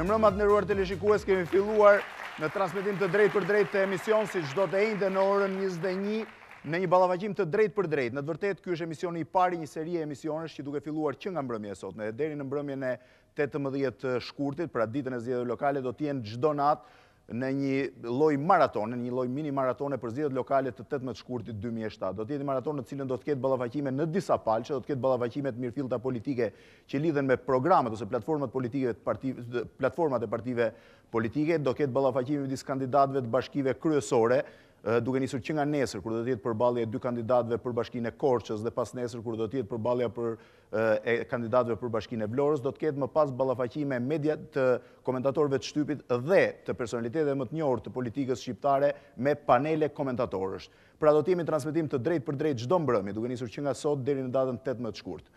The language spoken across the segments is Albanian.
Mirëmbrëma të nderuar teleshikues, kemi filluar në transmetim të drejtpërdrejtë të emisionit si çdo të enjte në orën 21 në një ballafaqim të drejtpërdrejtë. Në të vërtetë ky është emisioni i parë i një serie emisionesh që duke filluar që nga mbrëmja e sotme deri në mbrëmjen e Tetëmbëdhjetë shkurtit, pra ditën e zgjedhjeve lokale, do të jenë çdo natë në një lloj maratone, në një lloj mini maratone për zgjedhjet lokale të tetëmbëdhjetë shkurtit dy mijë e shtatë. Do të jetë një maratonë në të cilën do të ketë ballafaqime në disa palësh, do të ketë ballafaqime të mirëfillta politike që lidhen me programet ose platformat politike të partive, platformat e partive politike, do ketë ballafaqime midis kandidatëve të bashkive kryesore, duke nisur që nga nesër kur do të jetë përballja e dy kandidatëve për bashkinë e Korçës dhe pasnesër kur do të jetë përballja për e kandidatëve për Bashkinë e Vlorës, do të ketë më pas ballafaqime mediat të komentatorëve të shtypit dhe të personaliteteve më të njohur të politikës shqiptare me panele komentatorësh. Pra do të jemi transmetim të drejtpërdrejtë çdo mbrëmje, duke nisur që nga sot deri në datën tetëmbëdhjetë shkurt.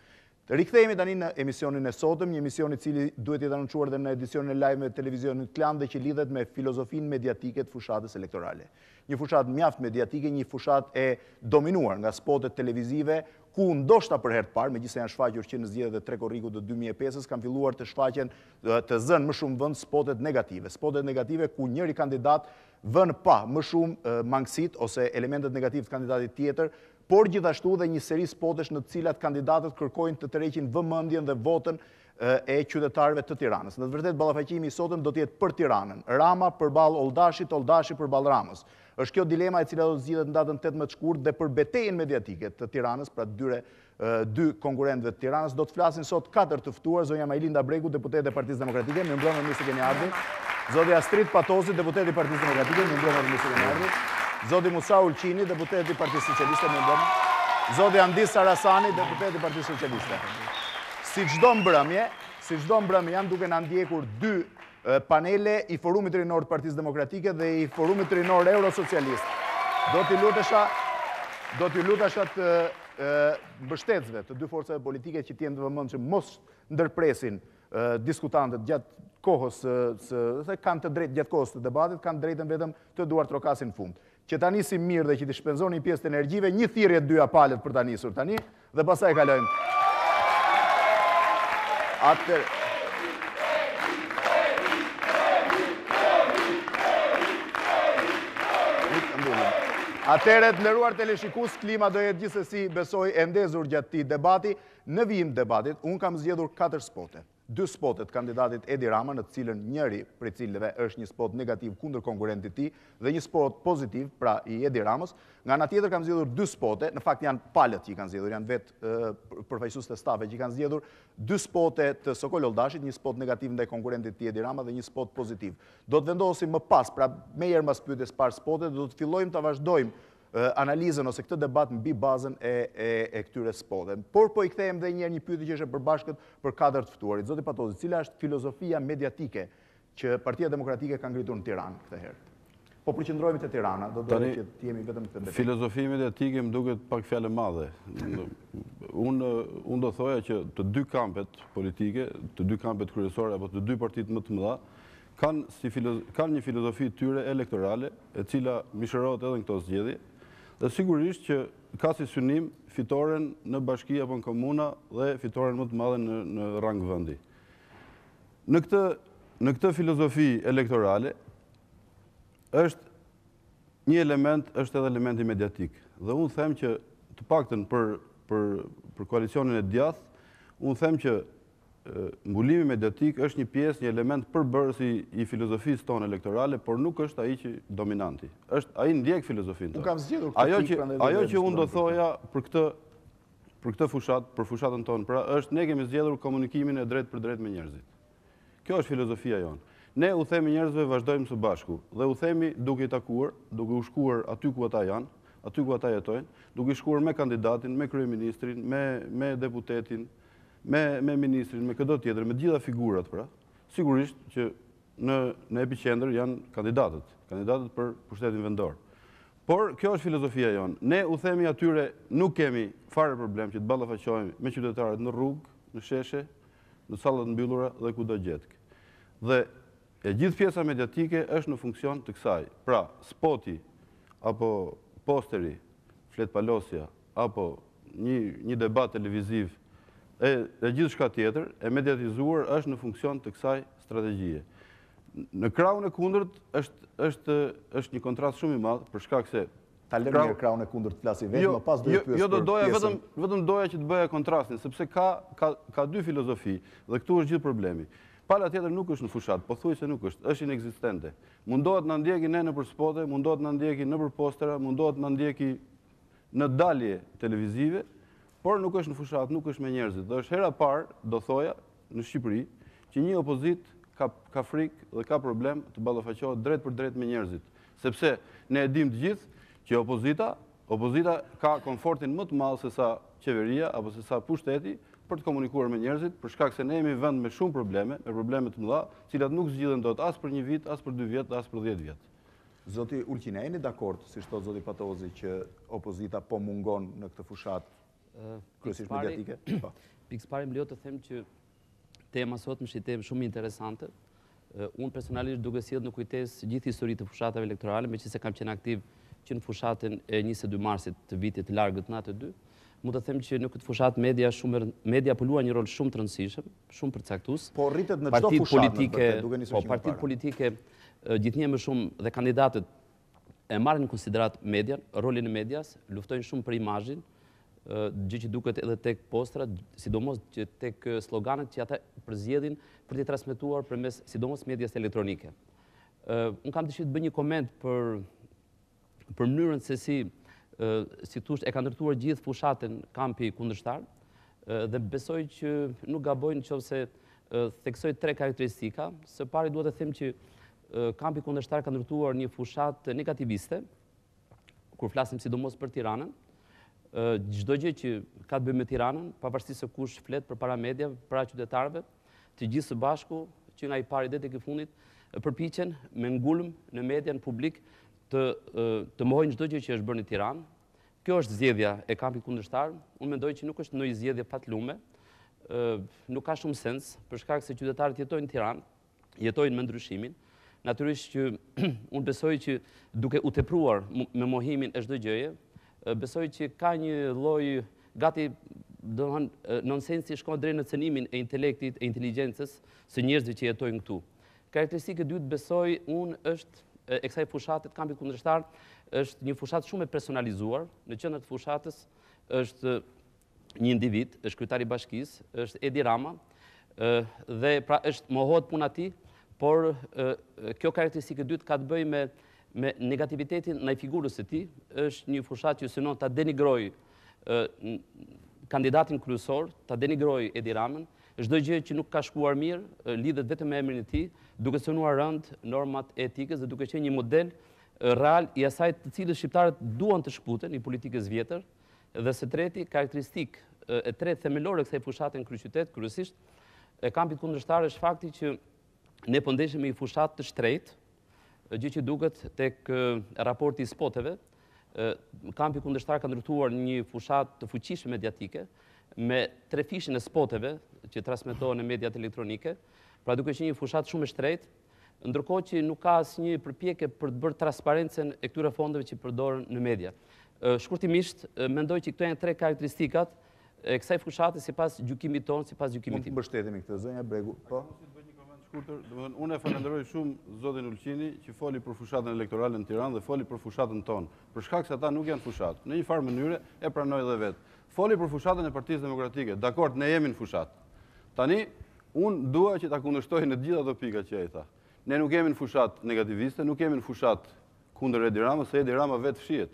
Rikthehemi tani në emisionin e sotëm, një emision i cili duhet të jetë anoncuar dhe në edicionin e lajmeve të televizionit Klan dhe që lidhet me filozofinë mediatike të fushatës elektorale. Një fushatë mjaft mediatike, një fushatë e dominuar nga spotet televizive, ku ndoshta për herë të parë, megjithëse janë shfaqur që në zgjedhjet e tre korrikut të dy mijë e pesës, kanë filluar të shfaqen, të zënë më shumë vend spotet negative. Spotet negative ku njëri kandidat vë në pah më shumë mangësitë ose elementët negativë të kandidatit tjetër, por gjithashtu dhe një seri spotesh në të cilat kandidatët kërkojnë të tërheqin vëmendjen dhe votën e qytetarëve të Tiranës. Në të vërtetë ballafaqimi i sotëm do të jetë për Tiranën. Rama përballë Olldashit, Olldashi përballë Ramës. Është kjo dilema e cila do të zgjidhet në datën tetëmbëdhjetë shkurt dhe për betejën mediatike të Tiranës, pra dyre dy konkurrentëve të Tiranës, do të flasin sot katër të ftuar, zonja Majlinda Bregu, deputete e Partisë Demokratike, mirëmbrëma mirë se keni ardhur. Zoti Astrit Patozi, deputeti i Partisë Demokratike, mirëmbrëma mirë se keni ardhur. Zoti Musa Ulqini, deputeti i Partisë Socialiste, mirëmbrëma. Zoti Andis Harasani, deputeti i Partisë Socialiste. Si çdo mbrëmje, si çdo mbrëmje janë duke na ndjekur dy panele i Forumit Rinor të Partisë Demokratike dhe i Forumit Rinor Eurosocialist. Do t'i lutesha do t'ju lutesha mbështetësve të dy forcave politike që t'jenë të vëmendshëm, mos ndërpresin diskutantët gjatë kohës, s'kanë të drejtë gjatë kohës të debatit, kanë të drejtën vetëm të duartrokasin në fund. Që ta nisim mirë dhe që t'i shpenzoni një pjesë të energjive, një thirrje të dyja palët për ta nisur tani dhe pastaj kalojmë. Atë Atëherë, të nderuar teleshikues, klima do jetë gjithsesi besoj e ndezur gjatë këtij debati. Në vijim debatit, unë kam zgjedhur 4 spote. Dy spote të kandidatit Edi Rama në të cilën njëri prej cilëve është një spot negativ kundër konkurrentit të tij dhe një spot pozitiv, pra i Edi Ramës, nga ana tjetër kam zgjedhur dy spote, në fakt janë palët që i kanë zgjedhur, janë vetë përfaqësuesit e stafeve që i kanë zgjedhur, dy spote të Sokol Olldashit, një spot negativ ndaj konkurrentit të tij Edi Rama dhe një spot pozitiv. Do të vendosim më pas, pra menjëherë mbas pyetjes së parë spotet dhe do të fillojmë ta vazhdojmë analizën ose këtë debat mbi bazën e këtyre spoteve. Por po i kthehem dhe njëherë një pyetje që është e përbashkët për katër të ftuarit. Zoti Patozi, cila është filozofia mediatike që Partia Demokratike ka ngritur në Tiranë këtë herë? Po përqendrohemi te Tirana, do doja që të jemi vetëm këtë debat. Filozofia mediatike më duket pak fjalë e madhe. Unë unë do thoja që të dy kampet politike, të dy kampet kryesore apo të dy partitë më të mëdha kanë si kanë një filozofi të tyre elektorale, e cila mishërohet edhe në këto zgjedhje, dhe sigurisht që ka si synim fitoren në bashki apo në komuna dhe fitoren më të madhe në në rang vendi. Në këtë në këtë filozofi elektorale është një element është edhe elementi mediatik. Dhe unë them që të paktën për për për koalicionin e djathtë, unë them që Mbulimi mediatik është një pjesë, një element përbërës i filozofisë tonë elektorale, por nuk është ai që dominanti. Është ai ndjek filozofinë tonë. Unë kam zgjedhur këtë pikë prandaj. Ajo që unë do thoja për këtë për këtë fushatë, për fushatën tonë, pra është ne kemi zgjedhur komunikimin e drejtpërdrejtë me njerëzit. Kjo është filozofia jonë. Ne u themi njerëzve vazhdojmë së bashku dhe u themi duke i takuar, duke u shkuar aty ku ata janë, aty ku ata jetojnë, duke i shkuar me kandidatin, me kryeministrin, me me deputetin, Me me ministrin, me këdo tjetër, me të gjitha figurat, pra, sigurisht që në në epiqendër janë kandidatët, kandidatët për pushtetin vendor. Por kjo është filozofia jonë. Ne u themi atyre, nuk kemi fare problem që të ballafaqohemi me qytetarët në rrugë, në sheshe, në salla të mbyllura dhe kudo gjetkë. Dhe e gjithë pjesa mediatike është në funksion të kësaj. Pra, spoti apo posteri, fletëpalosja, apo një një debat televiziv e e gjithçka tjetër e mediatizuar është në funksion të kësaj strategjie. Në krahun e kundërt është është është një kontrast shumë i madh për shkak se Ta lëmë krahun e kundërt të flasi vetë, jo, më pas do jo, të pyes. Jo, do doja vetëm vetëm doja që të bëja kontrastin, sepse ka ka ka dy filozofi dhe këtu është gjithë problemi. Pala tjetër nuk është në fushatë, pothuajse nuk është, është inekzistente. Mundohet të na ndjekë ne nëpër spote, mundohet të na ndjekë nëpër postera, mundohet të na ndjekë në dalje televizive, por nuk është në fushatë, nuk është me njerëzit. Dhe është hera e parë, do thoja, në Shqipëri, që një opozitë ka ka frikë dhe ka problem të ballafaqohet drejt për drejt me njerëzit. Sepse ne e dimë të gjithë që opozita, opozita ka komfortin më të madh se sa qeveria apo se sa pushteti për të komunikuar me njerëzit, për shkak se ne jemi vend me shumë probleme, me probleme të mëdha, të cilat nuk zgjidhen dot as për një vit, as për dy vjet, dhe as për dhjetë vjet. Zoti Ulqini, a jeni dakord, siç thotë zoti Patozi, që opozita po mungon në këtë fushatë kryesisht mediatike? Po. Pikë së pari më lejo të them që tema sot më shfaqet shumë interesante. Unë personalisht duke sjellë në kujtesë gjithë historitë e fushatave elektorale, meqenëse kam qenë aktiv që në fushatën e 22 marsit të vitit të largët nëntëdhjetë e dy, mund të them që në këtë fushatë media shumë media po luan një rol shumë të rëndësishëm, shumë përcaktues. Po rritet në çdo fushatë politike, duke nisur po, që partitë politike Gjithnjë e më shumë dhe kandidatët e marrin në konsideratë median, rolin e medias, luftojnë shumë për imazhin, gjë që duket edhe tek postrat, sidomos që tek sloganet që ata përzgjedhin për të transmetuar përmes sidomos medias elektronike. Unë kam dëshirë të bëj një koment për për mënyrën se si si të thuash e ka ndërtuar gjithë fushatën kampi kundërshtar dhe besoj që nuk gaboj në qoftë se theksoj tre karakteristika. Së pari duhet të them që kampi kundërshtar ka ndërtuar një fushatë negativiste, kur flasim sidomos për Tiranën, çdo gjë që ka të bëjë me Tiranën, pavarësisht se kush flet përpara mediave, para qytetarëve, të gjithë së bashku, që nga i pari deri tek i fundit, përpiqen me ngulm në media në publik të, të mohojnë çdo gjë që është bërë në Tiranë. Kjo është zjedhja e kampit kundërshtar. Unë mendoj që nuk është ndonjë zgjedhje fatlume, nuk ka shumë sens, për shkak se qytetarët jetojnë në Tiranë, jetojnë me ndryshimin. Natyrisht që unë besoj që duke u tepruar me mohimin e çdo gjëje, Besoj që ka një lloj gati domethënë nonsensi shkon drejt në cënimin e intelektit, e inteligjencës së njerëzve që jetojnë këtu. Karakteristikë e dytë besoj unë është e kësaj fushate, e kampit kundërshtar është një fushatë shumë e personalizuar, në qendër të fushatës është një individ, është kryetari i bashkisë, është Edi Rama, dhe pra është mohohet puna e tij, por kjo karakteristikë e dytë ka të bëjë me me negativitetin ndaj figurës së tij, është një fushatë që synon të denigrojë kandidatin kryesor, të denigrojë Edi Ramën, Çdo gjë që nuk ka shkuar mirë lidhet vetëm me emrin e tij, duke cenuar rëndë normat e etikës dhe duke qenë një model real i asaj prej së cilës shqiptarët duan të shkëputen i politikës së vjetër, Dhe së treti, karakteristikë e tretë themelore e kësaj fushate në kryeqytet, kryesisht e kampit kundërshtar është fakti që ne po ndeshim me një fushatë të shtrejtë, gjë që duket tek raporti i spoteve, kampi kundërshtar ka ndërtuar një fushatë të fuqishme mediatike me trefishin e spoteve që transmetohen në mediat elektronike, pra duke qenë një fushatë shumë e shtrejtë, ndërkohë që nuk ka asnjë përpjekje për të bërë transparencën e këtyre fondeve që përdoren në media. Shkurtimisht, mendoj që këto janë tre karakteristikat e kësaj fushate sipas gjykimit tonë, sipas gjykimit tim. Mund të mbështetemi këtë, zonja Bregu, po? Unë e falenderoj shumë zotin Ulqini që foli për fushatën elektorale në Tiranë dhe foli për fushatën tonë, për shkak se ata nuk janë në fushatë. Në një farë mënyre e pranoi dhe vetë. Foli për fushatën e Partisë Demokratike, dakord, ne jemi në fushatë. Tani, Unë dua që ta kundërshtoj në të gjitha ato pika që ai tha. Ne nuk jemi në fushatë negativiste, nuk jemi në fushatë kundër Edi Ramës, se Edi Rama vetë fshihet.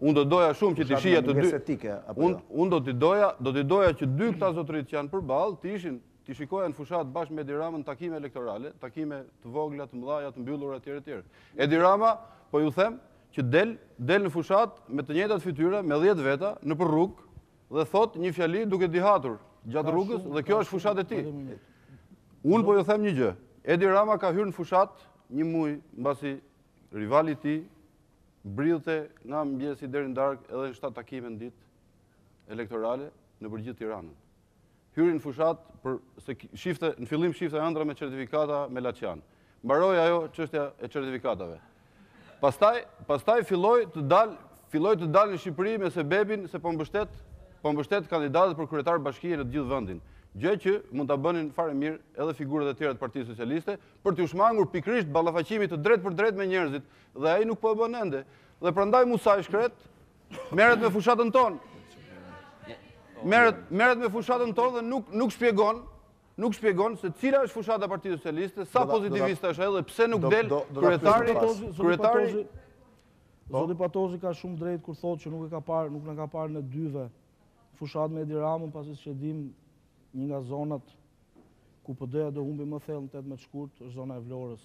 Unë do doja shumë që të shija të dy. Jo? Unë do të doja, do të doja që dy këta zotërinjtë që janë përballë të ishin t'i shikoja në fushatë bashkë me Edi Ramën në takime elektorale, takime të vogla, të mëdha, të mbyllura etj etj. Edi Rama, po ju them, që del, del në fushatë me të njëjtat fytyra, me 10 veta, nëpër rrugë, dhe thotë një fjali duke dihatur gjatë rrugës dhe kjo është fushata e tij. Unë po ju them një gjë. Edi Rama ka hyrë në fushatë një muaj mbasi rivali i tij bridhte nga mëngjesi deri në darkë edhe në shtatë takime në ditë elektorale nëpër gjithë Tiranën. Hyri në fushatë pasi shifte, në fillim shifte andrra me certifikata me Laçian. Mbaroi ajo çështja e certifikatave. Pastaj, pastaj filloi të dalë, filloi të dalë në Shqipëri me sebebin se po mbështet, po mbështet kandidatët për kryetar bashkie në të gjithë vendin. Gjë që mund ta bënin fare mirë edhe figurat e tjera të Partisë Socialiste për t'u shmangur pikërisht ballafaqimit të drejtpërdrejtë me njerëzit dhe ai nuk po e bën ende. Dhe prandaj Musai i shkretë, Merret me fushatën tonë. Merret, merret me fushatën tonë dhe nuk, nuk shpjegon nuk shpjegon se cila është fushata e Partisë Socialiste, sa pozitiviste është edhe pse nuk del kryetari, kryetari po. Zoti Patozi ka shumë të drejtë kur thotë që nuk e ka parë, nuk na ka parë ne të dyve në fushatë me Edi Ramën, pasi siç e dimë një nga zonat ku PD-ja do humbë më thellë në 18 shkurt, është zona e Vlorës.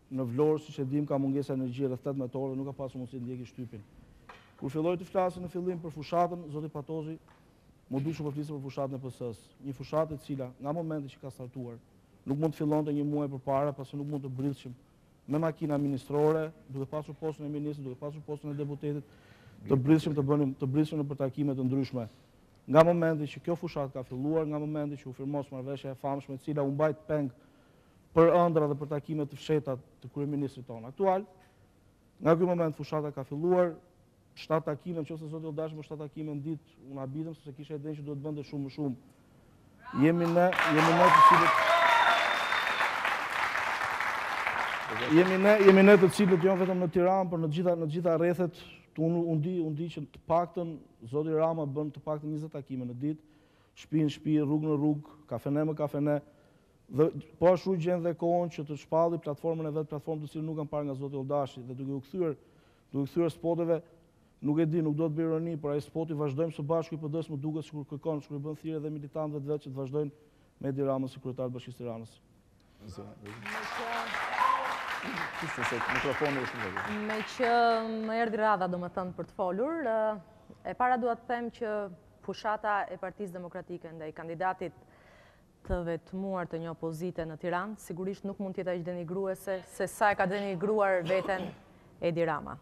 Në Vlorë, siç e dimë, ka mungesë energjie rreth tetëmbëdhjetë orë dhe nuk ka pasur mundësi të ndjekë shtypin. Kur filloi të flasë në fillim për fushatën, zoti Patozi m'u duk që po fliste për fushatën e PS-së. Një fushatë e cila, nga momenti që ka startuar, nuk mund të fillonte një muaj përpara, pasi nuk mund të bridhshim me makina ministrore, duke pasur postin e ministrit, duke pasur postin e deputetit, të bridhshim të bënim, të bridhshim nëpër takime të ndryshme. Nga momenti që kjo fushatë ka filluar, nga momenti që u firmos marrëveshja e famshme, e cila u mbajt peng për ëndrra dhe për takime të fshehta të kryeministrit tonë aktual. Nga ky moment fushata ka filluar, shtatë takime, nëse zoti Olldashi bën shtatë takime në ditë, unë habitem sepse kisha idenë që duhet bënte shumë më shumë. Jemi në, jemi në të cilët Jemi ne, jemi ne të cilët jo vetëm në Tiranë, por në të gjitha në të gjitha rrethet, unë unë di, unë di që të paktën zoti Rama bën të paktën 20 takime në ditë, shpi në shpi, rrugë në rrugë, kafene më kafene, Dhe po ashtu gjen dhe kohën që të shpallë platformën e vet, platformë të cilën nuk kam parë nga zoti Olldashi dhe duke iu kthyer, duke iu kthyer spoteve, nuk e di, nuk do të bëj ironi, por ai spoti vazhdojmë së bashku i PD-së më duket sikur kërkon, sikur i bën thirrje dhe militantëve të vet që të vazhdojnë me Edi Ramën si kryetar të Bashkisë së Tiranës. Meqë më erdhi radha domethënë për të folur, e para dua të them që fushata e Partisë Demokratike ndaj kandidatit të vetmuar të një opozite në Tiranë, sigurisht nuk mund të jetë aq denigruese se sa e ka denigruar veten Edi Rama.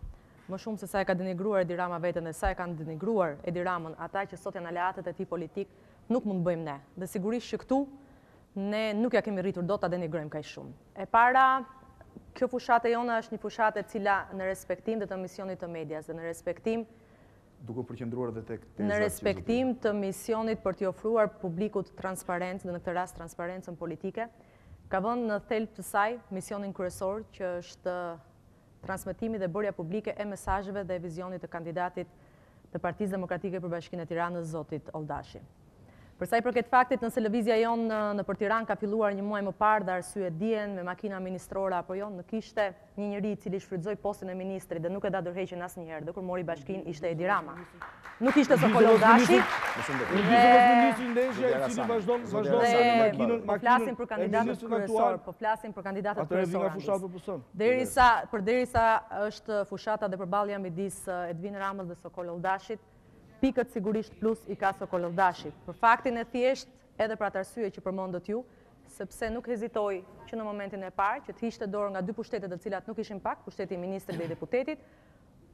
Më shumë se sa e ka denigruar Edi Rama veten dhe sa e kanë denigruar Edi Ramën ata që sot janë aleatët e tij politikë, nuk mund të bëjmë ne. Dhe sigurisht që këtu ne nuk ia kemi arritur dot ta denigrojmë kaq shumë. E para, kjo fushatë e jona është një fushatë e cila në respektim dhe të misionit të medias dhe në respektim duke u përqendruar edhe tek teza që Në respektim të misionit për t'i ofruar publikut transparencë dhe në këtë rast transparencën politike, ka vënë në thelb të saj misionin kryesor që është transmetimi dhe bërja publike e mesazheve dhe e vizionit të kandidatit të Partisë Demokratike për Bashkinë e Tiranës, zotit Olldashi. Për sa i përket faktit nëse lëvizja jonë nëpër Tiranë ka filluar një muaj më parë dhe arsyet dihen, me makina ministrore apo jo, në kishte një njeri i cili shfrytëzoi postin e ministrit dhe nuk e dha dorëheqjen asnjëherë dhe kur mori bashkinë ishte Edi Rama. Nuk ishte Sokol Olldashi dhe po flasim për kandidatët kryesorë, po flasim për kandidatët kryesorë. Derisa, përderisa është fushata dhe përballja midis Edvin Ramës dhe Sokol Olldashit, Pikët sigurisht plus i ka Sokol Olldashi, për faktin e thjeshtë edhe për atë arsye që përmendët ju, sepse nuk hezitoi që në momentin e parë që të hiqte dorë nga dy pushtete të cilat nuk ishin pak, pushteti i ministrit dhe i deputetit,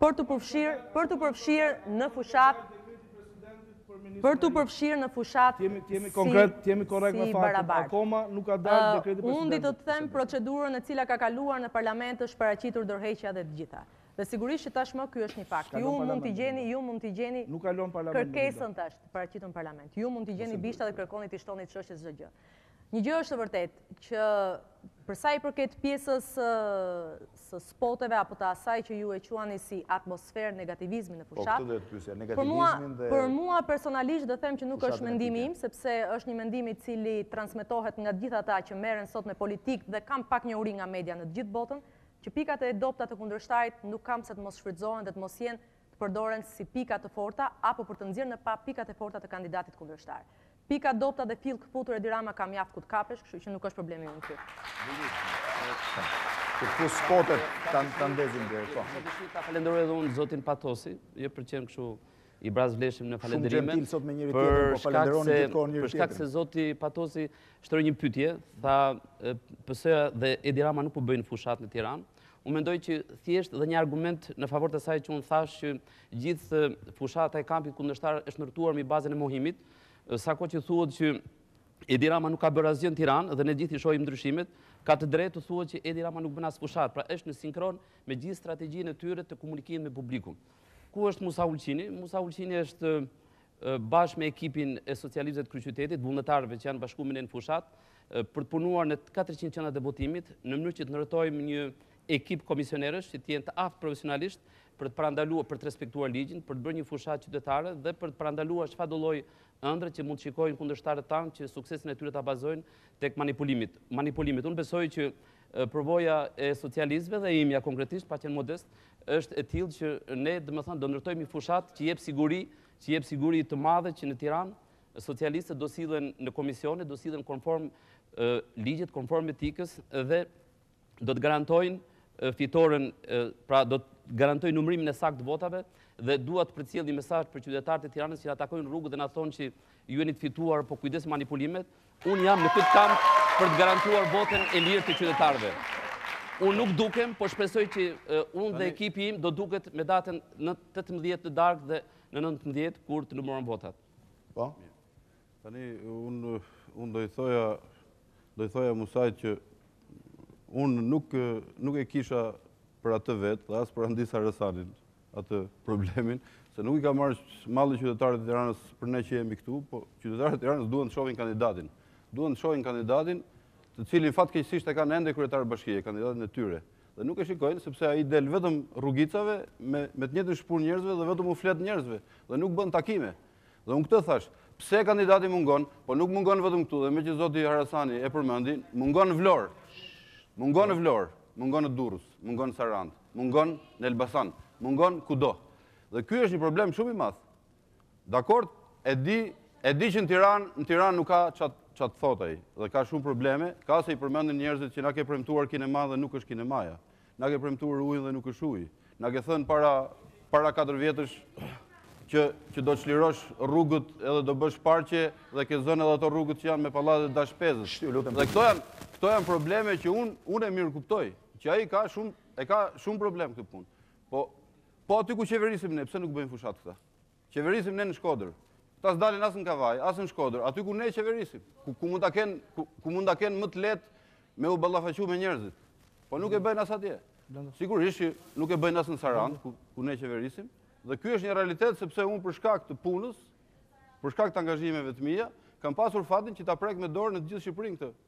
për t'u përfshirë, për t'u përfshirë në fushatë, për t'u përfshirë në fushatë si i barabartë. Unë di të të them procedurën e cila ka kaluar në Parlament është paraqitur dorëheqja dhe të gjitha. Dhe sigurisht që tashmë ky është një fakt. Ju mund t'i gjeni, ju mund t'i gjeni kërkesën tashmë të paraqitur në Parlament. Ju mund t'i gjeni bishta dhe të kërkoni t'i shtoni çështjes çdo gjë. Një gjë është e vërtetë, që për sa i përket pjesës së spoteve apo të asaj që ju e quani si atmosferë negativizmi në fushatë, për mua personalisht dhe them që nuk është mendimi im, sepse është një mendim i cili transmetohet nga të gjithë ata që merren sot me politikë dhe kanë pak njohuri nga media në të gjithë botën, Që pikat e dobëta të kundërshtarit nuk kanë pse të mos shfrytëzohen dhe të mos jenë të përdoren si pika të forta apo për të nxjerrë në pah pikat e forta të kandidatit kundërshtar. Pika të dobëta dhe fill këputur Edi Rama ka mjaft ku të kapesh, kështu që nuk është problemi ynë ky. Të këpush spotet ta ndezin deri këtu. Me dëshirë ta falenderoj edhe unë zotin Patosi, jo për të qenë kështu I barasvlershëm në falenderime, për shkak se zoti Patosi shtroi një pyetje, tha PS-ja dhe Edi Rama nuk po bëjnë fushatë në Tiranë, unë mendoj që thjesht dha një argument në favor të asaj që unë thashë që gjithë fushata e kampit kundërshtar është ndërtuar mbi bazën e mohimit, sa kohë që thuhet që Edi Rama nuk ka bërë asgjë në Tiranë dhe ne të gjithë i shohim ndryshimet, ka të drejtë të thuhet që Edi Rama nuk bën as fushatë, pra është në sinkron me gjithë strategjinë e tyre të komunikimit me publikun. Ku është Musa Ulqini? Musa Ulqini është bashkë me ekipin e socialistëve të kryeqytetit, vullnetarëve që janë bashkuar me ne në fushatë, për të punuar në 400 qendrat e votimit, në mënyrë që të ndërtojmë një ekip komisionerësh që të jenë të aftë profesionalisht për të parandaluar, për të respektuar ligjin, për të bërë një fushatë qytetare dhe për të parandaluar çfarëdolloj ëndrre që mund të shikojnë kundërshtarët tanë që suksesin e tyre ta bazojnë tek manipulimet. Manipulimet, unë besoj që Përvoja e socialistëve dhe e imja konkretisht, pa qenë modest, është e tillë që ne, domethënë, do ndërtojmë një fushatë që jep siguri, që jep siguri të madhe që në Tiranë socialistët do sillen në komisione, do sillen konform ligjit, konform etikës dhe do të garantojnë fitoren, pra do të garantojnë numërimin e saktë të votave dhe dua të përcjell një mesazh për qytetarët e Tiranës që na takojnë në rrugë dhe na thonë që ju jeni të fituar, po kujdes manipulimet, Unë jam në këtë kamp për të garantuar votën e lirë të qytetarëve. Unë nuk dukem, po shpresoj që unë dhe ekipi im do duket me datën në 18 në darkë dhe në 19 kur të numërohen votat. Po? Tani, unë do i thoja, do i thoja Musait që unë nuk, nuk e kisha për atë vetë dhe as për Andis Harasanin. atë problemin, se nuk i ka marrë malli qytetarët e Tiranës për ne që jemi këtu, po qytetarët e Tiranës duan të shohin kandidatin. Duan të shohin kandidatin të cilin fatkeqësisht e kanë ende kryetar bashkie, kandidatin e tyre. Dhe nuk e shikojnë, sepse ai del vetëm rrugicave me, me të njëjtën shpurë njerëzve dhe vetëm u flet njerëzve dhe nuk bën takime. Dhe unë këtë thashë, pse kandidati mungon, po nuk mungon vetëm këtu dhe meqë zoti Harasani e përmendi, mungon në Vlorë, mungon në Vlorë, mungon në Durrës, mungon në Sarandë. Mungon në Elbasan, mungon kudo. Dhe ky është një problem shumë i madh. Dakord, e di, e di që në Tiranë, në Tiranë nuk ka çat çat thot ai. Dhe ka shumë probleme, ka se i përmendin njerëzit që na ke premtuar kinema dhe nuk është kinemaja. Na ke premtuar ujin dhe nuk është uji. Na ke thënë para para 4 vjetësh që që do çlirosh rrugët edhe do bësh parqe dhe ke zënë edhe ato rrugët që janë me pallatet e dashpezës. Dhe këto janë këto janë probleme që unë unë e mirëkuptoj. Që ai ka shumë, e ka shumë problem këtë punë. Po, po aty ku qeverisim ne, pse nuk bëjmë fushatë këta? Qeverisim ne në Shkodër. Këta s'dalin as në Kavajë, as në Shkodër, aty ku ne qeverisim. Ku, ku mund të kenë, ku, ku mund ta kenë më të lehtë me u ballafaqu me njerëzit. Po nuk e bëjnë as atje. Sigurisht që nuk e bëjnë as në Sarandë, ku, ku ne qeverisim. Dhe ky është një realitet sepse unë për shkak të punës, për shkak të angazhimeve të mia, kam pasur fatin që ta prek me dorë në gjithë Shqipërinë këtë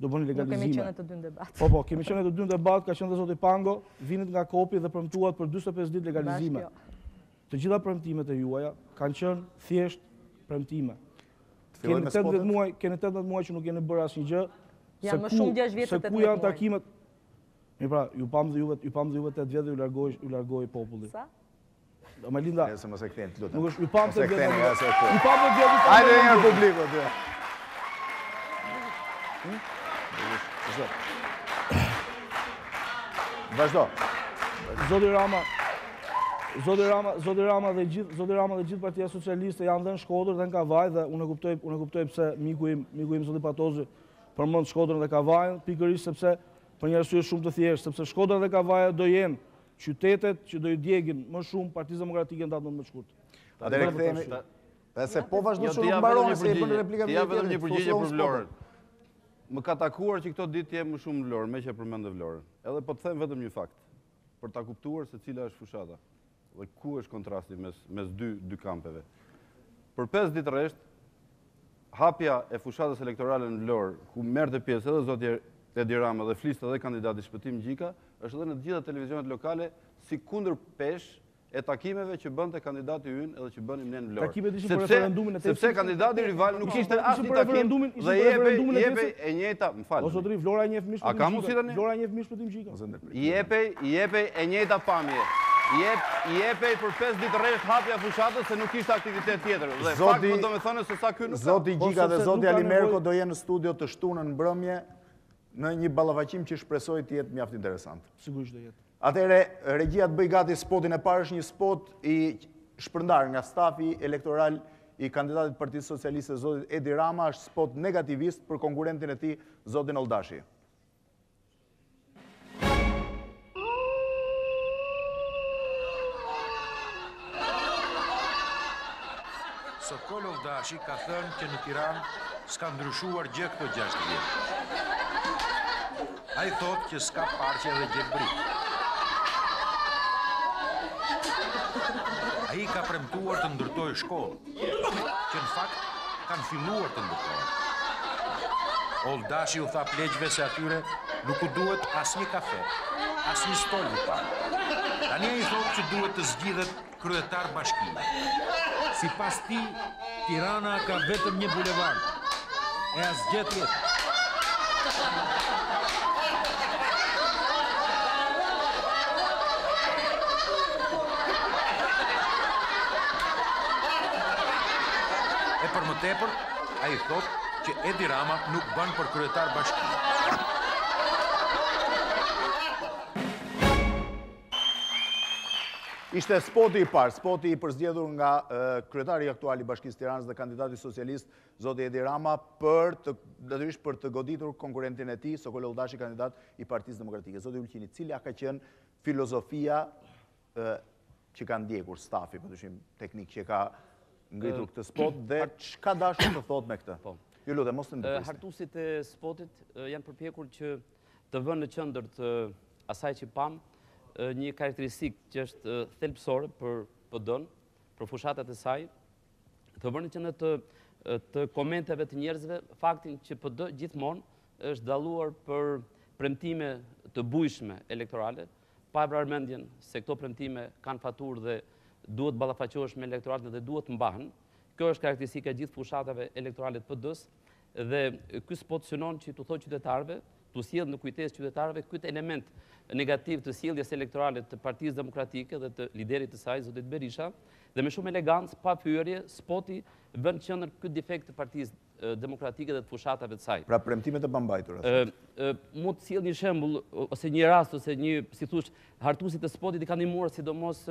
do bëni legalizime. Nuk kemi qenë të dy në debat. Po, po, kemi qenë të dy në debat, ka qenë dhe zoti Pango, vinit nga KOP-i dhe premtuat për 25 ditë legalizime. Të gjitha premtimet e juaja kanë qenë thjesht premtime. Keni 18 muaj, keni 18 muaj që nuk keni bërë asnjë gjë. Ja më shumë 6 vjet të ku janë takimet? Mi pra, ju pamë dhe juve, ju pamë dhe juve 8 vjet dhe ju largoi, ju largoi populli. Sa? Melinda. Nëse mos e kthejmë, të lutem. Nuk është, ju pamë të gjithë. Ju pamë të gjithë. Hajde një publik aty. Vazhdo. Zoti Rama. Zoti Rama, Zoti Rama dhe gjithë, Zoti Rama dhe gjithë Partia Socialiste janë dhe në Shkodër dhe në Kavajë dhe unë e kuptoj, unë e kuptoj pse miku im, miku im Zoti Patozi përmend Shkodrën dhe Kavajën, pikërisht sepse për një arsye shumë të thjeshtë, sepse Shkodra dhe Kavaja do jenë Qytetet që do i djegin më shumë Partisë Demokratike në datën 18 shkurt. Atëherë kthehemi. Nëse po vazhdon të mbaron se bën replika me vetëm një përgjigje për Vlorën. Më ka takuar që këto ditë të jem më shumë në Vlorë, meqë e përmende Vlorën. Edhe po të them vetëm një fakt, për ta kuptuar se cila është fushata dhe ku është kontrasti mes mes dy dy kampeve. Për 5 ditë rresht Hapja e fushatës elektorale në Vlorë, ku merrte pjesë edhe zoti Edi Rama dhe fliste edhe kandidati Shpëtim Gjika, është dhënë në të gjitha televizionet lokale si kundërpeshë e takimeve që bënte kandidati ynë edhe që bënim ne në Vlorë. Takimet ishin për referendumin e Sepse kandidati rival nuk kishte asnjë takim dhe jepej e njëjta, më falni. O zotëri, Vlora e njeh mirë Shpëtim Gjikën. A ka mundësi tani? Vlora e njeh mirë Shpëtim Gjikën. I jepej, i jepej e njëjta pamje. I jep, i jepej për 5 ditë rresht hapja e fushatës se nuk kishte aktivitet tjetër. Dhe fakt më domethënës sesa ky nuk ka. Zoti Gjika dhe zoti Alimerko do jenë në studio të shtunën në mbrëmje në një ballafaqim që shpresoj të jetë mjaft interesant. Sigurisht do jetë. Atëherë regjia të bëjë gati spotin e parë, është një spot i shpërndarë nga stafi elektoral i kandidatit të Partisë Socialiste zotit Edi Rama, është spot negativist për konkurrentin e tij, zotin Olldashi. Sokol Olldashi ka thënë që në Tiranë s'ka ndryshuar gjë këto 6 vjet. Ai thotë që s'ka parqe dhe gjelbërim. Ai ka premtuar të ndërtojë shkolla. Që në fakt kanë filluar të ndërtohen. Olldashi u tha pleqve se atyre nuk u duhet asnjë kafe, asnjë stol në park. Tani ai thotë që duhet të zgjidhet kryetar bashkie. Sipas tij, Tirana ka vetëm një bulevard, e asgjë tjetër. E për më tepër, ai thotë që Edi Rama nuk bën për kryetar bashkie. Ishte spoti i parë, spoti i përzgjedhur nga kryetari aktual i Bashkisë së Tiranës dhe kandidati socialist zoti Edi Rama për të, natyrisht për të goditur konkurrentin e tij, Sokol Olldashi kandidat i Partisë Demokratike. Zoti Ulqini, cila ka qenë filozofia që ka ndjekur stafi, pa dyshim teknik që ka ngritur këtë spot dhe ç'ka dashur të thotë me këtë? Po. Ju lutem, mos të ndërpritemi. Hartuesit e spotit janë përpjekur që të vënë në qendër të asaj që pamë një karakteristikë që është thelbësore për PD-n, për fushatat e saj, të vënë në qendër të komenteve të njerëzve faktin që PD gjithmonë është dalluar për premtime të bujshme elektorale, pa e vrarë mendjen se këto premtime kanë faturë dhe duhet ballafaqohesh me elektoratin dhe duhet mbahen. Kjo është karakteristika e gjithë fushatave elektorale të PD-s Dhe ky spot synon që t'u thotë qytetarëve, t'u sjellë në kujtesë qytetarëve këtë element negativ të sjelljes elektorale të Partisë Demokratike dhe të liderit të saj, zotit Berisha, dhe me shumë elegancë, pa fyerje, spoti vë në qendër këtë defekt të Partisë Demokratike dhe të fushatave të saj. Pra premtime të pambajtura, thotë. Mund të sjell një shembull ose një rast ose një, si të thuash, hartuesit e spotit i kanë ndihmuar sidomos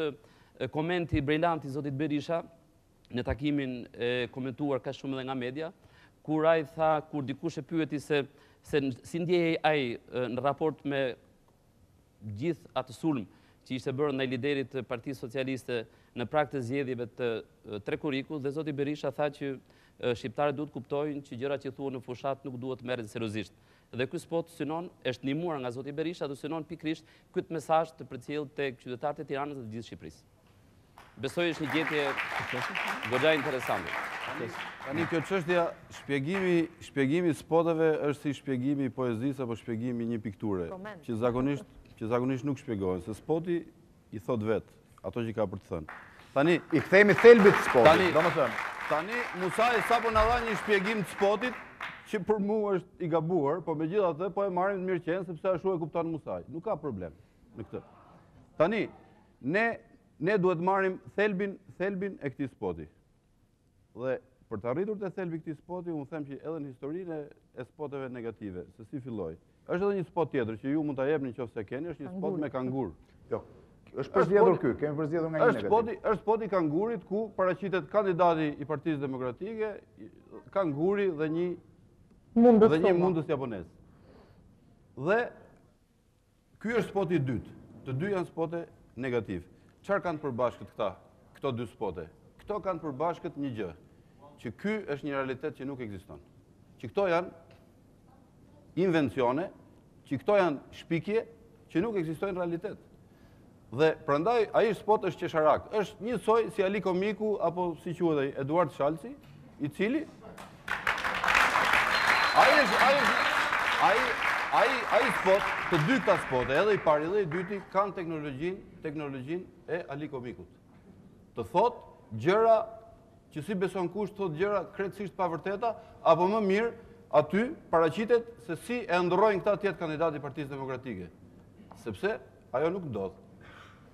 komenti brilant i zotit Berisha, në takimin e komentuar kaq shumë edhe nga media, kur ai tha, kur dikush e pyeti se se si ndjehej ai në raport me gjithë atë sulm që ishte bërë ndaj liderit të Partisë Socialiste në prag të zgjedhjeve të 3 korrikut dhe zoti Berisha tha që shqiptarët duhet të kuptojnë që gjërat që thuhen në fushatë nuk duhet të merren seriozisht. Dhe ky spot synon është ndihmuar nga zoti Berisha dhe synon pikërisht këtë mesazh të përcjellë tek qytetarët e Tiranës dhe të gjithë Shqipërisë. Besoj është një gjetje goxha interesante. Tani kjo çështja, shpjegimi, shpjegimi i spoteve është si shpjegimi i poezisë apo shpjegimi i një pikture, që zakonisht, që zakonisht nuk shpjegohen, se spoti i thotë vetë ato që ka për të thënë. Tani i kthehemi thelbit të spotit. Tani, domethënë, tani Musaj sapo na dha një shpjegim të spotit që për mua është i gabuar, po megjithatë po e marrim të mirëqenë sepse ashtu e kupton Musaj. Nuk ka problem në këtë. Tani, Ne, ne duhet të marrim thelbin, thelbin e këtij spoti. Dhe për të arritur te thelbi i këtij spoti, unë them që edhe në historinë e spoteve negative, se si filloi. Është edhe një spot tjetër që ju mund ta jepni në qoftë se keni, është një spot me kangur. Jo. Është përzgjedhur ky, kemi përzgjedhur nga një negativ. Është spoti, është spoti i kangurit ku paraqitet kandidati i Partisë Demokratike, kanguri dhe një mundës dhe një mundës japonez. Dhe Ky është spoti i dytë. Të dy janë spote negative. Çfarë kanë të përbashkët këta? Këto dy spote. Këto kanë të përbashkët një gjë, që ky është një realitet që nuk ekziston. Që këto janë invencione, që këto janë shpikje që nuk ekzistojnë në realitet. Dhe prandaj ai spot është qesharak. Është njësoj si Ali Komiku apo si quhet ai Eduard Shalci, i cili ai është ai ai ai ai spot të dy këta spote edhe i pari dhe i dyti kanë teknologjinë, teknologjinë e Ali Komikut. Të thotë gjëra që s'i beson kush, të thotë gjëra krejtësisht të pavërteta apo më mirë aty paraqitet se si e ëndërrojnë këta të jetë kandidati i Partisë Demokratike. Sepse Ajo nuk ndodh.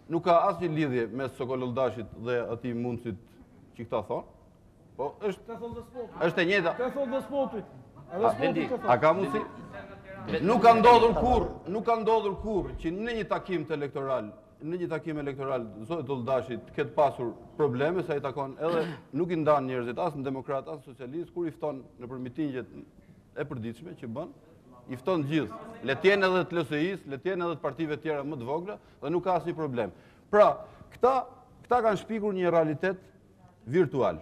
Nuk ka asnjë lidhje mes Sokol Olldashit dhe atij mundësit që këta thonë. Po është ka thonë despoti. Është e njëjta. Ka thonë despoti. A ka mundësi? Nuk ka ndodhur kurrë, nuk ka ndodhur kurrë që në një takim të elektoral, në një takim elektoral zoti Olldashi të ketë pasur probleme sa i takon edhe nuk i ndan njerëzit as në demokratë as në socialistë kur i fton nëpër mitingjet e përditshme që bën, i fton të gjithë, le të jenë edhe të LSI-së, le të jenë edhe të partive të tjera më të vogla dhe nuk ka asnjë problem. Pra, këta këta kanë shpikur një realitet virtual.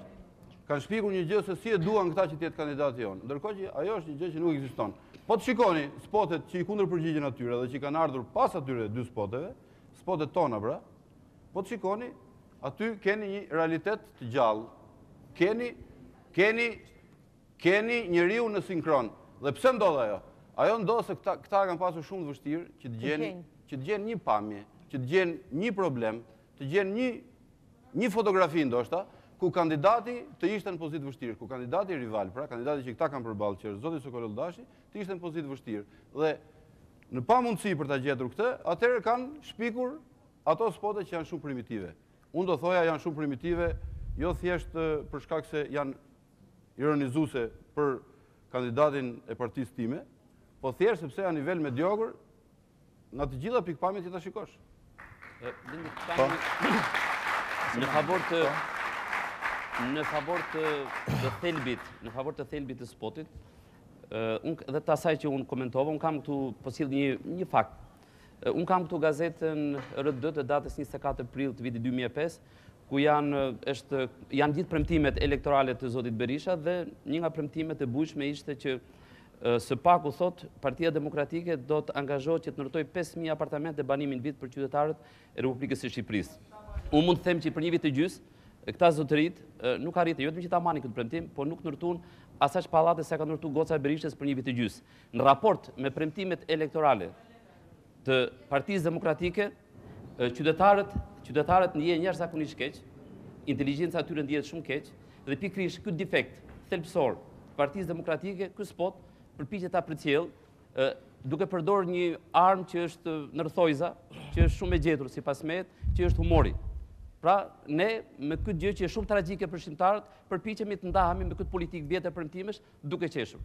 Kanë shpikur një gjë se si e duan këta që të jetë kandidati ynë. Ndërkohë që ajo është një gjë që nuk ekziston. Po të shikoni spotet që i kundërpërgjigjen atyre dhe që kanë ardhur pas atyre dy spoteve, spotet tona pra, po të shikoni aty keni një realitet të gjallë. Keni keni Keni njeriun në sinkron. Dhe pse ndodh ajo? Ajo ndodh se këta e kanë pasur shumë të vështirë që të gjejnë, që të gjejnë një pamje, që të gjejnë një problem, të gjeni një një fotografi ndoshta, ku kandidati të ishte në pozitë të vështirë, ku kandidati rival, pra kandidati që këta kanë përballë, që është zoti Sokol Olldashi, të ishte në pozitë të vështirë. Dhe në pamundësi për ta gjetur këtë, atëherë kanë shpikur ato spote që janë shumë primitive. Unë do thoja janë shumë primitive, jo thjesht për shkak se janë ironizuese për kandidatin e partisë time, po thjesht sepse janë nivel mediokër nga të gjitha pikëpamjet që ta shikosh. Po. Në favor të në favor të të thelbit, në favor të thelbit të spotit, dhe të asaj që unë komentova, unë kam këtu po sjell një fakt Unë kam këtu gazetën RD të datës 24 prill të vitit 2005, ku janë, është, janë gjithë premtimet elektorale të zotit Berisha dhe një nga premtimet e bujshme ishte që së paku thotë Partia Demokratike do të angazhohet që të ndërtojë 5000 apartamente banimi në vit për qytetarët e Republikës së Shqipërisë. Unë mund të them që për një vit e gjysmë këta zotërinjtë nuk arritën jo vetëm që ta mbajnë këtë premtim, por nuk ndërtuan as aq pallate sa ka ndërtuar goca e Berishës për një vit e gjysmë. Në raport me premtimet elektorale të Partisë Demokratike, qytetarët ndjehen jashtëzakonisht keq, inteligjenca e tyre ndihet shumë keq dhe pikërisht këtë defekt thelbësor të Partisë Demokratike, ky spot përpiqet ta përcjellë duke përdorur një armë që është ndër thonjëza, që është shumë e gjetur sipas meje, që është humori. Pra, ne me këtë gjë që është shumë tragjike për shqiptarët, përpiqemi të ndahemi me këtë politikë të vjetër premtimesh, duke qeshur.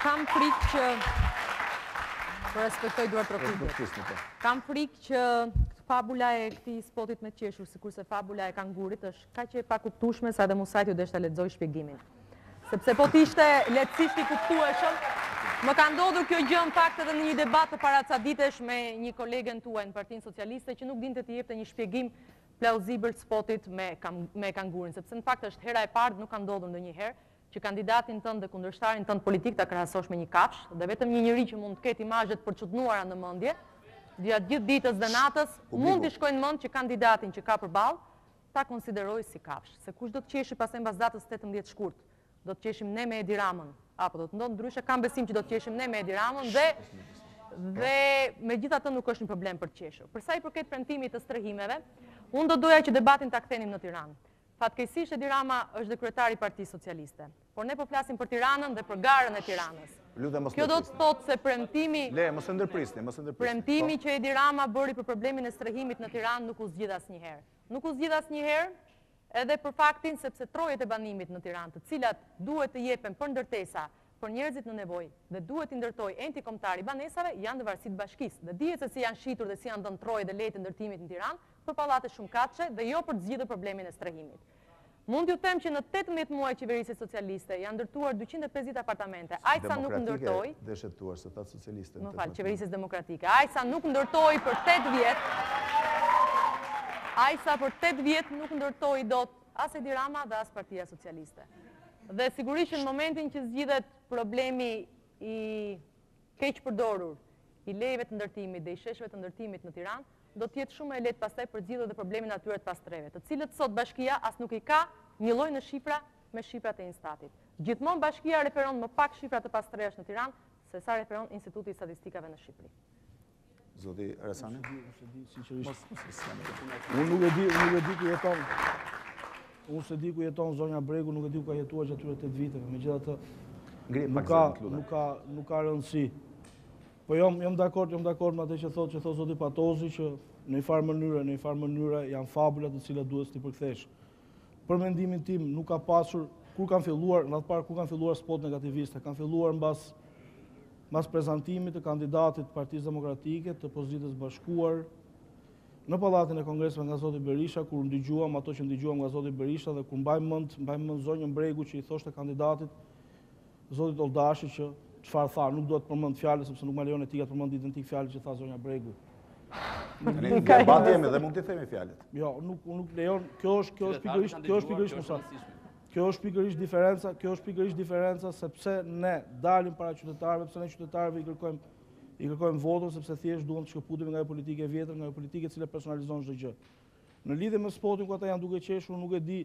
Kam frikë që... Po respektoj duartrokitjet. Kam frikë që fabula e këtij spotit me qeshur, sikurse fabula e kangurit, është kaq e pakuptueshme sa edhe Musait iu desh ta lexojë shpjegimin. Sepse po të ishte lehtësisht i kuptueshëm, më ka ndodhur kjo gjë në fakt edhe në një debat para ca ditësh me një kolegen tuaj në Partinë Socialiste që nuk dinte të jepte një shpjegim Plauzibël të spotit me me kangurin, sepse në fakt është hera e parë dhe nuk ka ndodhur ndonjëherë që kandidatin tënd dhe kundërshtarin tënd politik ta krahasosh me një kafshë dhe vetëm një njeri që mund të ketë imazhe të përçudnuara në mendje gjatë gjithë ditës dhe natës mund t'i shkojë në mend që kandidatin që ka përballë ta konsiderojë si kafshë, se kush do të qeshi pastaj mbas datës tetëmbëdhjetë shkurt, Do të qeshim ne me Edi Ramën, apo do të ndodhë ndryshe, kam besim që do të qeshim ne me Edi Ramën dhe dhe megjithatë nuk është një problem për të qeshur. Përsa i përket premtimit të strehimeve, unë do doja që debatin ta kthenim në Tiranë. Fatkeqësisht Edi Rama është dhe kryetar i Partisë Socialiste, por ne po flasim për Tiranën dhe për garën e Tiranës. Kjo do të thotë se premtimi... Le, mos e ndërprisni, mos e ndërprisni. Premtimi po. që Edi Rama bëri për problemin e strehimit në Tiranë nuk u zgjidh asnjëherë. Nuk u zgjidh asnjëherë, Edhe për faktin sepse trojet e banimit në Tiranë të cilat duhet të jepen për ndërtesa për njerëzit në nevojë dhe duhet t'i ndërtojë Enti Kombëtar i Banesave janë në varësi të bashkisë dhe dihet se si janë shitur dhe si janë dhënë trojet dhe lejet e ndërtimit në Tiranë për pallate shumëkatëshe dhe jo për të zgjidhur problemin e strehimit. Mund t'ju them që në tetëmbëdhjetë muaj qeverisje socialiste janë ndërtuar dyqind e pesëdhjetë apartamente, aq sa nuk ndërtoi. Më fal, qeverisjes demokratike. Aq sa nuk ndërtoi për 8 vjet, aq sa për 8 vjet nuk ndërtoi dot as Edi Rama dhe as Partia Socialiste. Dhe sigurisht në momentin që zgjidhet problemi i keqpërdorur, i lejeve të ndërtimit dhe i shesheve të ndërtimit në Tiranë, do të jetë shumë e lehtë pastaj për të zgjidhur dhe problemin e atyre të pastrehëve, të cilët sot bashkia as nuk i ka njëlloj në shifra me shifrat e INSTAT-it. Gjithmonë bashkia referon më pak shifra të pastrehësh në Tiranë, se sa referon Instituti i Statistikave në Shqipëri. Zoti Resani? Unë nuk e di, unë s'e di, sinqerisht. Unë nuk e di, unë nuk e di ku jeton. Unë s'e di ku jeton zonja Bregu, nuk e di ku ka jetuar gjatë këtyre 8 viteve. Megjithatë, nuk ka nuk ka nuk ka rëndësi. Po jam jam dakord, jam dakord me atë që thotë që thotë zoti Patozi që në një farë mënyre, në një farë mënyre janë fabula të cilat duhet t'i përkthesh. Për mendimin tim nuk ka pasur kur kanë filluar, ne ta pamë kur kanë filluar spotet negativiste, kanë filluar mbas mbas prezantimit të kandidatit të Partisë Demokratike të opozitës së bashkuar në Pallatin e Kongreseve nga zoti Berisha, kur ndigjuam ato që ndigjuam nga zoti Berisha dhe kur mbaj mend, mbaj mend zonjën Bregu që i thoshte kandidatit Zotit Olldashi që çfarë tha, nuk dua të përmend fjalën sepse nuk më lejon etika të përmend identik fjalën që tha zonja Bregu. Në një debat jemi dhe mund t'i themi fjalët. Jo, nuk nuk lejon, kjo është kjo është pikërisht, kjo është pikërisht më Kjo është pikërisht diferenca, kjo është pikërisht diferenca sepse ne dalim para qytetarëve, sepse ne qytetarëve i kërkojmë i kërkojmë votën sepse thjesht duam të shkëputemi nga ajo politikë e vjetër, nga ajo politikë e cila personalizon çdo gjë. Në lidhje me spotin ku ata janë duke qeshur, nuk e di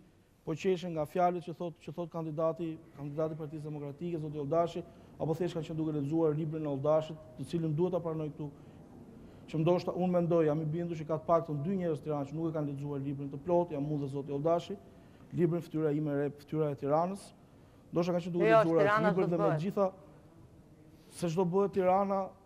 Po qeshin nga fjalët që thotë që thotë kandidati, kandidati i Partisë Demokratike, zoti Olldashi, apo thjesht kanë qenë duke lexuar librin e Olldashit, të cilin duhet ta pranoj këtu, që ndoshta unë mendoj, jam i bindur që ka të paktën dy njerëz në Tiranë që nuk e kanë lexuar librin të plotë, jam unë dhe zoti Olldashi, librin Fytyra ime e re, Fytyra e Tiranës. Ndoshta kanë qenë duke Jo, është lexuar atë Tirana libër s'do dhe të bëhet. Megjithatë se ç'do bëhet Tirana,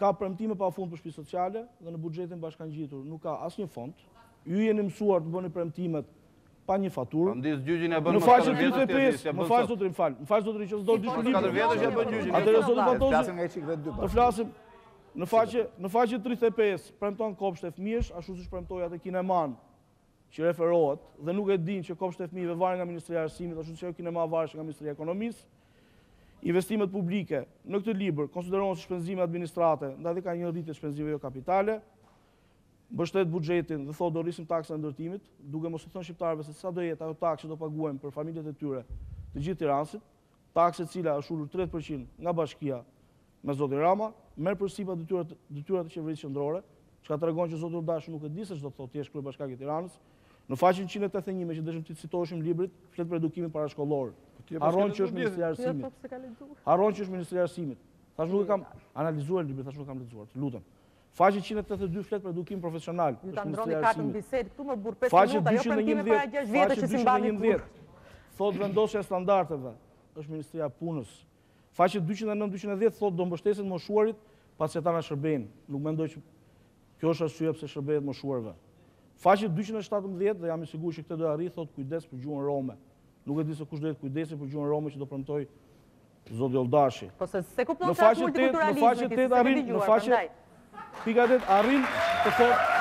Ka premtime pa fund për shtëpi sociale dhe në buxhetin bashkangjitur nuk ka asnjë fond. Ju jeni mësuar të bëni premtimet pa një faturë. Në faqen tridhjetë e pesë, më fal zotëri, më fal, më fal zotëri që s'do të dish librin. Atëherë zoti Patozi, të flasim në faqe, në faqe tridhjetë e pesë premton kopshte fëmijësh, ashtu siç premtoi atë kinemanë që referohet dhe nuk e dinë që kopshtet e fëmijëve varen nga Ministria e Arsimit, ashtu siç ajo kinema varet nga Ministria e Ekonomisë. Investimet publike në këtë libër konsiderohen si shpenzime administrate, ndaj dhe ka një rritje shpenzimeve jo kapitale. Mbështet buxhetin dhe thotë do rrisim taksën e ndërtimit, duke mos i thënë shqiptarëve se sa do jetë ajo taksë që do paguajmë për familjet e tyre të gjithë tiranasit, taksë e cila është ulur 30% nga bashkia Me zotin Rama, merr përsipër detyrat, detyrat e qeverisë qendrore, çka tregon që zoti Olldashi nuk e di se ç'do të thotë të jesh kryebashkiak i Tiranës. Në faqen njëqind e tetëdhjetë e një, meqë deshëm t'i citoheshim librit, flet për edukimin parashkollor. Po Harron që është Ministria e Arsimit. Harron që është Ministria e Arsimit. Thash nuk e kam analizuar librin, thash nuk e kam lexuar, të lutem. Faqe 182 flet për edukim profesional. Ju ta ndërroni atë bisedë këtu më burr 5 minuta, jo premtime para 6 vjetësh që s'i mbani kurrë. Thotë vendosja e standardeve është Ministria e Punës, Faqet dyqind e nëntë dyqind e dhjetë thotë do mbështesim moshuarit pasi ata na shërbejnë. Nuk mendoj që kjo është arsyeja pse u shërbehet moshuarve. Faqet dyqind e shtatëmbëdhjetë dhe jam i sigurt që këtë do e arrij thotë kujdes për gjuhën rome. Nuk e di se kush do jetë kujdesi për gjuhën rome që do premtojë zoti Olldashi. Po se s'e kupton çfarë është multikulturalizmi, ti s'e ke dëgjuar, prandaj. Pika tetë arrin të thotë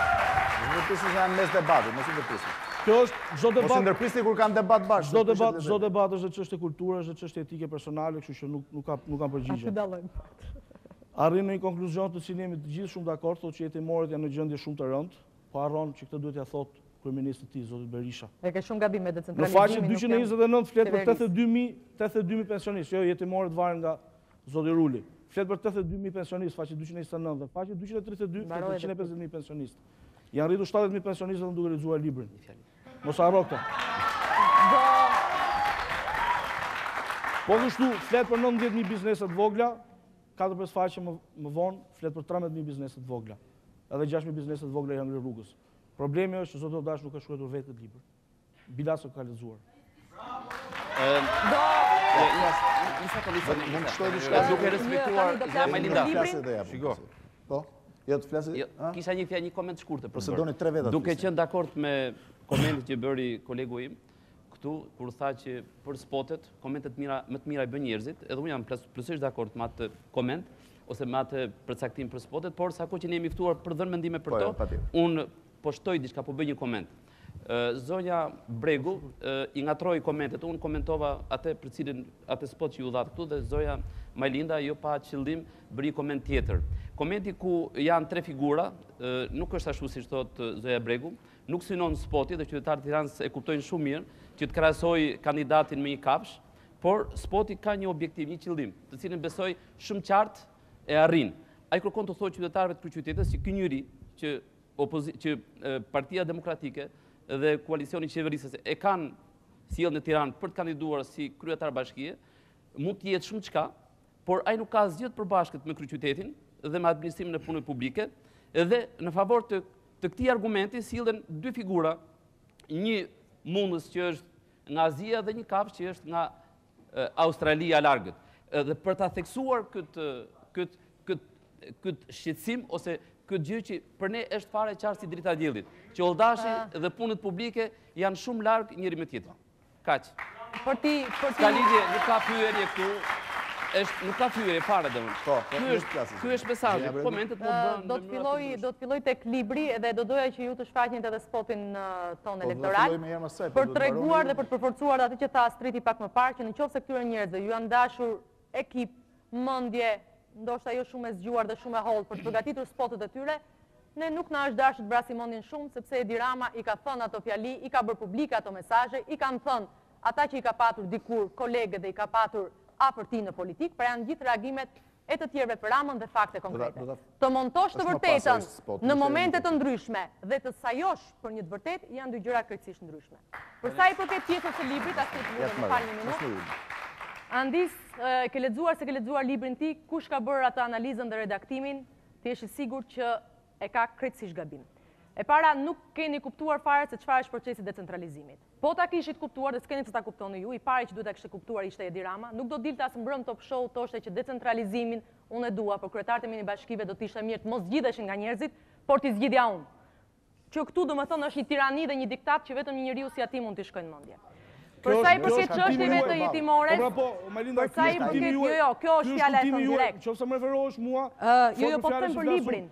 Ndërprisni se janë mes debatit, mos i ndërprisni. Kjo është çdo debat. Mos i ndërprisni kur kanë debat bashkë. Çdo debat, çdo debat është çështje kulture, është çështje etike personale, kështu që nuk nuk ka nuk kanë përgjigje. Atë dallojmë. Arrin në një konkluzion të cilin jemi të gjithë shumë dakord, thotë që jetimoret janë në gjendje shumë të rëndë, po harron që këtë duhet t'ia thotë kryeministrit të tij, zotit Berisha. E ke shumë gabim me decentralizimin. Në faqe 229 flet për 82000, 82000 pensionistë, jo jetimoret varen nga Zoti Ruli, flet për tetëdhjetë e dy mijë pensionistë, faqe dyqind e njëzet e nëntë, dhe faqe dyqind e tridhjetë e dy, flet për njëqind e pesëdhjetë mijë pensionistë. Janë rritur shtatëdhjetë mijë pensionistë vetëm duke lexuar librin. Mos harro këtë. Po kështu, flet për nëntëdhjetë mijë biznese të vogla, katër pesë faqe më, më vonë, flet për trembëdhjetë mijë biznese të vogla. Edhe gjashtë mijë biznese të vogla janë ngrirë rrugës. Problemi është që zoti Olldashi nuk e ka shkruar vetë këtë libër. Biles as e ka lexuar. Mund të shtoj diçka duke respektuar dhe Majlindën. Shiko. Po, jo të flasë. Jo, kisha një fjalë, një koment të shkurtër. Përse po doni tre veta. Duke qenë dakord me komentin që bëri kolegu im, këtu, kur tha që për spotet, komentet mira, më të mira i bëjnë njerëzit, edhe unë jam plotësisht dakord me atë koment, ose me atë përcaktim për spotet, por sa kohë që ne jemi ftuar për dhënë mendime për po, to, unë Po shtoj diçka, po bëj një koment. Zonja Bregu, i ngatërroi komentet. Unë komentova atë për cilin, atë spot që ju dhatë këtu, dhe zonja Majlinda, jo pa qëllim, bëri një koment tjetër. Komenti ku janë tre figura, nuk është ashtu siç thotë zonja Bregu, nuk synon spoti dhe qytetarët e Tiranës e kuptojnë shumë mirë, që të krahasojë kandidatin me një kafshë, por spoti ka një objektiv, një qëllim, të cilin besoj shumë qartë e arrin. Ai kërkon t'u thotë qytetarëve të këtij qyteti se ky njeri që që Partia Demokratike dhe koalicioni qeverisës e kanë sjellë në Tiranë për të kandiduar si kryetar bashkie, mund të jetë shumë gjëra, por ai nuk ka asgjë të përbashkët me kryeqytetin dhe me administrimin e punëve publike, dhe në favor të këtij argumenti sillen dy figura, një mundës që është nga Azia dhe një kafshë që është nga Australia e Largët. Dhe për ta theksuar këtë këtë këtë këtë shqetësim ose këtë gjë që për ne është fare e qartë si drita e diellit, që Olldashi dhe punët publike janë shumë larg njëri me tjetrin. Kaq. Për ti, për ti. S'ka lidhje, nuk ka pyetje këtu. Është, nuk ka pyetje fare domethënë. Po, po, ky është, ky është mesazhi. Komentet mund të bëhen. Do të filloj, do të filloj tek libri dhe do doja që ju të shfaqnit edhe spotin tonë elektoral, për të treguar dhe për të përforcuar edhe atë që tha Astriti pak më parë, që në qoftë se këtyre njerëzve u janë dashur ekip, mendje, ndoshta jo shumë e zgjuar dhe shumë e hollë për të përgatitur spotet e tyre, ne nuk na është dashur të vrasim mendjen shumë, sepse Edi Rama i ka thënë ato fjali, i ka bërë publike ato mesazhe, i kanë thënë ata që i ka patur dikur kolegë dhe i ka patur afër tij në politikë, pra janë gjithë reagimet e të tjerëve për Ramën dhe fakte konkrete. Të montosh të vërtetën në momente të ndryshme dhe të sajosh për një të vërtetë janë dy gjëra krejtësisht të ndryshme. Për sa i përket pjesës së librit, as nuk mund të falni një minutë. Andis, ke lexuar, s'e ke lexuar librin ti, kush ka bërë atë analizën dhe redaktimin, të jesh i sigurt që e ka krejtësisht gabim. E para, nuk keni kuptuar fare se çfarë është procesi i decentralizimit. Po ta kishit kuptuar dhe s'keni pse ta kuptoni ju, i pari që duhet ta kishte kuptuar ishte Edi Rama, nuk do dilte as mbrëmë në Top Show të thoshte që decentralizimin unë e dua, por kryetarët e minibashkive do të ishte mirë të mos zgjidheshin nga njerëzit, por t'i zgjidhja unë. Kjo këtu domethënë është një tirani dhe një diktat që vetëm një njeriu si atij mund t'i shkojë në mendje. Për sa i përket çështjeve të jetimores, për sa i përket, jo jo, kjo është fjala e thënë direkt. Jo jo, po them për librin.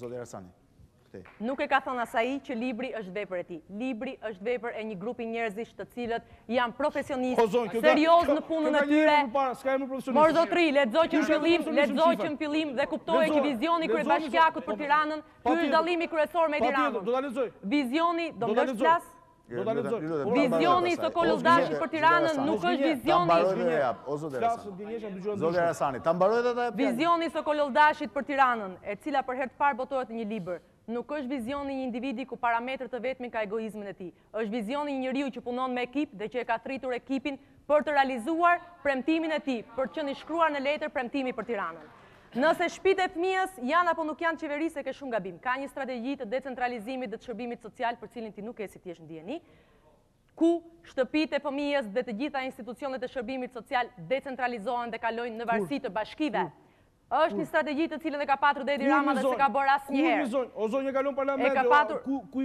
Zoti Arsani, këtej. Nuk e ka thënë as ai që libri është vepër e tij. Libri është vepër e një grupi njerëzish të cilët janë profesionistë, seriozë në punën e tyre. Mor zotri, lexo që në fillim, lexo që në fillim dhe kuptoje që vizioni i kryebashkiakut për Tiranën, ky është dallimi kryesor me Edi Ramën. Vizioni do. Do ta lexoj. Vizioni i Sokol Olldashit për Tiranën nuk është vizioni. Ta mbaroj dhe ta jap, o zoti Arsani. Zoti Arsani, ta mbaroj dhe ta jap. Vizioni i Sokol Olldashit për Tiranën, e cila për herë të parë botohet në një libër, nuk është vizioni i një individi ku parametër të vetmin ka egoizmin e tij. Është vizioni i një njeriu që punon me ekip dhe që e ka thirrur ekipin për të realizuar premtimin e tij për të qenë i shkruar në letër premtimi për Tiranën. Nëse shpitë e fëmijës janë apo nuk janë të qeverisë e ke shumë gabim. Ka një strategji të decentralizimit dhe të shërbimit social për cilin ti nuk ke si të jesh në dijeni, ku shtëpitë e fëmijës dhe të gjitha institucionet e shërbimit social decentralizohen dhe kalojnë në varësi të bashkive. Është një strategji të cilën e ka patur dhe Edi Rama dhe s'e ka bërë asnjëherë. O zonjë? O zonjë e kalon parlamenti, ku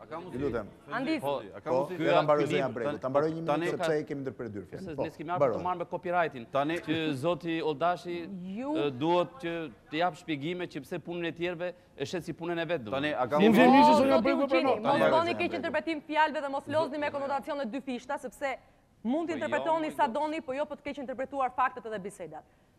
A ka mundësi? Ju lutem. Andi. Po, a ka mundësi? Ky e mbaroi zonja Bregu. Ta mbaroj një minutë sepse e kemi ndër për dy fjalë. Po. Ne kemi ardhur të merremi me copyrightin. Tani që zoti Olldashi duhet që të jap shpjegime që pse punën e tjerëve e shet si punën e vet. Tani a ka mundësi? Mund të zonja Bregu apo jo. Mos bëni keqinterpretim fjalëve dhe mos lozni me konotacione të dyfishta sepse mund të interpretoni sa doni, po jo për të keqinterpretuar faktet edhe bisedat.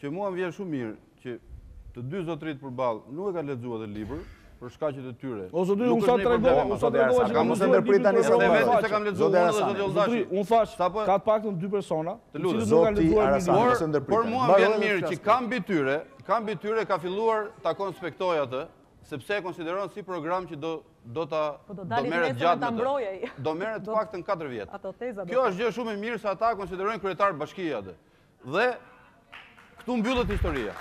Që mua më vjen shumë mirë që të dy zotërit përballë nuk e kanë lexuar atë libër, për shkaqet e tyre. O zotëri, unë sa të tregova, unë sa të tregova që kam mos e ndërprit tani se vetë që kam lexuar unë zoti Olldashi. Unë thash, ka të paktën dy persona, të cilët nuk kanë lexuar librin. Por, ndërprit. Por mua më vjen mirë që kampi i tyre, kampi i tyre ka filluar ta konspektojë atë, sepse e konsideron si program që do do ta po do merret gjatë me të. Do merret të paktën 4 vjet. Kjo është gjë shumë e mirë se e konsiderojnë kryetar bashkie atë. Dhe këtu mbyllet historia.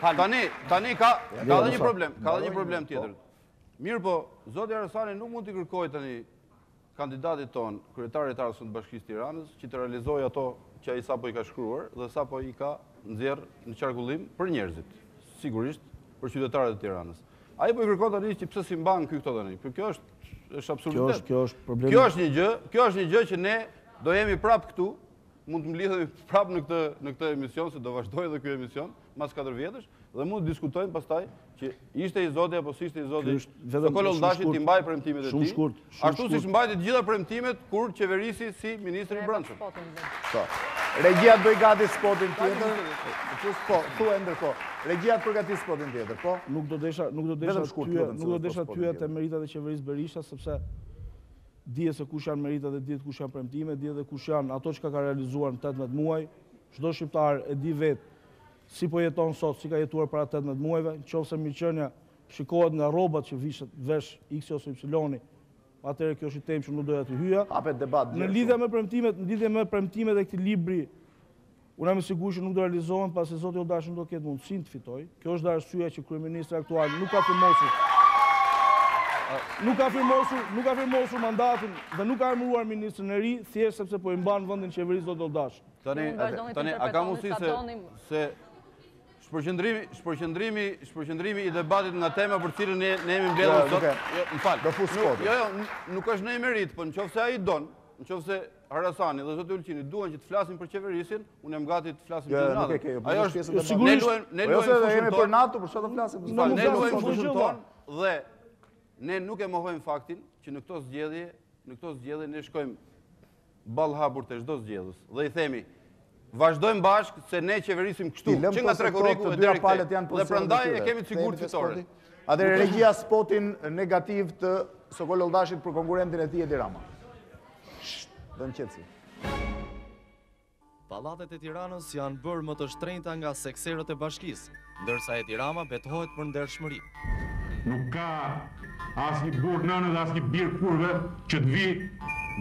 Tani, tani ka ka dhe një problem, ka dhe një problem tjetër. Mirëpo, zoti Harasani nuk mund t'i kërkojë tani kandidatit tonë, kryetarit të ardhshëm të bashkisë Tiranës, që të realizojë ato që ai sapo i ka shkruar dhe sapo i ka nxjerrë në qarkullim për njerëzit, sigurisht për qytetarët e Tiranës. Ai po i kërkon tani që pse s'i mban këto tani, por kjo është, është absurditet. Kjo është, kjo është një gjë, kjo është një gjë që ne do jemi prapë këtu, mund të mblidhemi prapë në këtë në këtë emision se do vazhdojë edhe ky emision mas 4 vjetësh dhe mund të diskutojmë pastaj që ishte i zoti apo s'ishte i zoti Sokol Olldashi t'i mbajë premtimet e tij shumë shkurt ashtu siç mbajti të gjitha premtimet kur qeverisi si ministri i brendshëm po regjia bëj gati spotin tjetër po po thuaj ndërkohë regjia përgatit spotin tjetër po nuk do desha nuk do desha shkurt nuk do desha t'hyja te meritat e qeverisë Berisha sepse Dihet se kush janë meritat edhe dihet kush janë premtimet, dihet dhe kush janë ato çka ka realizuar në tetëmbëdhjetë muaj. Çdo shqiptar e di vetë si po jeton sot, si ka jetuar para tetëmbëdhjetë muajve. Në qoftë se mirëqenia shikohet nga rrobat që vishet vesh X-i ose Y-i, atëherë kjo është një temë që nuk doja të hyja. Hapet debat dhe këtu. Në lidhje me premtimet, në lidhje me premtimet e këtij libri, Unë jam i sigurt që nuk do realizohen pasi zoti Olldashi nuk do të ketë mundësinë të fitojë. Kjo është dhe arsyeja që kryeministri aktual nuk ka firmosur nuk ka firmosur, nuk ka firmosur mandatin dhe nuk ka emëruar ministrin e ri, thjesht sepse po i mban vendin në qeveri zotit Olldashi. Tani, tani a ka mundësi se se shpërqendrimi, shpërqendrimi, shpërqendrimi i debatit nga tema për cilën ne ne jemi mbledhur jo, sot. Jo, jo, më fal. Do futesh kot. Jo, jo, nuk është në meritë, po nëse ai don, nëse Harasani dhe zoti Ulqini duan që të flasin për qeverisjen, unë jam gati të flasim për NATO-n. Nuk e ke, ajo është pjesë e sigurisht. Ne luajmë, ne luajmë jemi për NATO-n, për çfarë të flasim? Ne luajmë fushën tonë dhe ne nuk e mohojmë faktin që në këto zgjedhje, në këto zgjedhje ne shkojmë ballëhapur te çdo zgjedhës dhe i themi Vazhdojmë bashkë se ne qeverisim këtu, që nga 3 korriku e deri këtej. Dhe prandaj e kemi të sigurt fitoren. Atëherë regjia spotin negativ të Sokol Olldashit për konkurrentin e tij Edi Rama. Don Qetsi. Pallatet e Tiranës janë bërë më të shtrenjta nga sekserët e bashkisë. Ndërsa Edi Rama betohet për ndershmëri. Nuk ka asnjë burrë nëne dhe asnjë bir kurve që të vijë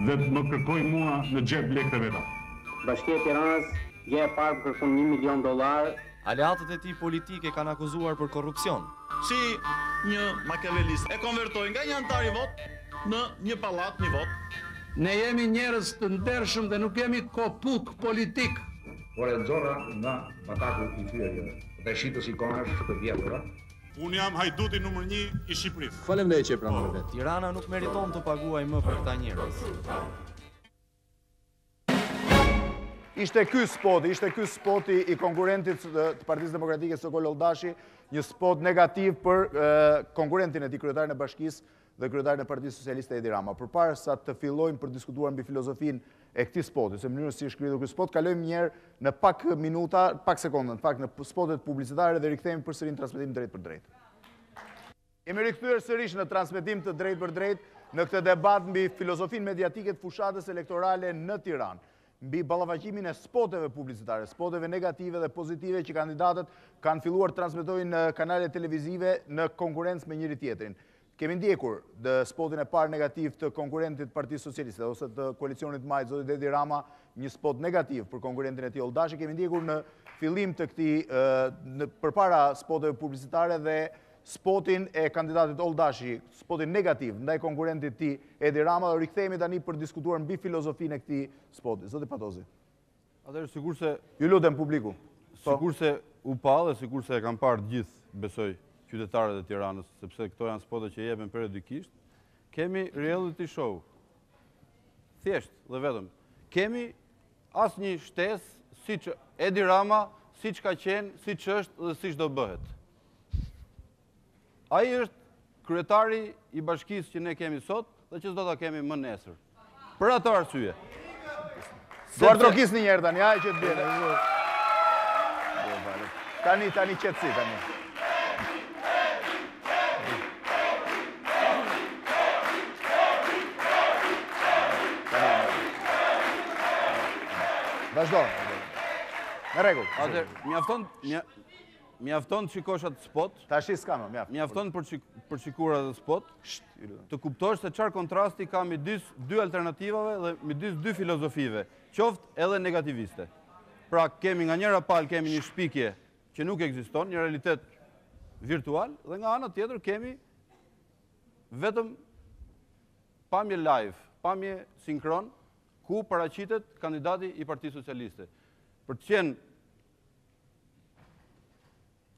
dhe të më kërkojë mua në xhep lekët e veta. Bashkia e Tiranës, gjë e parë, më kërkon një milion dollarë. Aleatët e tij politikë e kanë akuzuar për korrupsion. Si një makiavelist, e konvertoi nga një anëtar një votë në një pallat, një votë. Ne jemi njerëz të ndershëm dhe nuk jemi kopukë politikë. Por e nxorra nga batak i fyerjeve. Dhe shitës ikonash të vjedhura. Unë jam hajduti numër një i Shqipërisë. Faleminderit që e pranove vetë. Tirana nuk meriton të paguajë më për këta njerëz. Ishte ky spot, ishte ky spot i konkurrentit të Partisë Demokratike Sokol Olldashi, një spot negativ për konkurrentin e tij kryetarin e bashkisë dhe kryetarin e Partisë Socialiste Edi Rama. Përpara se të fillojmë për të diskutuar mbi filozofinë e këtij spoti, së mënyrës si është krijuar ky spot, kalojmë një herë në pak minuta, pak sekonda, në fakt në spotet publicitare dhe rikthehemi përsëri në transmetim drejtpërdrejt. Jemi rikthyer sërish në transmetim të drejtpërdrejtë në këtë debat mbi filozofinë mediatike të fushatës elektorale në Tiranë mbi ballafaqimin e spoteve publicitare, spoteve negative dhe pozitive që kandidatët kanë filluar të transmitojnë në kanale televizive në konkurrencë me njëri-tjetrin. Kemi ndjekur dhe spotin e parë negativ të konkurrentit të Partisë Socialiste, ose të koalicionit të majtë zotit Edi Rama, një spot negativ për konkurrentin e tij Olldashi. Kemi ndjekur në fillim të këtij përpara spoteve publicitare dhe spotin e kandidatit Olldashi, spotin negativ, ndaj konkurrentit të tij Edi Rama, dhe rikthehemi tani për të diskutuar mbi filozofinë e këtij spoti. Zoti Patozi. Atëherë sikurse ju lutem publiku. Po. Sikurse u pa dhe sikurse e kanë parë të gjithë, besoj, qytetarët e Tiranës, sepse këto janë spote që jepen periodikisht, kemi reality show. Thjesht dhe vetëm. Kemi asnjë shtesë, siç Edi Rama, siç ka qenë, siç është dhe siç do bëhet. Ai është kryetari i bashkisë që ne kemi sot dhe që s'do ta kemi më nesër. Për ato arsye. Duar drogis një njerë tani, ajë që të bjene. Tani, tani qetësi, tani. Vazhdo. Në rregull. Atër, mjafton... Mjafton të shikosh atë spot. Tashi s'ka më, mjaft. Mjafton për të shikuar atë spot. Sht, të lutem. Të kuptosh se çfarë kontrasti ka midis dy alternativave dhe midis dy filozofive, qoftë edhe negativiste. Pra kemi nga njëra palë kemi një shpikje që nuk ekziston, një realitet virtual dhe nga ana tjetër kemi vetëm pamje live, pamje sinkron ku paraqitet kandidati i Partisë Socialiste. Për të qenë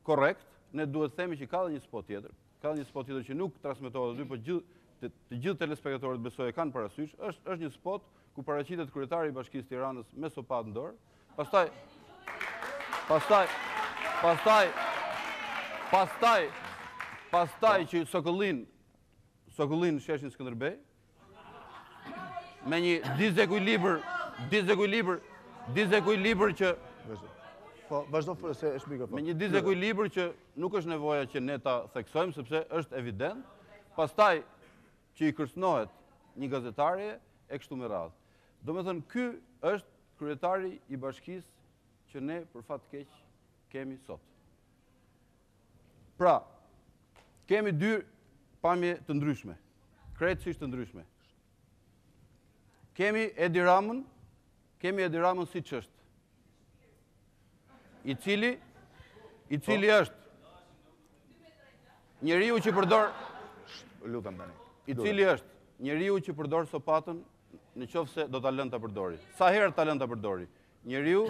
Korrekt, ne duhet të themi që ka dhe një spot tjetër, ka dhe një spot tjetër që nuk transmetohet aty, po gjithë të gjithë telespektatorët besoj e kanë parasysh, është është një spot ku paraqitet kryetari i Bashkisë së Tiranës me sopatë në dorë. Pastaj pastaj pastaj pastaj pastaj që sokëllin sokëllin sheshin Skënderbej, Me një dizekuilibër, dizekuilibër, dizekuilibër që... Po, vazhdo fërë se është mikrofon. Me një dizekuilibër që nuk është nevoja që ne ta theksojmë, sepse është evident, pastaj që i kërcënohet një gazetareje, e kështu me radhë. Domethënë, ky është kryetari i bashkisë që ne për fat të keq kemi sot. Pra, kemi dy pamje të ndryshme, krejtësisht të ndryshme. Kemi Edi Ramën, kemi Edi Ramën siç është. I cili, i cili po. është njeriu që përdor lutem tani. I cili është njeriu që përdor sopatën në qoftë se do ta lënë ta përdorë. Sa herë ta lënë ta përdorë? Njeriu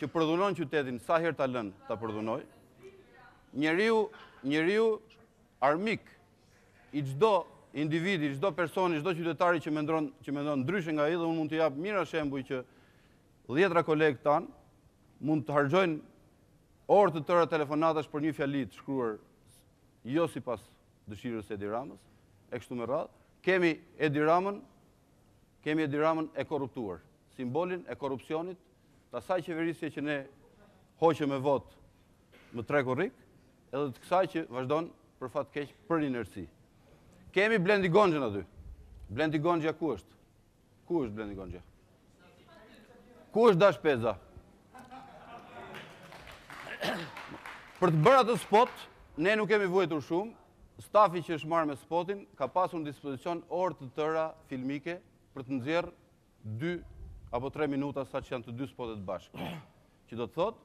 Që përdhunon qytetin, sa herë ta lënë ta përdhunojë. Njeriu, njeriu armik i çdo individi, çdo personi, çdo qytetari që mendron, që mendon ndryshe nga ai dhe unë mund t'ju jap mijëra shembuj që dhjetëra kolegë tanë mund të harxhojnë orë të tëra telefonatash për një fjali të shkruar jo sipas dëshirës së Edi Ramës, e kështu me radhë. Kemi Edi Ramën Kemi Edi Ramën e korruptuar, simbolin e korrupsionit të asaj qeverisje që ne hoqëm me votë më tre korrik, edhe të kësaj që vazhdon për fat keq për inerci. Kemi Blendi Gonxhën aty. Blendi Gonxha ku është? Ku është Blendi Gonxha? Ku është Dash Peza? Për të bërë atë spot, ne nuk kemi vuajtur shumë, Stafi që është marrë me spotin ka pasur në dispozicion orë të tëra filmike për të nxjerrë dy apo tre minuta sa që janë të dy spotet bashkë. Që do të thotë,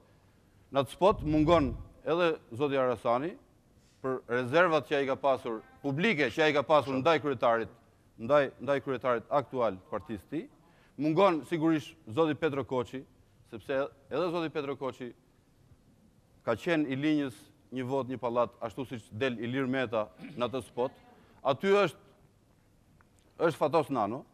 në atë spot mungon edhe zoti Arasani për rezervat që ai ka pasur publike, që ai ka pasur ndaj kryetarit, ndaj ndaj kryetarit aktual të partisë së tij. Mungon sigurisht zoti Petro Koçi, sepse edhe zoti Petro Koçi Ka qenë i linjës një votë një pallat, ashtu siç del Ilir Meta në atë spot. Aty është është Fatos Nano,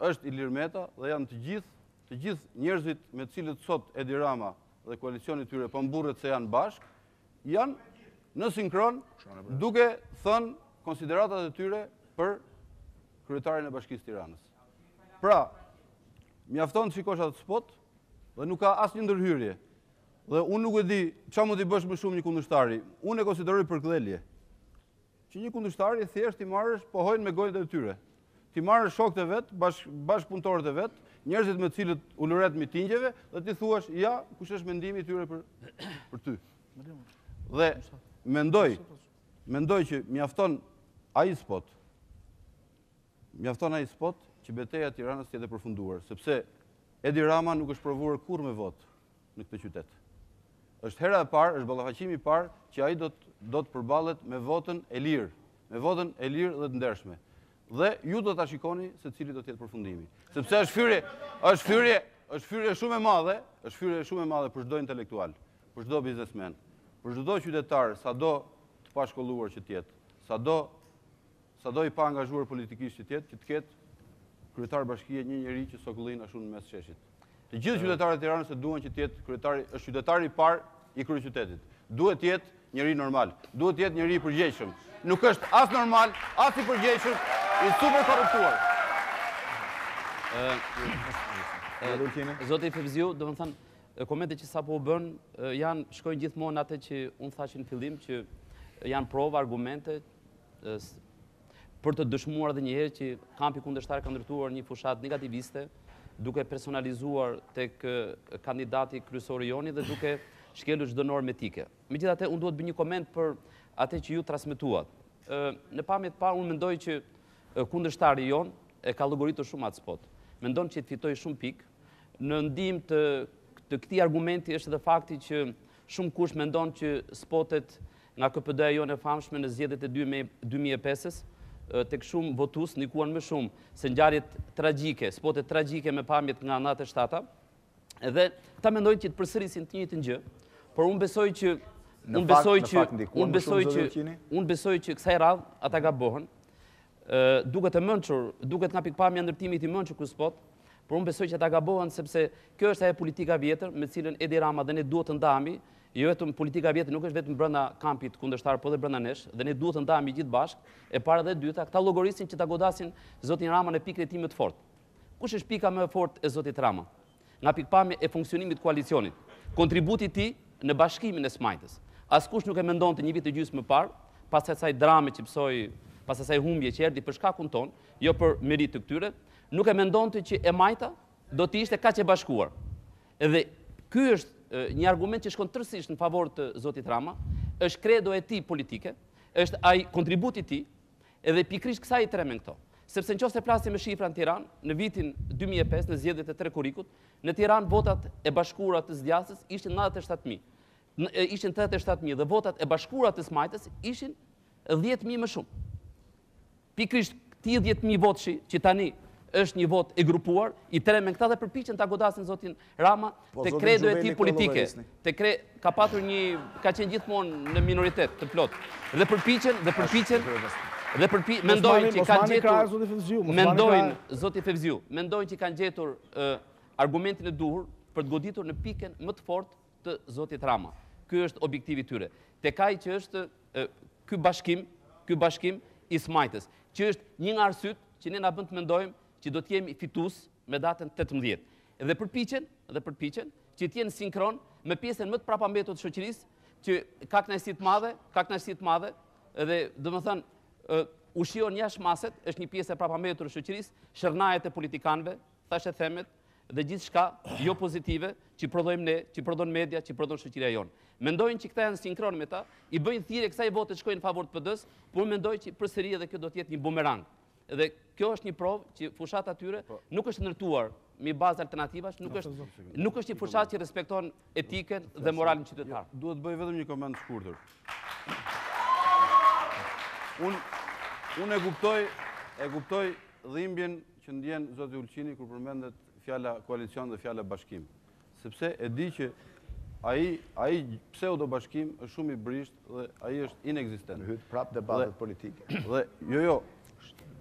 është Ilir Meta dhe janë të gjithë të gjithë njerëzit me të cilët sot Edi Rama dhe koalicioni i tyre po mburret se janë bashkë, janë në sinkron duke thënë konsideratat e tyre për kryetarin e Bashkisë të Tiranës. Pra, mjafton të shikosh atë spot, Dhe nuk ka asnjë ndërhyrje. Dhe unë nuk e di ça mund t'i bësh më shumë një kundërshtari. Unë e konsideroj përkëdhelje. Që një kundërshtari thjesht t'i marrësh pohojnë me gojën e tyre. T'i marrësh shokët e vet, bashk bashkëpunëtorët e vet, njerëzit me të cilët ulëret mitingjeve dhe t'i thuash ja kush është mendimi i tyre për për ty. Dhe mendoj mendoj që mjafton ai spot Mjafton ai spot që beteja e Tiranës të jetë e përfunduar, sepse Edi Rama nuk është provuar kurrë me votë në këtë qytet. Është hera e parë, është ballafaqimi i parë që ai do të do të përballet me votën e lirë, me votën e lirë dhe të ndershme. Dhe ju do ta shikoni se cili do të jetë përfundimi. Sepse është fyrje, është fyrje, është fyrje shumë e madhe, është fyrje shumë e madhe për çdo intelektual, për çdo biznesmen, për çdo qytetar, sado të pashkolluar që të jetë, sado Sado i paangazhuar politikisht që të jetë, që të ketë kryetar bashkie një njeri që sokëllin ashtu në mes sheshit. Të gjithë qytetarët e Tiranës e duan që të jetë kryetari, është qytetari i parë i kryeqytetit. Duhet të jetë njeri normal, duhet të jetë njeri i përgjegjshëm. Nuk është as normal, as i përgjegjshëm, i super korruptuar. Zoti Fevziu, domethënë, komentet që sapo u bënë, janë, shkojnë gjithmonë atë që unë thashë në fillim, që janë provë, argumente, për të dëshmuar edhe njëherë që kampi kundërshtar ka ndërtuar një fushatë negativiste, duke personalizuar tek kandidati kryesor i joni dhe duke shkelu çdo normë etike. Megjithatë, unë do të bëj një koment për atë që ju transmituat. Në pamjet pa, unë mendoj që kundërshtari jonë e ka llogaritur shumë atë spot. Mendon që do të fitojë shumë pikë. Në ndihmë të këtij argumenti është edhe fakti që Shumëkush mendon që spotet nga KOP-i ynë i famshëm në zgjedhjet e dy mijë e pesës, tek shumë votues ndikuan më shumë se ngjarjet tragjike, spotet tragjike me pamjet nga nëntëdhjetë e shtata, edhe ata mendojnë që të përsërisin të njëjtën gjë, por unë besoj që Në fakt, në fakt ndikuan më shumë zoti Ullqini? Unë besoj që kësaj radhe ata gabohen. Duket e mënçur, duket nga pikëpamja e ndërtimit i mënçur ky spot, por unë besoj që ata gabohen sepse kjo është ajo politika e vjetër me të cilën Edi Rama dhe ne duhet të ndahemi, jo vetëm politika e vjetër nuk është vetëm brenda kampit kundërshtar por edhe brenda nesh dhe ne duhet të ndahemi gjithë bashkë, e para dhe e dyta, këta llogarisin që ta godasin zotin Rama në pikën e tij më të fortë. Kush është pika më e fortë e zotit Rama? Nga pikëpamja e funksionimit të koalicionit, kontributi i tij në bashkimin e së majtës, askush nuk e mendonte një vit e gjysmë më parë, pas asaj drame që pësoi, pas asaj humbjeje që erdhi për shkakun tonë, jo për meritë të këtyre, nuk e mendonte që e majta do të ishte kaq e bashkuar. Dhe ky është një argument që shkon tërësisht në favor të zotit Rama, është kredo e tij politike, është ai kontributi i tij, Edhe pikërisht kësaj i tremben këta. Sepse në qoftë se flasim me shifra në Tiranë, në vitin dy mijë e pesë, në zgjedhjet e tre korrikut, në Tiranë votat e bashkuara të së djathtës ishin nëntëdhjetë e shtatë mijë, ishin tetëdhjetë e shtatë mijë dhe votat e bashkuara të së majtës ishin dhjetë mijë më shumë. Pikërisht këtij dhjetë mijë votëshi, që tani është një votë e grupuar, i tremben këta dhe përpiqen ta godasin zotin Rama, te kredo e tij politike, te kre, ka patur një, ka qenë gjithmonë në minoritet të plotë. Dhe përpiqen, dhe përpiqen, dhe përpi, mendojnë që kanë gjetur, mendojnë, zoti Fevziu, mendojnë që kanë gjetur uh, argumentin e duhur për të goditur në pikën më të fortë të zotit Rama. Ky është objektivi i tyre. Tek ai që është uh, ky bashkim, ky bashkim i së majtës, që është një nga arsyet që ne na bën të mendojmë që do të jemi fitues me datën tetëmbëdhjetë, dhe përpiqen, dhe përpiqen, që të jenë sinkron me pjesën më të prapambetur të shoqërisë, që ka kënaqësi të madhe, ka kënaqësi të madhe, dhe domethënë ë ushqen jashtë mase, është një pjesë e prapambetur e shoqërisë, sherrnajat e politikanëve, thashethemet, dhe gjithçka jo pozitive që prodhojmë ne, që prodhon media, që prodhon shoqëria jonë. Mendojnë që këta janë sinkron me ta, i bëjnë thirrje kësaj vote të shkojë në favor të PD-së, por mendoj që përsëri edhe kjo do të jetë një bumerang. Dhe kjo është një provë që fushata e tyre po. nuk është ndërtuar mbi bazë alternativash, nuk është nuk është një fushatë që respekton etikën dhe moralin qytetar. Jo, duhet të bëj vetëm një koment të shkurtër. Unë unë e kuptoj e kuptoj dhimbjen që ndjen zoti Ulqini kur përmendet fjala koalicion dhe fjala bashkim. Sepse e di që ai, ai pseudo bashkim është shumë i brishtë dhe ai është inekzistent. Hytë prapë në debatet politike. Dhe jo jo,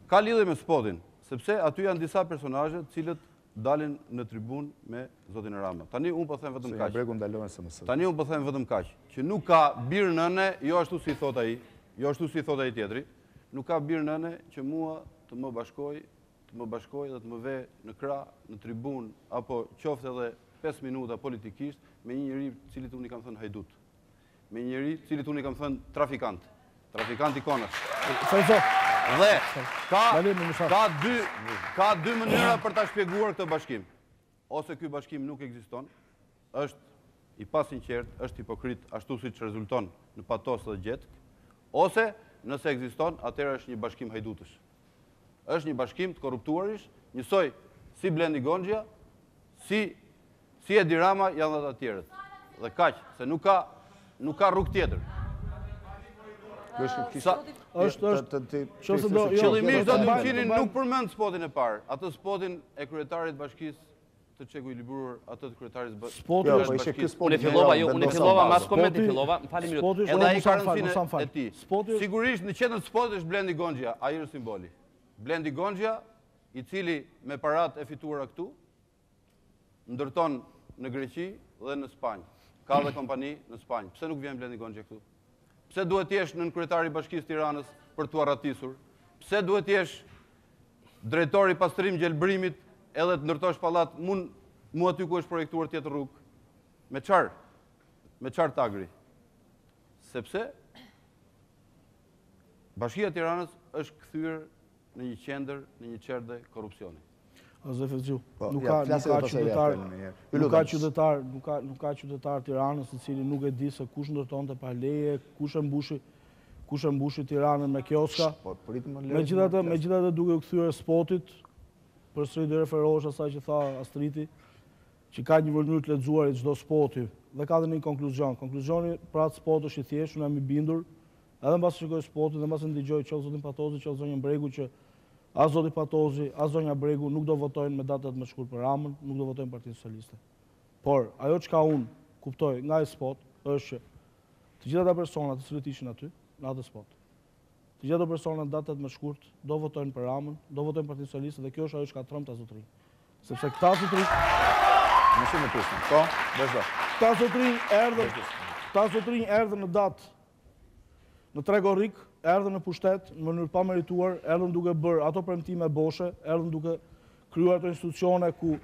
ka lidhje me spotin, sepse aty janë disa personazhe të cilët dalin në tribunë me zotin Rama. Tani unë po them vetëm kaq. Se bregu ndalohen se mësë. Tani unë po them vetëm kaq, që nuk ka bir nëne, jo ashtu si thotë ai, jo ashtu si thotë ai tjetri, nuk ka bir nëne që mua të më bashkojë të më bashkojë dhe të më vejë në krah, në tribunë, apo qoftë edhe pesë minuta politikisht, me një njeri të cilit unë i kam thënë hajdut. Me një njeri të cilit unë i kam thënë trafikant. Trafikant ikonash. Dhe ka dy mënyra për ta shpjeguar këtë bashkim. Ose ky bashkim nuk ekziston, është i pasinqertë, është hipokrit, ashtu siç rezulton në Patos dhe gjetkë, ose, nëse ekziston, atëherë është një bashkim hajdutësh. Është një bashkim të korruptuarish, njësoj si Blendi Gonxhja, si si Edi Rama janë dhe të tjerët. Dhe kaq, se nuk ka Nuk ka rrugë tjetër. Është, është, qëse do... Qëllimisht zoti Ulqini nuk përmend spotin e parë, atë spotin e kryetarit të bashkisë të çekuilibruar atë të kryetarit të bashkisë. Spotin e bashkisë. Unë e fillova, jo, unë e fillova, mas koment e fillova, më fal një minutë. Edhe ai ka rëndësinë e tij. Sigurisht në qendër të spotit është Blendi Gonxhja, ai është simboli. Blendi Gonxhja, i cili me paratë e fituara këtu, Ndërton në Greqi dhe në Spanjë. Ka dhe kompani në Spanjë. Pse nuk vjen Blendi Gonxhja këtu? Pse duhet të jesh nënkryetari i Bashkisë së Tiranës për t'u arratisur? Pse duhet të jesh drejtori i pastrim-gjelbërimit edhe të ndërtosh pallat mund mu aty ku është projektuar të jetë rrugë? Me çfarë? Me çfarë tagri? Sepse Bashkia e Tiranës është kthyer në një qendër, në një çerdhe korrupsioni. O Zef Exhu, po, nuk ka qytetar, nuk ka qytetar, nuk ka qytetar të Tiranës i cili nuk e di se kush ndërtonte pa leje, kush e mbushi, kush e mbushi Tiranën me kioska. Po, megjithatë, megjithatë duke u kthyer te spoti, përsëri t'i referohesh asaj që tha Astriti, që ka një mënyrë të lexuari çdo spoti, dhe ka dhe një konkluzion. Konkluzioni pas spotit është i thjeshtë, unë jam i bindur, Edhe mbas shikoj spotin dhe mbas e ndigjoj qoftë zotin Patozi, qoftë zonjën Bregu që as zoti Patozi, as zonja Bregu nuk do votojnë me datë tetëmbëdhjetë shkurt për Ramën, nuk do votojnë Partinë Socialiste. Por, ajo çka unë kuptoj nga ai spot është që të gjithë ata persona të cilët ishin aty në atë spot. Të gjithë ato persona datë tetëmbëdhjetë shkurt do votojnë për Ramën, do votojnë Partinë Socialiste dhe kjo është ajo çka tremb këta zotërinj. Sepse këta zotërinj Më shumë të pyesim. Po, vazhdo. Këta zotërinj erdhën, këta zotërinj erdhën në datë Në tre korrik, erdhën në pushtet në mënyrë të pamerituar, erdhën duke bërë ato premtime boshe, erdhën duke krijuar ato institucione ku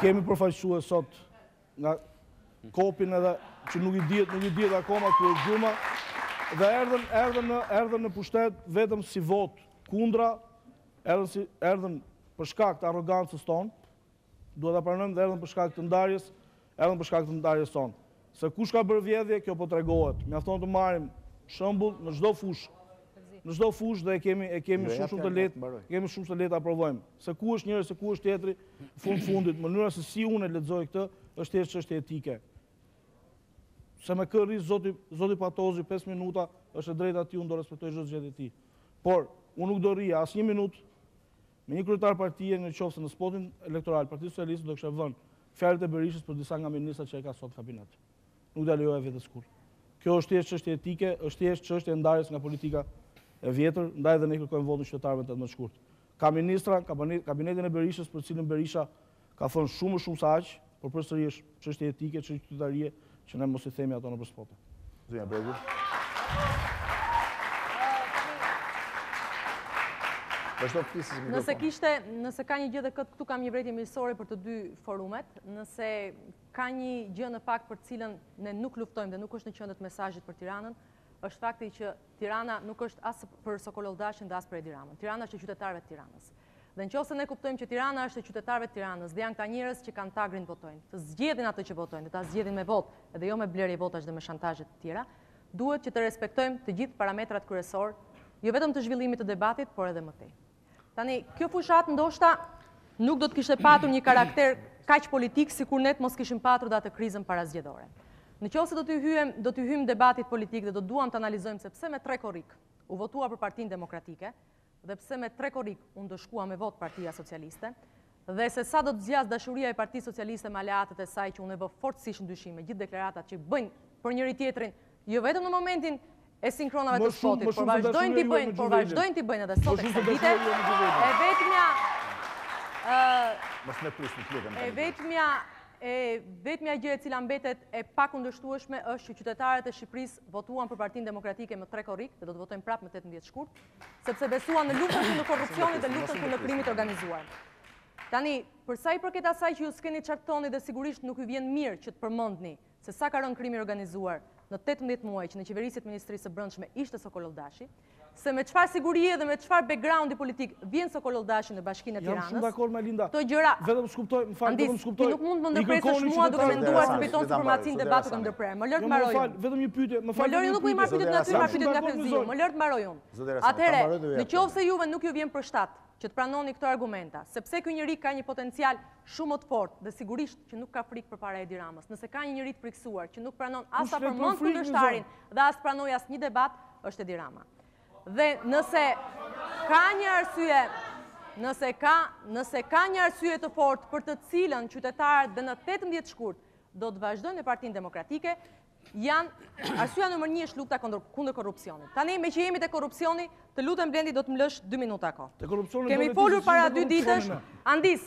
kemi përfaqësues sot nga kopin edhe që nuk i dihet, nuk i dihet akoma ku është gjurma dhe erdhën erdhën në erdhën në pushtet vetëm si votë kundra, erdhën si erdhën për shkak të arrogancës tonë, Duhet ta pranojmë dhe erdhën për shkak të ndarjes, erdhën për shkak të ndarjes sonë. Se kush ka bërë vjedhje, kjo po tregohet. Mjafton të marrim shembull në çdo fushë. Në çdo fushë dhe e kemi e kemi shumë shumë të lehtë, e kemi shumë të lehtë ta provojmë. Se ku është njëri, se ku është tjetri, fund fundit, mënyra se si unë e lexoj këtë, është thjesht çështje etike. Se me kë rri zoti, zoti Patozi 5 minuta, është e drejta e tij, unë do respektoj çdo zgjedhje të tij. Por, unë nuk do rrija asnjë minutë Me një kryetar partie në qoftë se në spotin elektoral Partia Socialiste do kishte vënë fjalët e Berishës për disa nga ministrat që e ka sot në kabinet. Nuk do ja lejoja vetes kurrë. Kjo është thjesht çështje etike, është thjesht çështje e ndarjes nga politika e vjetër, ndaj edhe ne i kërkojmë votën qytetarëve në tetëmbëdhjetë shkurt. Ka ministra, kabinetin e Berishës për të cilin Berisha Ka thënë shumë më shumë se aq, por përsëri është çështje etike, çështje qytetarie, që ne mos i themi ato nëpër spote. Zonja Bregu. Vazhdo të flisësh mikrofon. Nëse kishte, nëse ka një gjë dhe këtu kam një vërejtje mirësore për të dy forumet, nëse ka një gjë në fakt për të cilën ne nuk luftojmë dhe nuk është në qendër të mesazhit për Tiranën, është fakti që Tirana nuk është as për Sokol Olldashin dhe as për Edi Ramën. Tirana është e qytetarëve të Tiranës. Dhe në qoftë se ne kuptojmë që Tirana është e qytetarëve të Tiranës dhe janë këta njerëz që kanë tagrin të votojnë, të zgjedhin atë që votojnë dhe ta zgjedhin me votë dhe jo me blerje votash dhe me shantazhe të tjera, duhet që të respektojmë të gjithë parametrat kryesorë jo vetëm të zhvillimit të debatit, por edhe më tej. Tani, kjo fushatë ndoshta nuk do të kishte patur një karakter kaq politik sikur ne të mos kishim patur dhe atë krizën parazgjedhore. Në qoftë se do t'i hyjmë, do t'i hyjmë debatit politik dhe do të duam të analizojmë se pse me tre korrik u votua për partinë demokratike dhe pse me tre korrik u ndëshkua me votë partia socialiste, Dhe se sa do të zgjasë dashuria e Partisë Socialiste me aleatët e saj që unë e vë fortësisht në dyshim me gjithë deklaratat që bëjnë për njëri-tjetrin, jo vetëm në momentin e sinkronave të spotit, por vazhdojnë t'i bëjnë, por vazhdojnë t'i bëjnë edhe sot e kësaj dite, e vetmja, e vetmja, e vetmja gjë e cila mbetet e pakundërshtueshme është që qytetarët e Shqipërisë votuan për Partinë Demokratike më tre korrik dhe do të votojnë prapë më tetëmbëdhjetë shkurt, sepse besuan në luftën kundër korrupsionit dhe luftën kundër krimit të organizuar. Tani, për sa i përket asaj që ju s'keni çfarë të thoni dhe sigurisht nuk ju vjen mirë që të përmendni se sa ka rënë krimi i organizuar në tetëmbëdhjetë muaj që në qeverisje të Ministrisë së Brendshme ishte Sokol Olldashi, se me çfarë sigurie dhe me çfarë background-i politik vjen Sokol Olldashi në bashkinë e Tiranës. S'jam shumë dakord me Linda. Këto gjëra. Vetëm s'kuptoj, më fal, vetëm s'kuptoj. Andis, ti nuk mund të më ndërpresësh mua duke menduar se fiton supremacinë e debatit duke ndërprerë. Më lër të mbaroj. Më fal, vetëm një pyetje, më fal. Më lër nuk i marr pyetjet nga ty, marr pyetjet nga Fevziu. Më lër të mbaroj unë. Atëherë, në qoftë se juve nuk ju vjen për shtat që të pranoni këto argumenta, sepse ky njeri ka një potencial shumë më të fortë dhe sigurisht që nuk ka frikë përpara Edi Ramës. Nëse ka një njeri të frikësuar që nuk pranon as ta përmendë kundërshtarin dhe as të pranojë as një debat, është Edi Rama. Dhe nëse ka një arsye, nëse ka, nëse ka një arsye të fortë për të cilën qytetarët dhe në 18 shkurt do të vazhdojnë me Partinë Demokratike, janë arsyeja numër 1 është lufta kundër kundër korrupsionit. Tani meqë jemi te korrupsioni, të lutem Blendi do të më lësh 2 minuta kohë. Te korrupsioni kemi folur para 2 ditësh, Andis,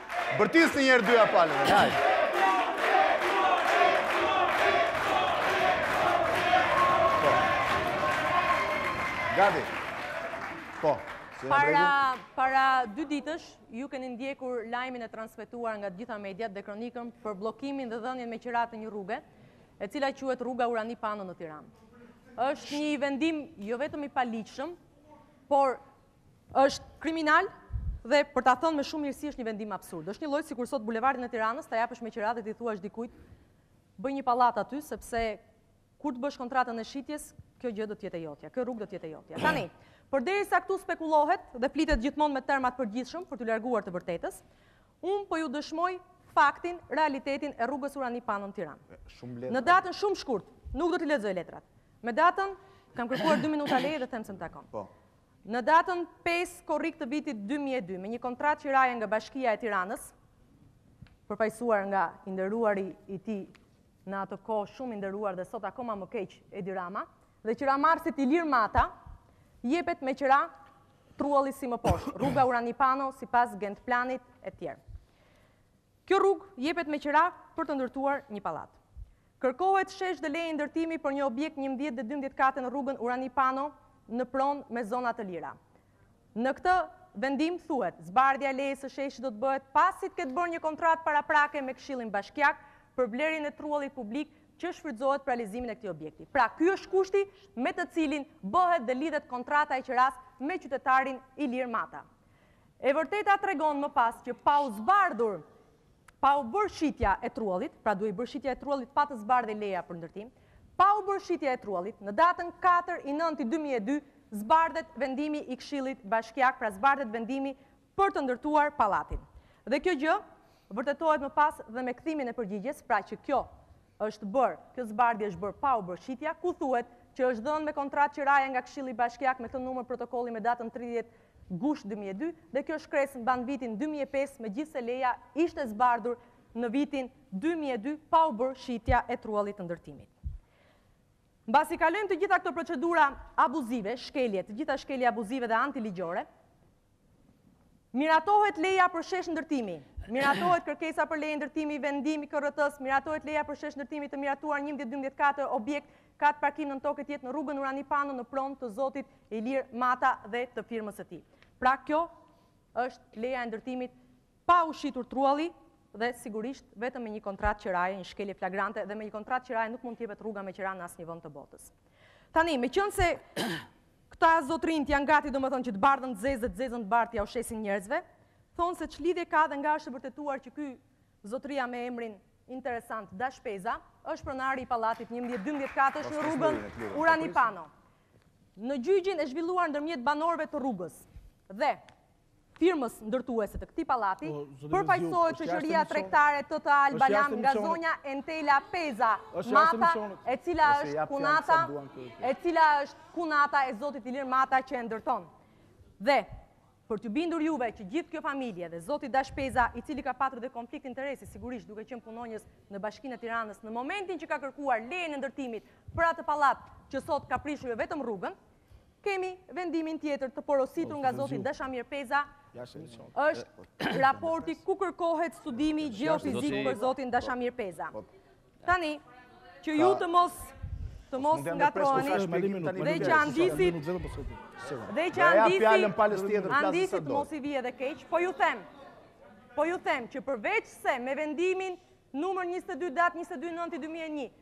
Bërtis një njerë dyja palëve. Hajde. Po. Gati. Po. Para, para dy ditësh, ju keni ndjekur lajmin e transmituar nga të gjitha mediat dhe kronikën për bllokimin dhe dhënien me qira të një rruge, e cila quhet rruga Urani Pano në Tiranë. Është një vendim jo vetëm i paligjshëm, por Është kriminal dhe për ta thënë me shumë mirësi është një vendim absurd. Është njëlloj sikur sot bulevardin e Tiranës ta japësh me qira dhe t'i thuash dikujt bëj një pallat aty sepse kur të bësh kontratën e shitjes kjo gjë do të jetë e jotja, kjo rrugë do të jetë e jotja. Tani, përderisa këtu spekullohet dhe flitet gjithmonë me terma të përgjithshëm për t'u larguar të vërtetës, unë po ju dëshmoj faktin, realitetin e rrugës Urani Pano në Tiranë. Në datën shumë shkurt, nuk do t'i lexoj letrat. Me datën kam kërkuar dy minuta leje dhe them se më takon. Po. Në datën pesë korrik të vitit dy mijë e dy, me një kontratë qiraje nga Bashkia e Tiranës, përfaqësuar nga i nderuari i tij në atë kohë shumë i nderuar dhe sot akoma më keq Edi Rama, dhe qiramarrësit Ilir Mata, jepet me qira trualli si më poshtë, rruga Urani Pano sipas genplanit etj. Kjo rrugë jepet me qira për të ndërtuar një pallat. Kërkohet shesh dhe leje ndërtimi për një objekt njëmbëdhjetë dhe dymbëdhjetë kate në rrugën Urani Pano në pronë me zona të lira. Në këtë vendim thuhet, zbardhja e lejes së sheshit do të bëhet pasi të ketë bërë një kontratë paraprake me Këshillin Bashkiak për blerjen e truallit publik që shfrytëzohet për realizimin e këtij objekti. Pra, ky është kushti me të cilin bëhet dhe lidhet kontrata e qirasë me qytetarin Ilir Mata. E vërteta tregon më pas që pa u zbardhur Pa u bërë shitja e truallit, pra duhej bërë shitja e truallit pa të zbardhej leja për ndërtim, pa u bërë shitja e truallit, në datën katër i nënti dy mijë e dy zbardhet vendimi i Këshillit Bashkiak, pra zbardhet vendimi për të ndërtuar pallatin. Dhe kjo gjë vërtetohet më pas dhe me kthimin e përgjigjes, pra që kjo Është bërë. Kjo zbardhje është bërë pa u bërë shitja, ku thuhet që është dhënë me kontratë qiraja nga Këshilli Bashkiak me këtë numër protokolli me datën tridhjetë gusht dy mijë e dy dhe kjo shkresë mban vitin dy mijë e pesë megjithëse leja ishte zbardhur në vitin dy mijë e dy pa u bërë shitja e truallit të ndërtimit. Mbasi kalojmë të gjitha këto procedura abuzive, shkelje, të gjitha shkelje abuzive dhe antiligjore, Miratohet leja për shesh ndërtimi. Miratohet kërkesa për leje ndërtimi vendim i KRRT-së. Miratohet leja për shesh ndërtimi të miratuar njëmbëdhjetë dymbëdhjetë kate objekt kate parkim nën tokë e tjerë në rrugën Urani Pano në pronë të zotit Ilir Mata dhe të firmës së tij. Pra kjo është leja e ndërtimit pa u shitur trualli dhe sigurisht vetëm me një kontratë qiraje, një shkelje flagrante dhe me një kontratë qiraje nuk mund të jepet rruga me qira në asnjë vend të botës. Tani, meqënëse Këta zotërinjtë janë gati domethënë që të bardhën për të zezë dhe të zezën për të bardhë t'jua shesin njerëzve? Thonë se ç'lidhje ka dhe nga është e vërtetuar që ky zotëria me emrin interesant Dash Peza është pronari i pallatit njëmbëdhjetë dymbëdhjetë katësh në rrugën Urani Pano në gjyqin e zhvilluar ndërmjet banorëve të rrugës dhe firmës ndërtuese të këtij pallati, përfaqësohet Shoqëria Tregtare TT Alba Lam nga zonja Entela Peza Mata, e cila është kunata, e cila është kunata e zotit Ilir Mata që e ndërton. Dhe për t'ju bindur juve që gjithë kjo familje dhe zoti Dash Peza, i cili ka patur dhe konflikt interesi sigurisht duke qenë punonjës në Bashkinë e Tiranës, në momentin që ka kërkuar lejen e ndërtimit për atë pallat që sot ka prishur jo vetëm rrugën, Kemi vendimin tjetër të porositur nga zoti Dashamir Peza, është raporti ku kërkohet studimi gjeofizik për zotin Dashamir Peza. Po, Tani, që ju të mos të mos ngatërroheni dhe që Andisit dhe që Andisit Andisit mos i vijë dhe keq po ju them po ju them që përveçse me vendimin numër 22 datë 22 i nënti 2001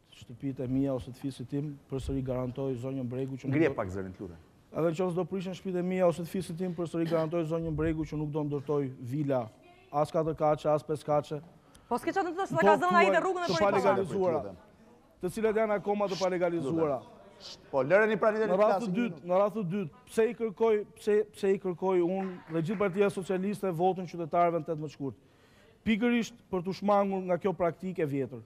shtëpitë e mia ose të fisit tim, përsëri garantoi zonjën Bregu që nuk do. Ngrije pak zërin, të lutem. Edhe në qoftë se do prishen shtëpitë e mia ose të fisit tim, përsëri garantoj zonjën Bregu që nuk do ndërtoj vila as katërkatëshe, as pesëkatëshe, Po s'ke çfarë të thuash, ta ka zënë ai dhe rrugën dhe bëri pallate. Të cilat janë akoma të palegalizuara. Po lëreni pranimin e klasës. Në radhë të dytë, në radhë të dytë, pse i kërkoj, pse pse i kërkoj unë dhe gjithë Partia Socialiste votën qytetarëve në 18 shkurt? Pikërisht për t'u shmangur nga kjo praktikë e vjetër.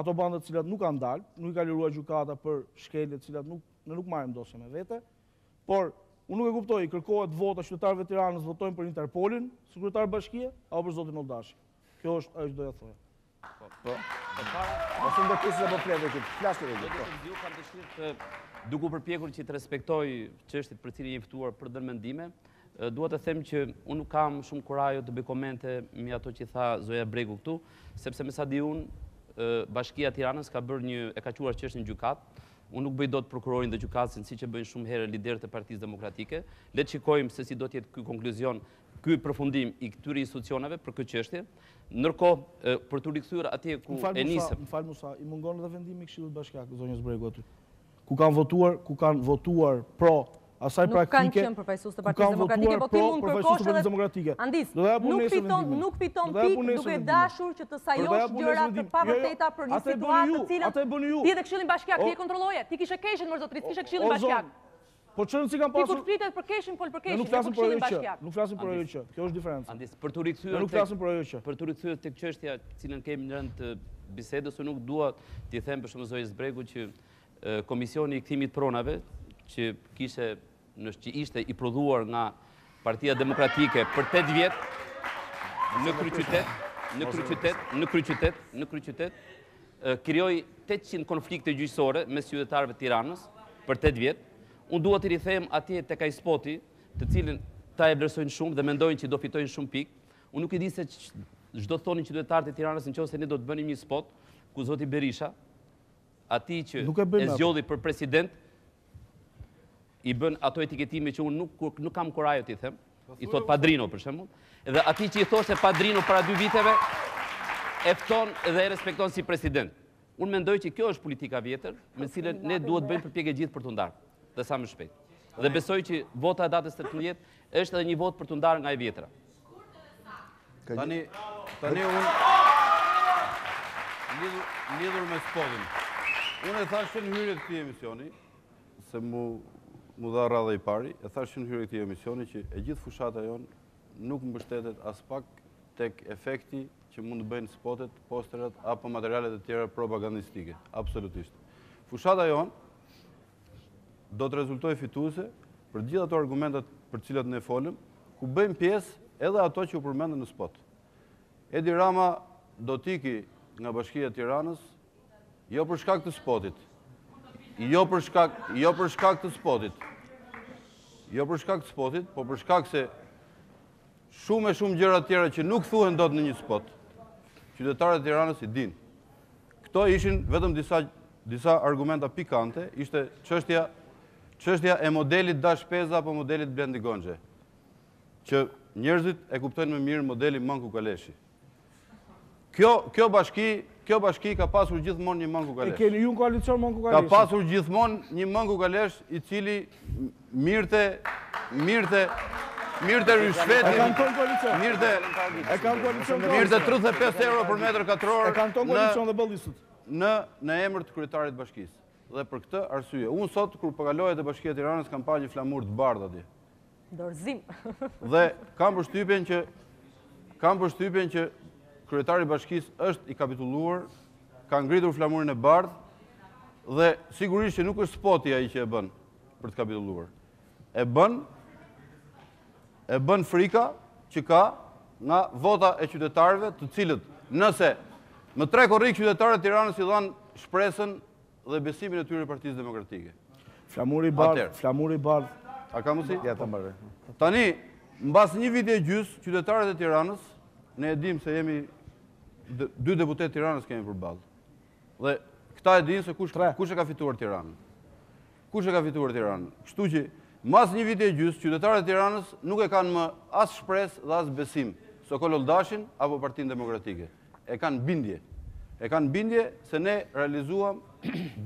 Ato banda të cilat nuk kanë dalë, nuk i ka liruar gjykata për shkelje të cilat nuk, ne nuk marrim dosje me vete, por unë nuk e kuptoj, i kërkohet vota qytetarëve të Tiranës të votojnë për Interpolin si kryetar bashkie apo për zotin Olldashi. Kjo është ajo që doja të thoja. Po, po. Mos më ndërprit se po flet ekip. Flas ti ekip. Po. Ju kam dëshirë të duke u përpjekur që të respektoj çështjet për të cilat jemi ftuar për të dhënë mendime, dua të them që unë nuk kam shumë kurajo të bëj komente mbi ato që tha zonja Bregu këtu. Sepse me sa di unë, Bashkia e Tiranës ka bërë një, e ka çuar çështjen në gjykatë. Unë nuk bëj dot prokurorin dhe gjykatësin siç e bëjnë shumë herë liderët e Partisë Demokratike. Le të shikojmë se si do të jetë ky konkluzion, ky përfundim i këtyre institucioneve për këtë çështje. Ndërkohë, për t'u rikthyer atje ku e nisëm. Më fal Musa, i mungon edhe vendimi i Këshillit Bashkiak zonjës Bregu aty? ku kanë votuar, ku kanë votuar pro asaj praktike... Nuk kanë qenë përfaqësues të Partisë Demokratike, po ti mund të kërkosh edhe... Andis, nuk fiton pikë duke dashur që të sajosh gjëra të pavërteta për një situatë të cilën... Ti dhe këshillin bashkiak, ti e kontrolloje, ti kishe KRRT-në, mor zotëri, ti, kishe këshillin bashkiak. Po çfarë rëndësi kanë pasur? Ti kur flitet për KRRT-në, fol për këshillin, nuk flasim për ajo që. Nuk flasim për ajo që. Kjo është diferenca. Andis, për t'u rikthyer tek. Nuk flasim për ajo që. Për t'u rikthyer tek çështja, të cilën kemi në rend të bisedës, unë nuk dua t'i them për shembull zonjës Bregu që komisioni i kthimit të pronave që kishte në që ishte i prodhuar nga Partia Demokratike për 8 vjet në kryeqytet, në kryeqytet, në kryeqytet, në kryeqytet, krijoi tetëqind konflikte gjyqësore mes qytetarëve të Tiranës për tetë vjet. Unë dua t'i rikthehem atje tek ai spoti, të cilin këta e vlerësojnë shumë dhe mendojnë që do fitojnë shumë pikë. Unë nuk e di se ç'do të thonin qytetarët e Tiranës në qoftë se ne do të bënim një spot ku zoti Berisha, atij që e zgjodhi për president, i bën ato etiketime që unë nuk kam kurajo t'i them. i thotë padrino për shembull, dhe atij që i thoshte padrino para dy viteve e fton dhe e respekton si president. Unë mendoj që kjo është politika e vjetër, me të cilën ne duhet të bëjmë përpjekje të gjithë për t'u ndarë, dhe sa më shpejt. Dhe besoj që vota e datës 18 është edhe një votë për t'u ndarë nga e vjetra. Tani, tani unë lidhur me spotin. Unë e thashë në hyrje të këtij emisioni, se mu mu dha radha i pari, e thashë që në hyrje këtij emisioni që e gjithë fushata jonë nuk mbështetet aspak tek efekti që mund të bëjnë spotet, posterat apo materialet e tjera propagandistike, absolutisht. Fushata jonë do të rezultojë fituese për gjithë ato argumentat për cilat ne folëm, ku bëjmë pjesë edhe ato që u përmendën në spot. Edi Rama do t'iki nga bashkia e Tiranës, Jo për shkak të spotit. Jo për shkak, jo për shkak të spotit. Jo për shkak të spotit, po për shkak se shumë e shumë gjëra të tjera që nuk thuhen dot në një spot. Qytetarët e Tiranës i dinë. Këto ishin vetëm disa disa argumenta pikante, ishte çështja çështja e modelit Dash Peza apo modelit Blendi Gonxhe. Që njerëzit e kuptojnë më mirë modelin Monku Kaleshi. Kjo, kjo bashki, kjo bashki ka pasur gjithmonë një Monku Kalesh. E keni ju në koalicion Monku Kalesh. Ka pasur gjithmonë një Monku Kalesh i cili merrte, merrte, merrte ryshfetin. E kanë tonë koalicion. Merrte, e kanë koalicion. Merrte 35 euro për metër katror. E kanë tonë koalicion dhe bëllisët. Në, në emër të kryetarit të bashkisë. Dhe për këtë arsye. Unë sot, kur po kaloja te bashkia e Tiranës, kam pa një flamur të bardhë atje. Dorëzim. Dhe kam përshtypjen që kam përshtypjen që kryetari i bashkisë është i kapitulluar, ka ngritur flamurin e bardhë dhe sigurisht që nuk është spoti ai që e bën për të kapitulluar. E bën e bën frika që ka nga vota e qytetarëve, të cilët nëse më tre korrik qytetarët e Tiranës i dhanë shpresën dhe besimin e tyre Partisë Demokratike. Flamuri i bardhë, flamuri i bardhë. A ka mësi? Ja të mërë. Tani, mbas një viti e gjysmë, qytetarët e Tiranës, ne e dimë se jemi dy deputetë të Tiranës kemi përballë. Dhe këta e dinë se kush e ka fituar Tiranën. Kush e ka fituar Tiranën. Kështu që, mbas një viti e gjysmë, qytetarët e Tiranës nuk e kanë më as shpresë dhe as besim Sokol Oldashin apo Partinë Demokratike. E kanë bindje. E kanë bindje se ne realizuam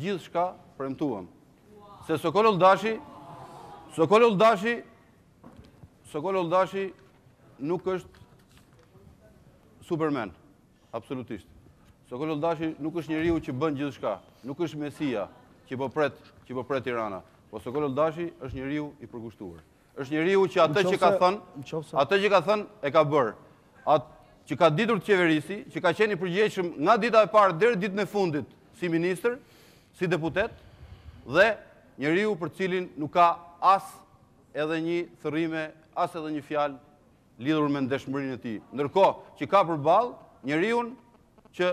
gjithçka premtuam. Se Sokol Oldashi, Sokol Oldashi, Sokol Oldashi nuk është Superman, absolutisht. Sokol Oldashi nuk është njeriu që bën gjithçka, nuk është mesia që po pret, që po pret Tirana. Po Sokol Oldashi është njeriu i përkushtuar. Është njeriu që atë që ka thënë, atë që ka thënë e ka bërë. Atë që ka ditur të qeverisi, që ka qenë i përgjegjshëm nga dita e parë deri ditën e fundit si ministër, si deputet dhe njeriu për cilin nuk ka as edhe një thërrime, as edhe një fjalë lidhur me ndershmërinë e tij. Ndërkohë që ka përballë njeriun që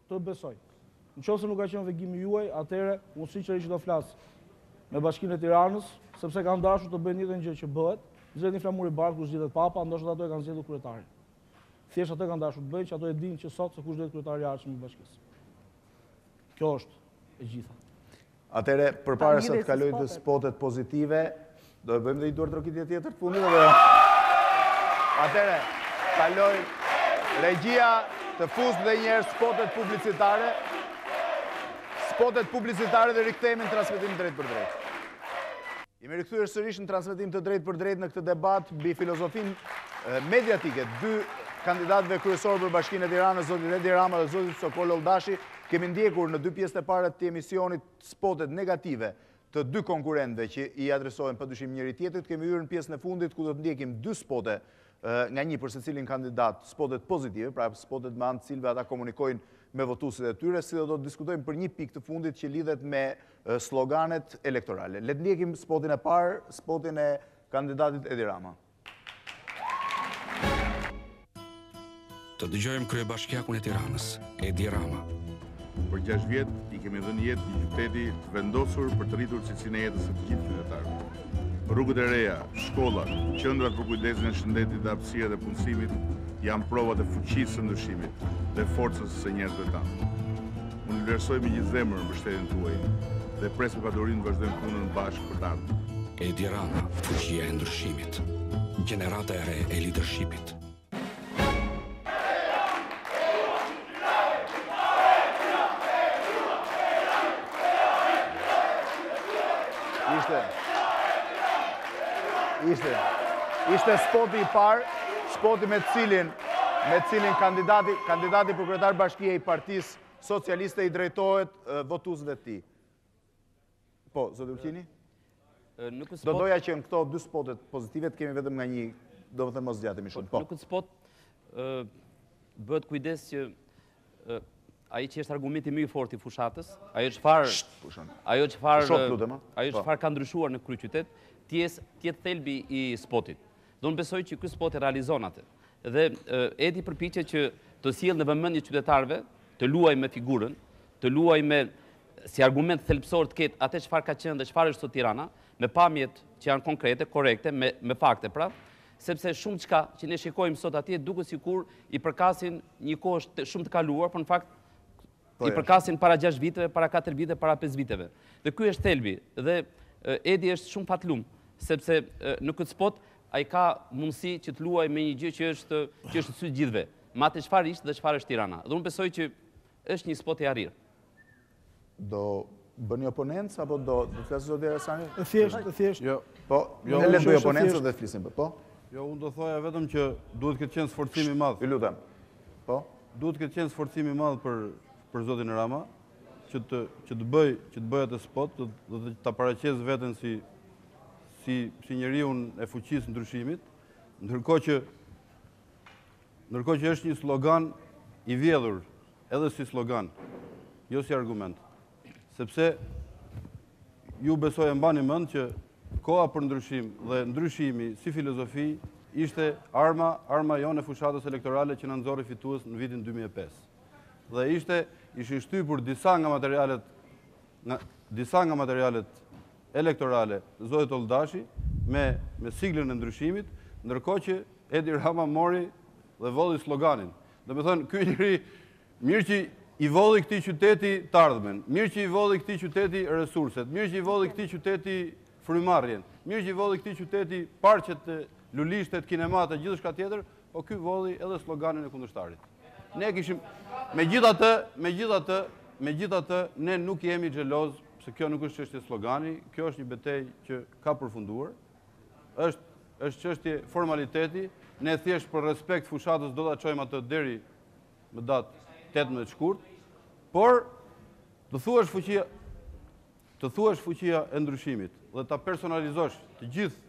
Të besoj. Në qoftë se nuk ka qenë vegimi juaj, atëherë unë sinqerisht do flas me Bashkinë e Tiranës, sepse kanë dashur të bëjnë të njëjtën gjë që bëhet, del një flamur i bardhë kur zgjidhet Papa, ndoshta ato e kanë zgjedhur kryetarin. Thjesht atë kanë dashur të bëjnë që ato e dinë që sot se kush do jetë kryetari i ardhshëm i Bashkisë. Kjo është e gjitha. Atëherë, përpara se të kaloj te spotet pozitive, do e bëjmë dhe një duartrokitje tjetër të fundit dhe... Atëherë, kaloj regjisë të fusë dhe një herë spotet publicitare, spotet publicitare dhe rikthehemi në transmetim drejtpërdrejt. Jemi rikthyer sërish në transmetim të drejtpërdrejtë në këtë debat mbi filozofinë mediatike të dy kandidatëve kryesorë për Bashkinë e Tiranës, zotit Edi Rama dhe zotit Sokol Olldashi. Kemi ndjekur në dy pjesët e para të emisionit spotet negative të dy konkurrentëve që i adresohen pa dyshim njëri-tjetrit. Kemi hyrë në pjesën e fundit ku do të ndjekim dy spote nga një për secilin kandidat, spotet pozitive, pra spotet me anë të cilëve ata komunikojnë me votuesit e tyre, si dhe do të diskutojmë për një pikë të fundit që lidhet me sloganet elektorale. Le të ndjekim spotin e parë, spotin e kandidatit Edi Rama. Të dëgjojmë kryebashkiakun e Tiranës, Edi Rama. Për 6 vjet i kemi dhënë jetë një qyteti të vendosur për të rritur cilësinë e jetës së të gjithë qytetarëve. Rrugët e reja, shkollat, qendrat për kujdesin e shëndetit dhe hapësirat e punësimit janë provat e fuqisë së ndryshimit dhe forcës së njerëzve tanë. Unë vlerësoj me gjithë zemër mbështetjen tuaj dhe pres me padurim të vazhdojmë punën bashkë për të ardhmen. Edi Rama, fuqia e ndryshimit, gjenerata e re e lidershipit. ishte. Ishte spoti i parë, spoti me cilin, me cilin kandidati, kandidati për kryetar bashkie i partisë socialiste i drejtohet votuesve të tij. Po, zoti Ulqini? Në këtë spot... Do doja që në këto dy spotet pozitive të kemi vetëm nga një, domethënë mos zgjatemi shumë. Po, po. Në këtë spot, bëhet kujdes që ai që është argumenti më i fortë i fushatës, ajo çfarë ajo çfarë ajo po. çfarë ka ndryshuar në kryeqytet, të jetë thelbi i spotit. Unë besoj që ky spot e realizon atë. Dhe Edi përpiqet që të sjellë në vëmendje qytetarëve, të luajë me figurën, të luajë me si argument thelbësor të ketë atë çfarë ka qenë dhe çfarë është sot Tirana, me pamjet që janë konkrete, korrekte, me, me fakte pra, sepse shumë çka që ne shikojmë sot atje duket sikur i përkasin një kohe shumë të kaluar, por në fakt po, i përkasin para 6 viteve, para 4 viteve, para 5 viteve. Dhe ky është thelbi dhe Edi është shumë fatlum, sepse në këtë spot ai ka mundësi që të luajë me një gjë që është që është në sy të gjithëve, me atë çfarë ishte dhe çfarë është Tirana. Dhe unë besoj që është një spot i arrirë. Do bëni oponencë, apo do të flasë zoti Hasani? E thjeshtë, e thjeshtë. Jo, po, jo, le të bëjë oponencë dhe flisim, po, po? Jo, unë do thoja vetëm që duhet të ketë qenë sforcim i madh. Ju lutem, po? Duhet të ketë qenë sforcim i madh për, për zotin Rama, që të, që të bëjë, që të bëjë atë spot, dhe, dhe të ta paraqesë veten si, si, si njeriun e fuqisë së ndryshimit, ndërkohë që, ndërkohë që është një slogan i vjedhur, edhe si slogan, jo si argument. Sepse ju besoj e mbani mend që koha për ndryshim dhe ndryshimi si filozofi ishte arma, arma jonë e fushatës elektorale që na nxori fitues në vitin 2005. Dhe ishte, ishin shtypur disa nga materialet, nga, disa nga materialet elektorale zotit Olldashi me, me siglën e ndryshimit, ndërkohë që Edi Rama mori dhe vodhi sloganin. Domethënë, ky njeri mirë që i vodhi këtij qyteti të ardhmen, mirë që i vodhi këtij qyteti resurset, mirë që i vodhi këtij qyteti frymëmarrjen, mirë që i vodhi këtij qyteti parqet, lulishtet, kinematë e gjithçka tjetër, po ky vodhi edhe sloganin e kundërshtarit. Ne kishim megjithatë, megjithatë, megjithatë ne nuk jemi xheloz, se kjo nuk është çështje slogani, kjo është një betejë që ka përfunduar. Është është çështje formaliteti, ne thjesht për respekt të fushatës do ta çojmë atë deri më datë 18 shkurt, por të thuash fuqia të thuash fuqia e ndryshimit dhe ta personalizosh të gjithë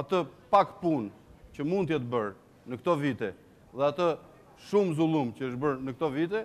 atë pak punë që mund të jetë bërë në këto vite dhe atë shumë zullum që është bërë në këto vite,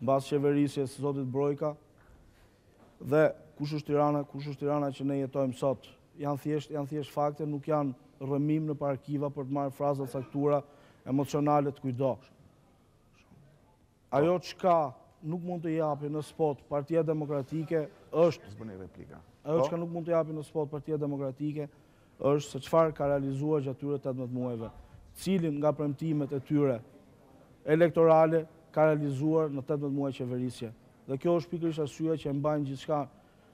mbas qeverisjes së zotit Brojka dhe kush është Tirana, kush është Tirana që ne jetojmë sot. Janë thjesht, janë thjesht fakte, nuk janë rrëmim nëpër arkiva për të marrë fraza të caktuara emocionale të kujdo. Ajo çka nuk mund të japë në spot partia demokratike është... Mos bëni replika. Ajo çka nuk mund të japë në spot partia demokratike është se çfarë ka realizuar gjatë këtyre tetëmbëdhjetë muajve, cilin nga premtimet e tyre elektorale ka realizuar në tetëmbëdhjetë muaj qeverisje. Dhe kjo është pikërisht arsyeja që e mbajnë gjithçka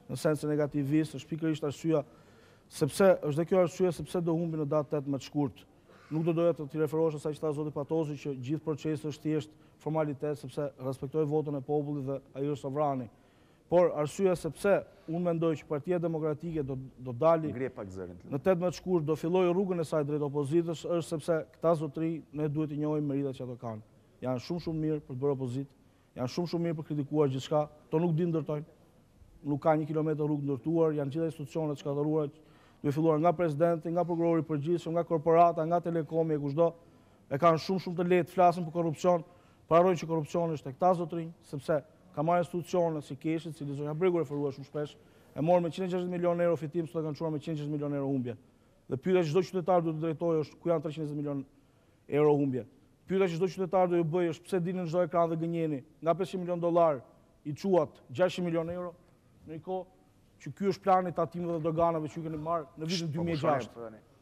në sens negativist, është pikërisht arsyeja sepse është dhe kjo arsyeja se pse do humbin në datë tetëmbëdhjetë shkurt. Nuk do doja të t'i referohesha asaj që tha zoti Patozi që gjithë procesi është thjesht formalitet sepse respektoj votën e popullit dhe ai është sovrani. Por, arsyeja se pse unë mendoj që Partia Demokratike do dali në tetëmbëdhjetë shkurt do fillojë rrugën e saj drejt opozitës është sepse këta zotëri ne duhet t'i njohim meritat që ato kanë. Janë shumë shumë mirë për të bërë opozitë, janë shumë shumë mirë për të kritikuar gjithçka, ato nuk dinë të ndërtojnë. Nuk ka një kilometër rrugë të ndërtuar, janë gjitha institucionet të shkatërruara duke filluar nga presidenti, nga prokurori i përgjithshëm, nga korporata, nga telekomi e kushdo. E kanë shumë shumë të lehtë, flasin për korrupsion, por harrojnë që korrupsioni është te këta zotërinj, sepse ka marrë institucione si KESH-i, të cilit zonja Bregu iu referua shumë shpesh, e morën me njëqind e gjashtëdhjetë milionë euro fitim, sot e kanë çuar me njëqind e gjashtëdhjetë milionë euro humbje. Dhe pyetja që çdo qytetar duhet të drejtojë është ku janë treqind e njëzet milionë euro humbje. Pyetja që çdo qytetar duhet bëjë është pse dilni në çdo ekran dhe gënjeni, nga pesëqind milionë dollarë i çuat gjashtëqind milionë euro, në një kohë që ky është plani i tatimeve dhe doganave që ju keni marrë në vitin dy mijë e gjashtë.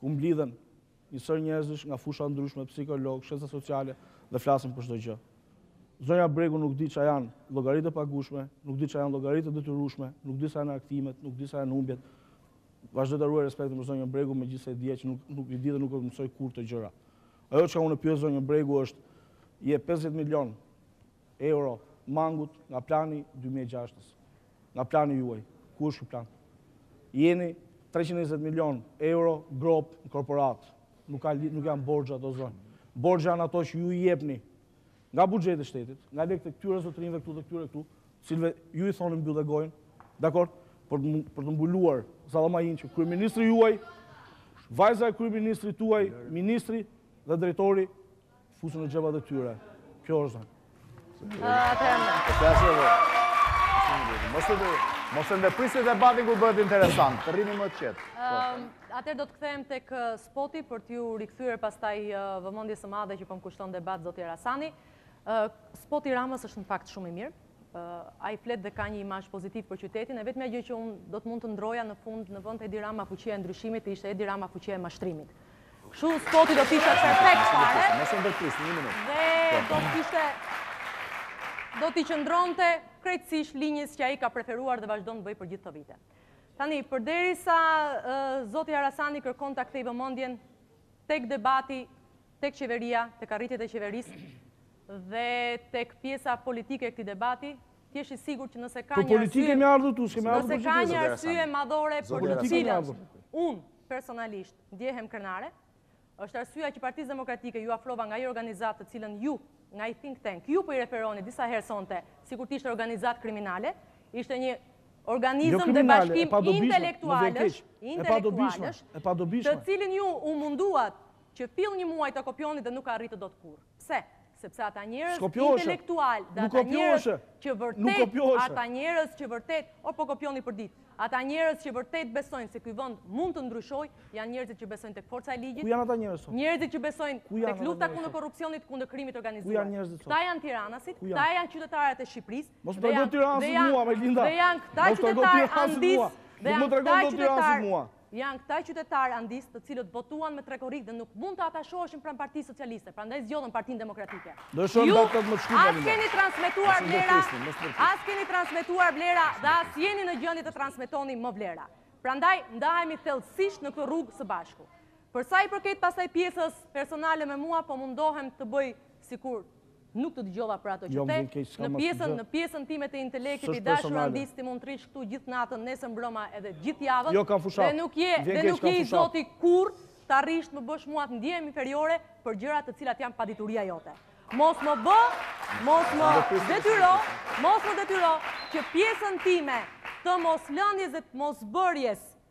ku mblidhen një sërë njerëzish nga fusha të ndryshme, psikologë, shkenca sociale dhe flasin për çdo gjë. Zonja Bregu nuk di çfarë janë llogaritë e pagushme, nuk di çfarë janë llogaritë e detyrueshme, nuk di sa janë arkëtimet, nuk di sa janë humbjet. Vazhdoj të ruaj respektin për zonjën Bregu, megjithëse e dija që nuk nuk i di dhe nuk i mësoi kurrë këto gjëra. Ajo çka unë pyes zonjën Bregu është je 50 milion euro mangut nga plani 2006-s. nga plani juaj. Ku është ky plan? Jeni treqind e njëzet milionë euro gropë në korporatë. Nuk janë borxhe ato zonjë. Borxhe janë ato që ju i jepni nga buxheti i shtetit, nga lekët e këtyre zotërinjve këtu dhe këtyre këtu, të cilëve ju i thoni mbylle gojën. Dakord? Për të për të mbuluar zallamahinë që kryeministri juaj, vajza e kryeministrit tuaj, ministri dhe drejtori Fusin në xhepat e tyre. Kjo është zonjë. Mos e ndërprisni debatin ku bëhet interesant, të rrini më të qetë. Ehm, Atëherë do të kthehem tek spoti për t'ju rikthyer pastaj vëmendjes së madhe që po më kushton debati zoti Hasani. Spoti i Ramës është në fakt shumë i mirë. Ai flet dhe ka një imazh pozitiv për qytetin, e vetmja gjë që unë do të mund të ndërroja në fund në vend Edi Rama fuqia e ndryshimit, ishte Edi Rama fuqia e mashtrimit. Show sporti do t'ishte perfekt fare. Mos e ndërprit, një minutë. Dhe do t'ishte... Do t'i qëndronte krejtësisht linjës që ai ka preferuar dhe vazhdon të bëjë për gjithë këto vite. Tani, përderisa zoti Harasani kërkon ta kthejë vëmendjen tek debati, tek qeveria, tek arritjet e qeverisë dhe tek pjesa politike e këtij debati, t'jesh i sigurt që nëse ka një arsye madhore për të cilën unë personalisht Ndjehem krenare. Është arsyeja që Partisë Demokratike iu afrova nga ajo organizatë të cilën ju, nga ai think tank, ju po i referoheni disa herë sonte sikur të ishte organizatë kriminale. Ishte një organizëm dhe bashkim intelektualësh, intelektualësh, të cilin ju u munduat që fill një muaj ta kopjonit dhe nuk ia arritët dot kurrë. Pse? Sepse ata njerëz intelektualë, dhe ata njerëz që vërtet, ata njerëz që vërtet, o po kopjoni përditë, ata njerëz që vërtet besojnë se ky vend mund të ndryshojë, janë njerëzit që besojnë tek forca e ligjit, ku janë ata njerëz sot? Njerëzit që besojnë tek lufta kundër korrupsionit, kundër krimit të organizuar. Ku janë njerëzit sot? Këta janë tiranasit, këta janë qytetarët e Shqipërisë, dhe janë këta qytetarë, Andis, dhe janë këta qytetarë, Janë këta qytetarë, Andis, të cilët votuan më tre korrik dhe nuk mund të atashoheshin pranë Partisë Socialiste, prandaj zgjodhën Partinë Demokratike. Ju as keni transmetuar vlera, as keni transmetuar vlera dhe as jeni në gjendje të transmetoni më vlera. Prandaj ndahemi thellësisht në këtë rrugë së bashku. Për sa i përket pastaj pjesës personale me mua po mundohem të bëj sikur Nuk të dëgjova për ato që the. Në pjesën, në pjesën time të intelektit i dashur Andis, ti mund të rrish këtu gjithë natën, nesër mbrëma edhe gjithë javën. Jo, kam fushatë. Dhe nuk je, dhe nuk je i zoti kurrë të arrish të më bësh mua të ndjehem inferiore për gjëra të cilat janë padituria jote. Mos më bë, mos më detyro, mos më detyro që pjesën time të moslëndjes dhe të mosbërjes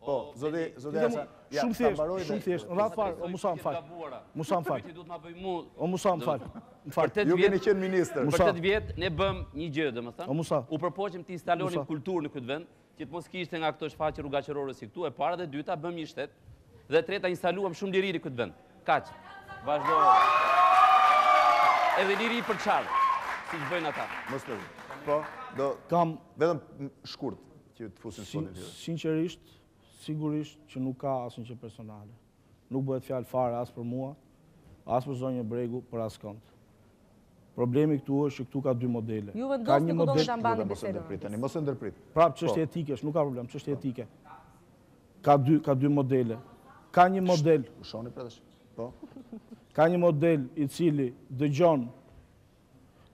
Po, zoti, zoti Asa, ja, shumë thjesht, shumë thjesht, në radhë të parë, o Musa më falë, Musa më falë, o Musa më falë, më falë, ju keni qenë minister, Musa, për 8 vjet ne bëmë një gjë, domethënë, o Musa, u përpoqim të instalonim kulturë në këtë vend, që të mos kishte nga këto shfaqje rrugaçërore si këtu, e para e dyta, bëmë një shtet, e treta instaluam shumë liri në këtë vend, kaq, vazhdo, edhe liri për të sharë, siç bëjnë ata. Mos përgjë, po, do, kam, vetëm shkurt, Sinqerisht, sigurisht që nuk ka asnjë gjë personale. Nuk bëhet fjalë fare as për mua, as për zonjën Bregu, për askënd. Problemi këtu është që këtu ka dy modele. Ju vendosni ku doni ta mbani bisedën. Mos e ndërprit. Prapë çështje etike është, nuk ka problem, çështje etike. Ka dy, ka dy modele. Ka një model. Lëshoni pra tash. Po. Ka një model i cili dëgjon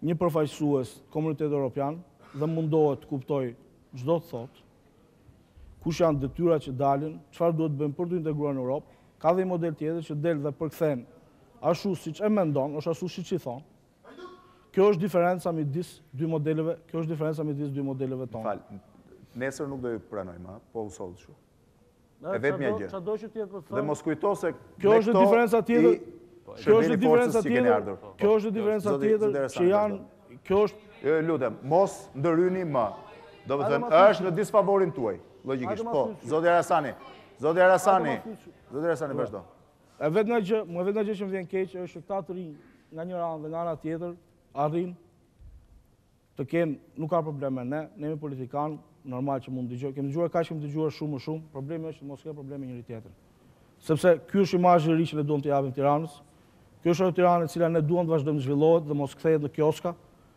një përfaqësues Komunitetit Europian dhe mundohet të kuptojë ç'do të thotë, kush janë detyrat që dalin, çfarë duhet të bëjmë për t'u integruar në Europë, ka dhe një model tjetër që del dhe përkthen ashtu siç e mendon, ose ashtu siç i thonë. Kjo është diferenca midis dy modeleve, kjo është diferenca midis dy modeleve tona. Më fal, nesër nuk do ju pranojmë, a? Po u sollët kështu. E vetmja gjë. Dhe mos kujto se me këto i shërbeni forcës që keni ardhur. Kjo është diferenca tjetër që janë... Kjo është... Ju lutem, mos ndërhyni më. Domethënë, është në disfavorin tuaj, logikisht. Po, Zoti Arasani, Zoti Arasani, Zoti Arasani, vazhdo. E vetmja gjë, e vetmja gjë që më vjen keq, është që këta të rinj nga njëra anë dhe nga ana tjetër, arrijnë, Të kenë, nuk ka problem me ne, ne jemi politikanë, normal që mund të dëgjojmë, kemi dëgjuar kaq, kemi dëgjuar shumë më shumë, problemi është që mos kemë problem me njëri tjetrin. Sepse ky është imazhi i ri që ne duam t'i japim Tiranës. Kjo është ajo Tiranë e cila ne duam të vazhdojmë të zhvillohet dhe mos kthehet në kioska,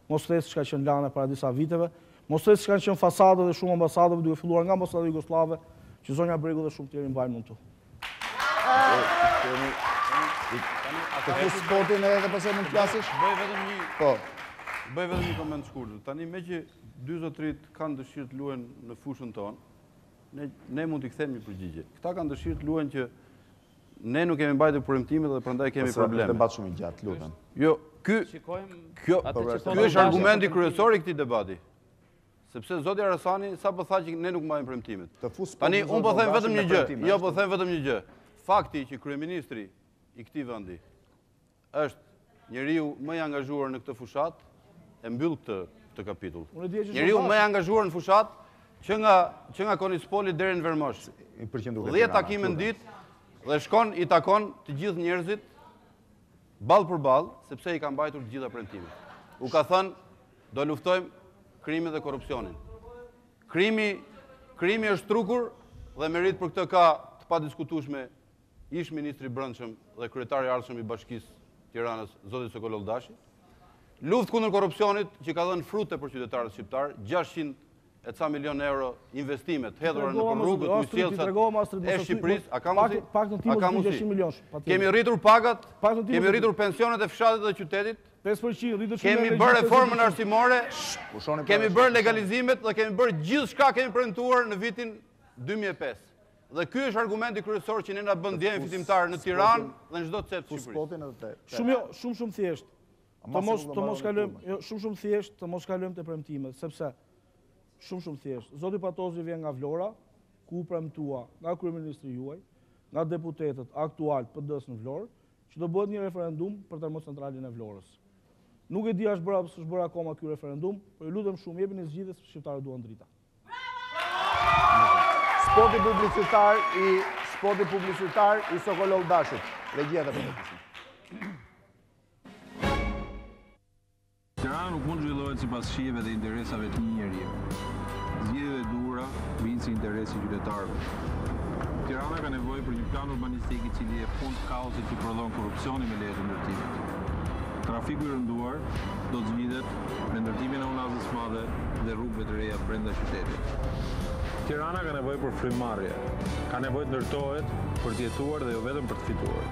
mos kthehet siç ka qenë Lana para disa viteve, mos kthehet siç kanë qenë fasadat e shumë ambasadave duke filluar nga ambasada jugosllave që zonja Bregu dhe shumë të tjerë i mbajnë mend këtu. Të fusë sportin edhe dhe përse mund të flasësh? Bëj vetëm një... Po. Bëj vetëm një koment të shkurtër. Tani meqë dy zotërinjtë kanë dëshirë të luajnë në fushën tonë, ne mund t'i kthejmë një përgjigje. Këta kanë dëshirë të luajnë që ne nuk kemi mbajtur premtimet dhe prandaj kemi probleme. Përse debat shumë i gjatë, lutem. Jo, ky është argumenti kryesor i këtij debati. Sepse zoti Arasani sapo tha që ne nuk mbajmë premtimet. Të fus po. Tani unë po them vetëm një gjë. Jo po them vetëm një gjë. Fakti që kryeministri i këtij vendi është njeriu më i angazhuar në këtë fushatë e mbyll këtë këtë kapitull. Njeriu më i angazhuar në fushatë që nga që nga Konispoli deri në Vermosh. 10 takime në ditë dhe shkon i takon të gjithë njerëzit ballë për ballë, sepse i ka mbajtur të gjitha premtimet. U ka thënë Do luftojmë krimin dhe korrupsionin. Krimi, krimi është tkurrur dhe meritë për këtë ka të padiskutueshme ish ministri i brendshëm dhe kryetari i ardhshëm i bashkisë së Tiranës, Zoti Sokol Olldashi. Luftë kundër korrupsionit që ka dhënë frute për qytetarët shqiptarë, 600 e ca milion euro investime të hedhura nëpër rrugët dhe ujësjellësat e Shqipërisë, a ka mësi? A ka mësi? Kemi rritur pagat, kemi rritur pensionet e fshatit dhe qytetit, kemi bërë reformën arsimore, kemi bërë legalizimet dhe kemi bërë gjithçka kemi premtuar në vitin 2005. Dhe ky është argumenti kryesor që ne na bën të jemi fitimtarë në Tiranë dhe në çdo cep të Shqipërisë. Shumë jo, shumë shumë thjesht. Të mos të mos kalojmë, jo, shumë shumë thjesht, të mos kalojmë te premtimet, sepse shumë shumë thjesht. Zoti Patozi vjen nga Vlora, ku u premtua nga kryeministri juaj, nga deputetët aktualë të PD-së në Vlorë, që do bëhet një referendum për termocentralin e Vlorës. Nuk e di a është bërë apo s'është bërë akoma ky referendum, por ju lutem shumë, jepini zgjidhje se shqiptarët duan drita. Spoti publicitar i spoti publicitar i Sokol Olldashit. Regjia të përgatitet. Tirana nuk mund të zhvillohet sipas shijeve dhe interesave të një njeriu. Zgjidhjet e duhura vijnë si interes i qytetarëve. Tirana ka nevojë për një plan urbanistik i cili i jep fund kaosit që prodhon korrupsioni me lejet e ndërtimit. Trafiku i rënduar do të zgjidhet me ndërtimin e Unazës së Madhe dhe rrugëve të reja brenda qytetit. Tirana ka nevojë për frymëmarrje. Ka nevojë të ndërtohet për të jetuar dhe jo vetëm për të fituar.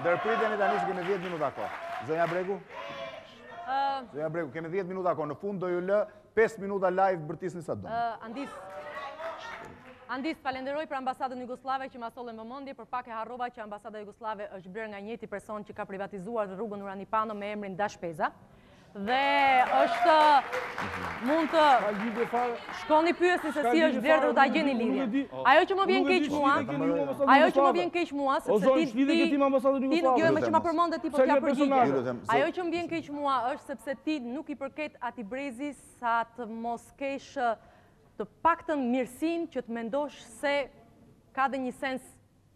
Ndërpriteni tani se kemi 10 minuta kohë. Zonja Bregu? Zonja Bregu, kemi 10 minuta kohë. Në fund do ju lë 5 minuta live bërtisni sa doni. Andis, Andis, të falënderoj për ambasadën jugosllave që ma solle në vëmendje, për pak e harrova që ambasada jugosllave është blerë nga i njëjti person që ka privatizuar rrugën Urani Pano me emrin Dash Peza. Dhe është mund të shkoni pyesni se si është blerë dhe ta gjeni lidhjen. Ajo që më vjen keq mua, ajo që më vjen keq mua, sepse ti ti ti nuk jo meqë ma përmende ti po të jap përgjigje. Ajo që më vjen keq mua është sepse ti nuk i përket atij brezi sa të mos kesh të paktën mirësinë që të mendosh se ka dhe një sens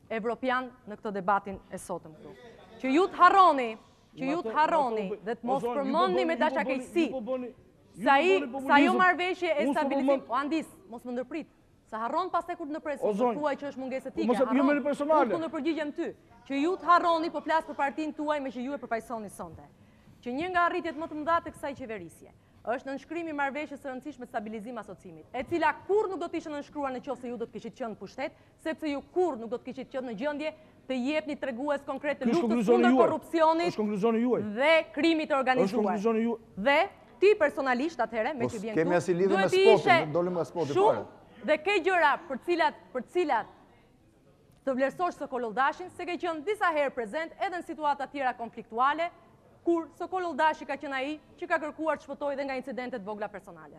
evropian në këtë debatin e sotëm këtu. Që ju të harroni, që ju të harroni dhe të mos përmendni me dashakeqësi, sa i, sa i marrëveshjes së stabilizim, o Andis, mos më ndërprit, sa harron pastaj kur të ndërpres, mos më thuaj që është mungesë etike, harron, unë të përgjigjem ty, që ju të harroni po flas për partinë tuaj meqë ju e përfaqësoni sonde, që një nga arritjet më të mëdha të kësaj qeverisje, është nënshkrimi i marrëveshjes së rëndësishme të stabilizim asocimit, e cila kurrë nuk do të ishte nënshkruar në qoftë se ju do të kishit qenë në pushtet, sepse ju kurrë nuk do të kishit qenë në gjendje të jepni tregues konkretë të luftës kundër korrupsionit dhe krimit të organizuar. Dhe ti personalisht atëherë meqë vjen këtu, duhet të ishe shumë dhe ke gjëra për të cilat për të cilat të vlerësosh Sokol Olldashin, se ke qenë disa herë prezent edhe në situata të tjera konfliktuale, kur Sokol Olldashi ka qenë ai që ka kërkuar të të shpëtojë dhe nga incidente të vogla personale.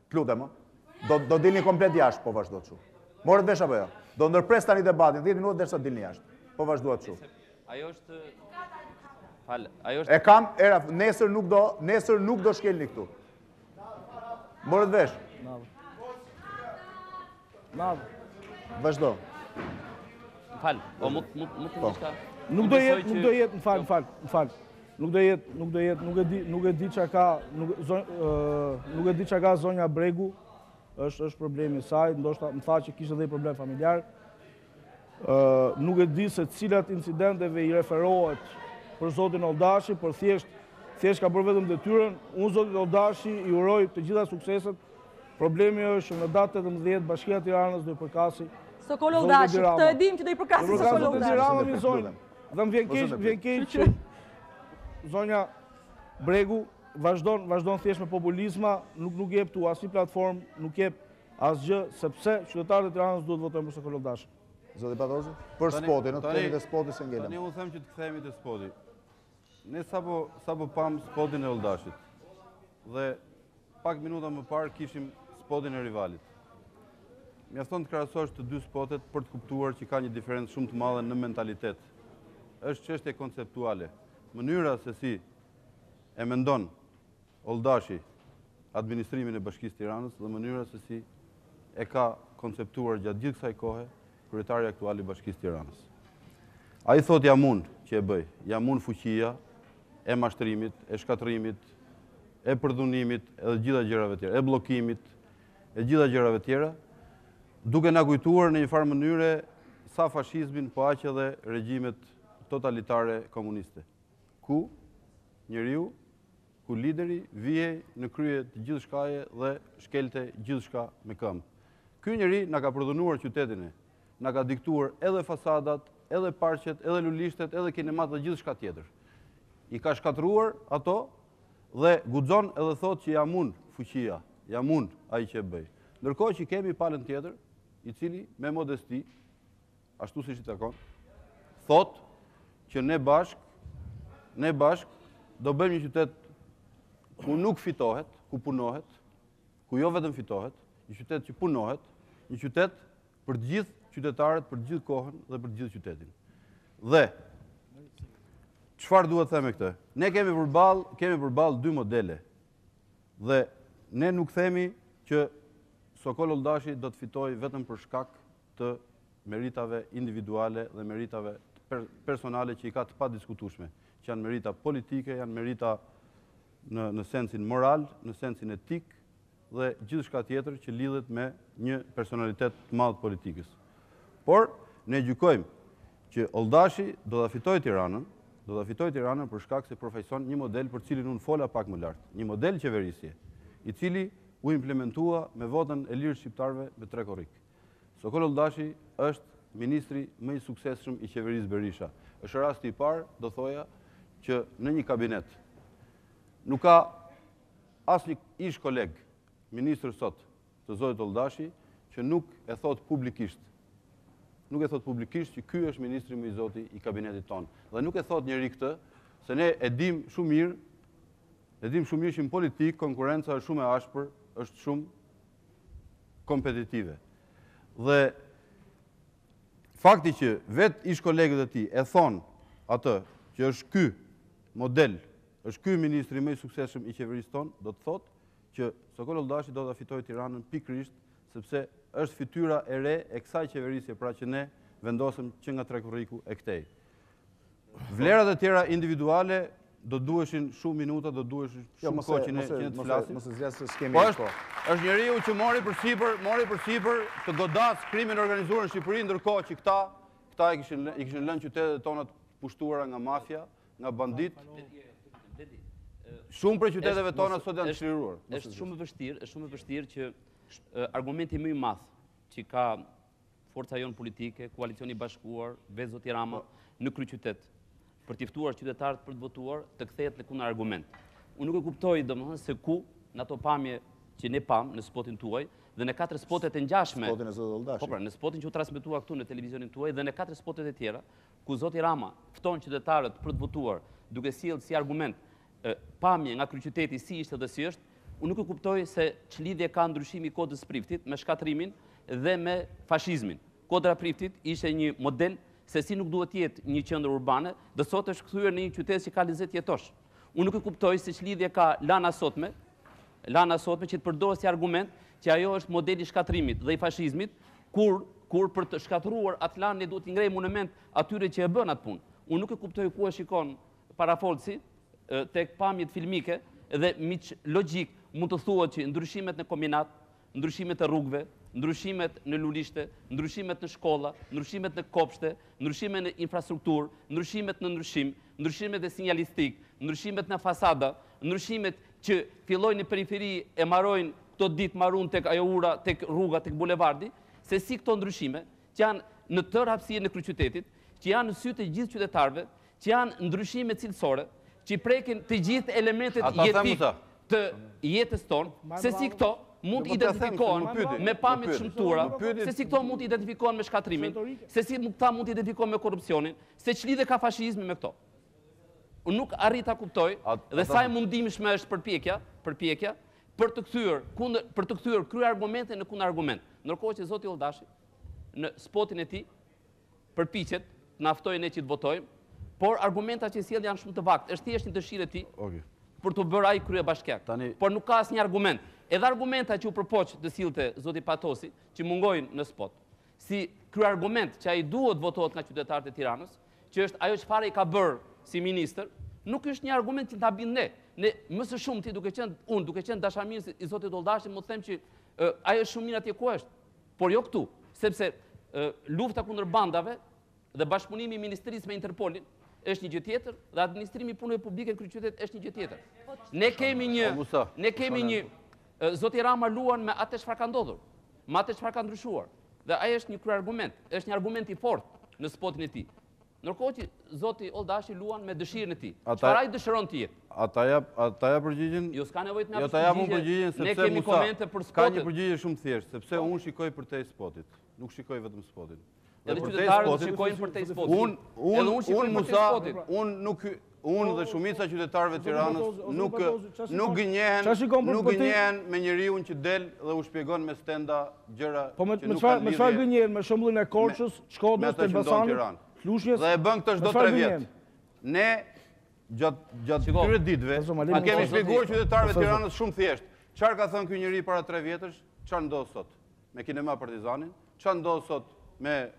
Të lutem, ë? Do do dilni komplet jashtë, po vazhduat kështu. Morët vesh apo jo? Do ndërpres tani debatin 10 minuta derisa dilni jashtë. Po vazhduat kështu. Ajo është Fal, ajo është E kam, era, nesër nuk do, nesër nuk do shkelni këtu. Morët vesh. Madh. Vazhdo. Fal, po mund mund mund të thosh po. Nuk do jetë, nuk do jetë, më fal, më fal, më fal. Nuk do jetë, nuk do jetë, nuk e di, nuk e di çka ka, nuk nuk e di çka ka zonja Bregu. Është është problemi i saj, ndoshta më tha që kishte edhe problem familjar. Nuk e di se cilave incidenteve i referohet për zotin Olldashi, por thjesht thjesht ka bërë vetëm detyrën. Unë zotit Olldashi i uroj të gjitha sukseset. Problemi është që në datë 18 Bashkia e Tiranës do i përkasi Sokol Olldashit. Këtë e dimë që do i përkasi Sokol Olldashit. Do i përkasi Sokol Olldashit. Dhe më vjen keq, vjen keq që zonja Bregu vazhdon, vazhdon thjesht me populizma, nuk nuk jep këtu asnjë platformë, nuk jep Asgjë, sepse qytetarët e Tiranës duhet të votojnë për Sokol Olldashi. Zoti Patozi, për spotin, le të kthehemi te spoti se ngelem. Tani unë them që të kthehemi te spoti. Ne sapo, sapo pamë spotin e Olldashit. Dhe pak minuta më parë kishim spotin e rivalit. Mjafton të krahasosh të dy spotet për të kuptuar që ka një diferencë shumë të madhe në mentalitet. Është çështje konceptuale. Mënyra se si e mendon Olldashi, administrimin e Bashkisë Tiranës dhe mënyra se si e ka konceptuar gjatë gjithë kësaj kohe kryetari aktual i Bashkisë Tiranës. Ai thotë jam unë që e bëj, jam unë fuqia e mashtrimit, e shkatërrimit, e përdhunimit edhe gjitha gjërave tjera, e bllokimit, e gjitha gjërave tjera, duke na kujtuar në një farë mënyre sa fashizmin po aq edhe regjimet totalitare komuniste, ku njeriu ku lideri vihej në krye të gjithçkaje dhe shkelte gjithçka me këmbë. Ky njeri na ka përdhunuar qytetin e, na ka diktuar edhe fasadat, edhe parqet, edhe lulishtet, edhe kinematë dhe gjithçka tjetër. I ka shkatërruar ato dhe guxon edhe thotë që jam unë fuqia, jam unë ai që e bëj. Ndërkohë që kemi palën tjetër, i cili me modesti, ashtu siç i takon, thotë që ne bashkë, ne bashkë do bëjmë një qytet ku nuk fitohet, ku punohet, ku jo vetëm fitohet, një qytet që punohet, një qytet për të gjithë qytetarët, për të gjithë kohën dhe për të gjithë qytetin. Dhe çfarë duhet të themi me këtë? Ne kemi përballë, kemi përballë dy modele. Dhe ne nuk themi që Sokol Olldashi do të fitojë vetëm për shkak të meritave individuale dhe meritave personale që i ka të padiskutueshme, që janë merita politike, janë merita në sensin moral, në sensin etik dhe gjithçka tjetër që lidhet me një personalitet të madh të politikës. Por, ne gjykojmë që Olldashi do ta fitojë Tiranën, do ta fitojë Tiranën për shkak se përfaqëson një model për cilin unë fola pak më lart, një model qeverisje, i cili u implementua me votën e lirë të shqiptarëve me tre korrik. Sokol Olldashi është ministri më i suksesshëm i qeverisë Berisha. Është rasti i parë, do thoja, që në një kabinet nuk ka asnjë ish koleg ministër sot të Zotit Olldashi që nuk e thotë publikisht nuk e thotë publikisht që ky është ministri më i zoti i kabinetit tonë. Dhe nuk e thotë njeri këtë, se ne e dimë shumë mirë, e dimë shumë mirë që në politikë konkurrenca është shumë e ashpër, është shumë kompetitive. Dhe fakti që vetë ish kolegët e tij e thonë atë që është ky model, është ky ministri më i suksesshëm i qeverisë tonë, do të thotë që Sokol Olldashi do ta fitojë Tiranën pikërisht sepse është fytyra e re e kësaj qeverisje pra që ne vendosëm që nga tre korriku e këtej. Vlerat e tjera individuale do të duheshin shumë minuta, do të duheshin jo, shumë kohë që ne që ne të flasim. Mos e zgjas se s'kemi po kohë. Është njeriu që mori përsipër, mori përsipër të godasë krimin e organizuar në Shqipëri ndërkohë që këta, këta i kishin i kishin lënë qytetet tona të pushtuara nga mafia, nga banditë. Shumë prej qyteteve tona sot janë çliruar. Është shumë e vështirë, është shumë e vështirë që argumenti më i madh që ka Forca jonë politike, Koalicioni i Bashkuar, vetë zoti Rama, në kryeqytet, për t'i ftuar qytetarët për të votuar, të kthehet në kundërargument. Unë nuk e kuptoj, domethënë, se ku në ato pamje që ne pamë në spotin tuaj dhe në katër spotet e ngjashme. Spotin e zotit Olldashi. Po pra, në spotin që u transmetua këtu në televizionin tuaj dhe në katër spotet e tjera, ku zoti Rama fton qytetarët për të votuar, duke sjellë si argument pamje nga kryeqyteti si ishte dhe si është, unë nuk e kuptoj se ç'lidhje ka ndryshimi i Kodrës Priftit me shkatërrimin dhe me fashizmin. Kodra e Priftit ishte një model se si nuk duhet të jetë një qendër urbane dhe sot është kthyer në një qytet që ke lezet të jetosh. Unë nuk e kuptoj se ç'lidhje ka Lana e sotme, Lana e sotme që të përdoret si argument që ajo është modeli i shkatërrimit dhe i fashizmit, kur kur për të shkatërruar atë Lanë ne duhet të ngremë monument atyre që e bënë atë punë. Unë nuk e kuptoj ku e shikon Parafolësi, Tek pamjet filmike dhe me ç'logjikë mund të thuhet që ndryshimet në kombinat, ndryshimet e rrugëve, ndryshimet në lulishte, ndryshimet në shkolla, ndryshimet në kopshte, ndryshimet në infrastrukturë, ndryshimet në ndriçim, ndryshimet në sinjalistikë, ndryshimet në fasada, ndryshimet që fillojnë në periferi e marojnë këto ditë marun tek ajo ura, tek rruga, tek bulevardi, se si këto ndryshime, që janë në tërë hapësirën e kryeqytetit, që janë në sytë e gjithë qytetarëve, që janë ndryshime cilësore, që prekin të gjithë elementet jetikë të jetës tonë, sesi këto mund të identifikohen me pamjet e shëmtuara, sesi këto mund të identifikohen me shkatërrimin, sesi këta mund të identifikohen me korrupsionin, se ç'lidhje ka fashizmi me këto. Unë nuk arrij ta kuptoj dhe sa e mundimshme është përpjekja, përpjekja, për të kthyer kryeargumente në kundërargument. Ndërkohë që zoti Olldashi në spotin e tij përpiqet të na ftojë ne që të votojmë, por argumentat që sjell janë shumë të vakët. Është thjesht një dëshirë e tij. Okej. Për t'u bërë ai kryebashkiak. Tani... Por nuk ka asnjë argument. Edhe argumenta që u përpoq të sillte zoti Patozi, që mungojnë në spot, si kryeargument që ai duhet të votohet nga qytetarët e Tiranës, që është ajo çfarë ai ka bërë si ministër, nuk është një argument që të na bindë ne. Ne më së shumti duke qenë unë, duke qenë dashamirës i zotit Olldashi, mund të them që ai është shumë mirë atje ku është, por jo këtu, sepse lufta kundër bandave dhe bashkëpunimi i ministrisë me Interpolin është një gjë tjetër dhe administrimi i punëve publike në kryeqytet është një gjë tjetër. Ne kemi një ne kemi një Zoti Rama luan me atë çfarë ka ndodhur, me atë çfarë ka ndryshuar dhe ai është një kryeargument, është një argument i fortë në spotin e tij. Ndërkohë që zoti Olldashi luan me dëshirën e tij. Çfarë ai dëshiron të jetë? A ta jap, a ta jap përgjigjen? Jo, s'ka nevojë të më jo, japësh përgjigje. Jo, ta jap unë përgjigjen sepse ne kemi komente për spotin. Ka një përgjigje shumë thjeshtë, sepse unë shikoj përtej spotit. Nuk shikoj vetëm spotin. Edhe qytetarët po, shikojnë përtej spotit. Unë, unë, unë, unë, Musa, unë nuk, unë dhe shumica e qytetarëve të Tiranës nuk nuk gënjehen, nuk gënjehen me njeriu që del dhe u shpjegon me stenda gjëra po me, që nuk kanë lidhje. Po me çfarë gënjehen me shembullin e Korçës, Shkodrës, Elbasanit, Lushnjës? Dhe e bën këtë çdo 3 vjet. Ne gjatë gjatë këtyre ditëve, u kemi shpjeguar qytetarëve të Tiranës shumë thjesht, çfarë ka thënë ky njeri para 3 vjetësh, çfarë ndodh sot? me kinema Partizanin, ça ndodh sot me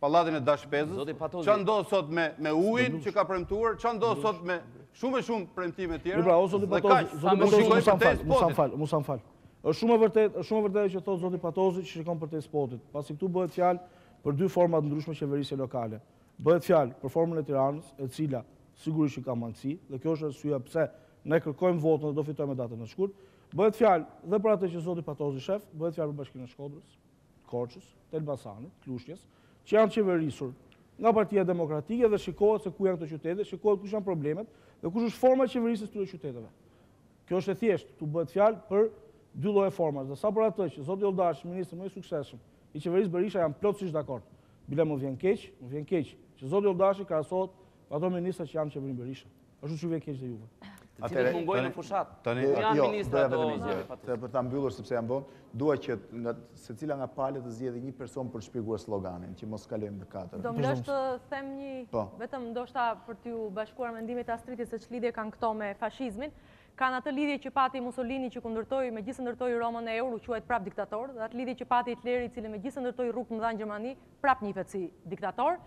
Pallatin e Dash Pezës, ça ndodh sot me me ujin që ka premtuar, ça ndodh sot me shumë e shumë premtime të tjera. Pra ose do të thotë, do të thotë Musa fal, Musa fal, Musa fal. Është shumë e vërtetë, është shumë e vërtetë që thotë zoti Patozi që shikon përtej spotit, pasi këtu bëhet fjalë për dy forma të ndryshme qeverisje lokale. Bëhet fjalë për formën e Tiranës, e cila sigurisht që ka mangësi, dhe kjo është arsyeja pse ne kërkojmë votën dhe do fitojmë datën e shkurtë. Bëhet fjalë dhe për atë që zoti Patozi sheh, bëhet fjalë për Bashkinë e Shkodrës, Korçës, të Elbasanit, të Lushnjes, që janë qeverisur nga Partia Demokratike dhe shikohet se ku janë këto qytete, shikohet kush janë problemet dhe kush është forma e qeverisjes së këtyre qyteteve. Kjo është e thjeshtë, këtu bëhet fjalë për dy lloje formash dhe sa për atë që zoti Olldashi, ministri më i suksesshëm i qeverisë Berisha jam plotësisht dakord. Bile më vjen keq, më vjen keq që zoti Olldashi krahasohet me ato ministra që janë në qeverinë Berisha. Ashtu si vjen keq dhe juve. Të cilët mungojnë në fushatë. Tani, janë jo, ministra të zëri pa të. Për ta mbyllur, sepse jam vonë, dua që nga secila nga palët të zgjedhë një person për të shpjeguar sloganin, që mos kalojmë në katër. Do më lësh të them një, po. vetëm ndoshta për t'iu bashkuar mendimit të Astritit se ç'lidhje kanë këto me fashizmin, kanë atë lidhje që pati Musolini që ndërtoi megjithëse ndërtoi Romën e Eur, u quajt prap diktator, dhe atë lidhje që pati Hitleri i cili megjithëse ndërtoi rrugë të mëdha në Gjermani, prap njihet si diktator.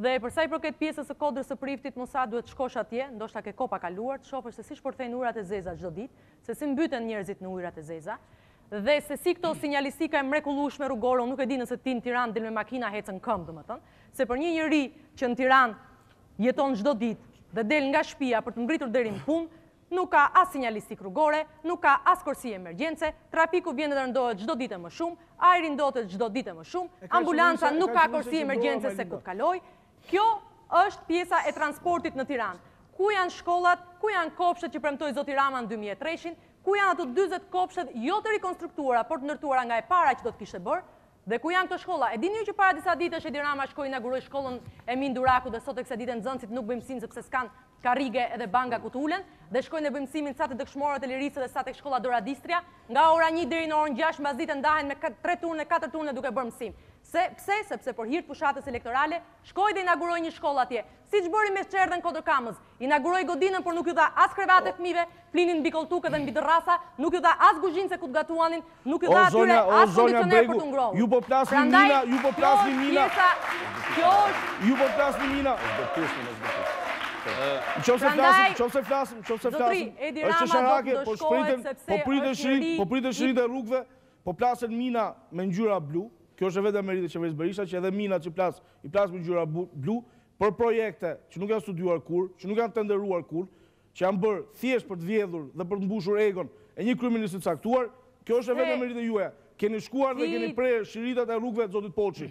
Dhe për sa i përket pjesës së Kodrës së Priftit, Musa duhet të shkosh atje, ndoshta ke kohë pa kaluar, të shofësh se si shpërthejnë ujërat e zeza çdo ditë, se si mbyten njerëzit në ujërat e zeza, dhe se si këto sinjalistika e mrekullueshme rrugore, nuk e di nëse ti në Tiranë del me makinë a ecën këmbë, domethënë, se për një njeri që në Tiranë jeton çdo ditë dhe del nga shpia për të mbritur deri në punë, Nuk ka as sinjalistikë rrugore, nuk ka as korsi emergjence, trafiku vjen dhe rëndohet çdo ditë e më shumë, ajri ndotet çdo ditë e më shumë, ambulanca nuk ka korsi emergjence se ku të kalojë. Kjo është pjesa e transportit në Tiranë. Ku janë shkollat, ku janë kopshtet që premtoi zoti Rama në dy mijë e treshin, ku janë ato njëzet kopshtet jo të rikonstruktuara, por të ndërtuara nga e para që do të kishte bërë, Dhe ku janë këto shkolla? E dini ju që para disa ditësh Edi Rama shkoi inaguroi shkollën Emin Duraku dhe sot e kësaj dite nxënësit nuk bëjnë mësim sepse s'kanë karrige edhe banga ku të ulen dhe shkojnë e bëjnë mësimin sa te Dëshmorët e lirisë dhe sa tek shkolla Dora d'Istria nga ora një deri në orën gjashtë mbasdite ndahen me tre turne katër turne duke bërë mësim pse sepse për hir të fushatës elektorale Shkoi dhe inauguroi një shkollë atje. Siç bëri me çerdhen Kodër-Kamëz. Inauguroi godinën por nuk u dha as krevate fëmijëve, flinin mbi kolltuqe dhe mbi dërrasa, nuk u dha as guzhinë se ku të gatuanin, nuk u dha atyre as kondicioner për t'u ngrohur. Prandaj, kjo është pjesa, kjo është. Zotëri, Edi Rama do të ndëshkohet sepse është i ri, i. Po plasen mina me ngjyra blu, kjo është e vetmja meritë e qeverisë Berisha që edhe minat që plas i plas me ngjyra blu, për projekte që nuk janë studiuar kurrë, që nuk janë tenderuar kurrë, që janë bërë thjesht për të vjedhur dhe për të mbushur egon e një kryeministri të caktuar, kjo është e vetmja meritë e juaja. Keni shkuar dhe keni prerë shiritat e rrugëve të zotit Poçi.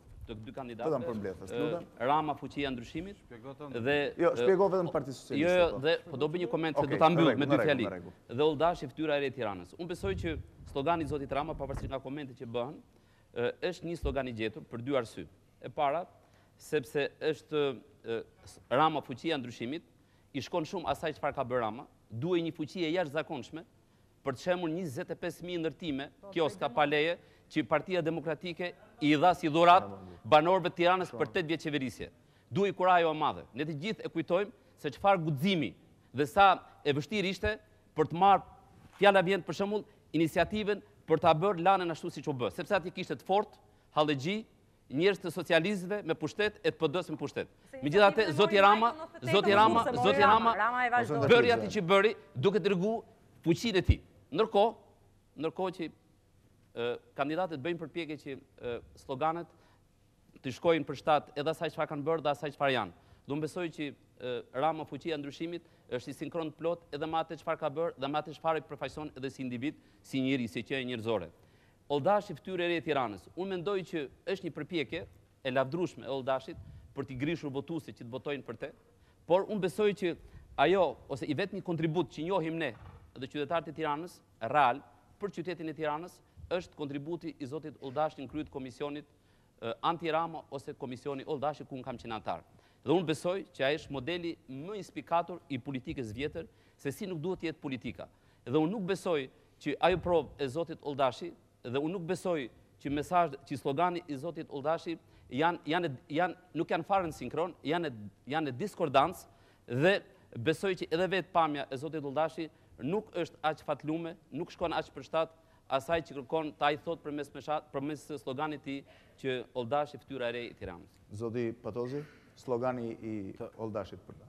të dy kandidatëve, Rama fuqia ndryshimit, dhe... Jo, shpjego vetëm Partia Socialiste. Jo, jo, po. dhe po do bëj një koment që do ta mbyll me dy fjali. Dhe Olldashi fytyra e re e Tiranës. Unë besoj që slogani i zotit Rama, pavarësisht nga komentet që bëhen, është një slogan i gjetur për dy arsye. E para, sepse është Rama fuqia ndryshimit, i shkon shumë asaj çfarë ka bërë Rama, duhej një fuqi e jashtëzakonshme, Për shembull njëzet e pesë mijë ndërtime, po, kioska pa leje, që Partia Demokratike i dha si dhuratë banorëve të Tiranës për 8 vjet qeverisje. Duhej kurajo e madhe. Ne të gjithë e kujtojmë se çfarë guximi dhe sa e vështirë ishte për të marrë fjala vjen për shembull iniciativën për ta bërë Lanën ashtu siç u bë, sepse aty kishte të fortë, hallexhi, Njerëz të socialistëve me pushtet e të PD-së me pushtet. Megjithatë, zoti Rama, zoti Rama, zoti Rama, bëri atë që bëri duke tregu fuqinë e tij. Ndërkohë, ndërkohë që kandidatët bëjnë përpjekje që sloganet t'u shkojnë për shtat edhe asaj çfarë kanë bërë dhe asaj çfarë janë. Dhe unë besoj që Rama fuqia e ndryshimit është në sinkron të plotë edhe me atë çfarë ka bërë dhe me atë çfarë përfaqëson edhe si individ, si njeri, si qenje njerëzore. Olldashi fytyrë e re e Tiranës. Unë mendoj që është një përpjekje e lavdrueshme e Olldashit për t'i grishur votuesit që të votojnë për të, por unë besoj që ajo ose i vetmi kontribut që njohim ne dhe qytetarët e Tiranës real për qytetin e Tiranës është kontributi i zotit Olldashi në krye të komisionit anti-Rama ose komisioni Olldashi ku unë kam qenë anëtar. Dhe unë besoj që ai është modeli më i spikatur i politikës së vjetër se si nuk duhet të jetë politika. Dhe unë nuk besoj që ajo provë e zotit Olldashi dhe unë nuk besoj që mesazhet që slogani i zotit Olldashi janë janë janë nuk janë fare në sinkron janë janë në diskordancë dhe besoj që edhe vetë pamja e zotit Olldashi nuk është aq fatlume nuk shkon aq për shtat asaj që kërkon ai të thotë përmes mesazh përmes sloganit të tij që Olldashi fytyra e re e Tiranës. Zoti Patozi, slogani i Olldashit për ta.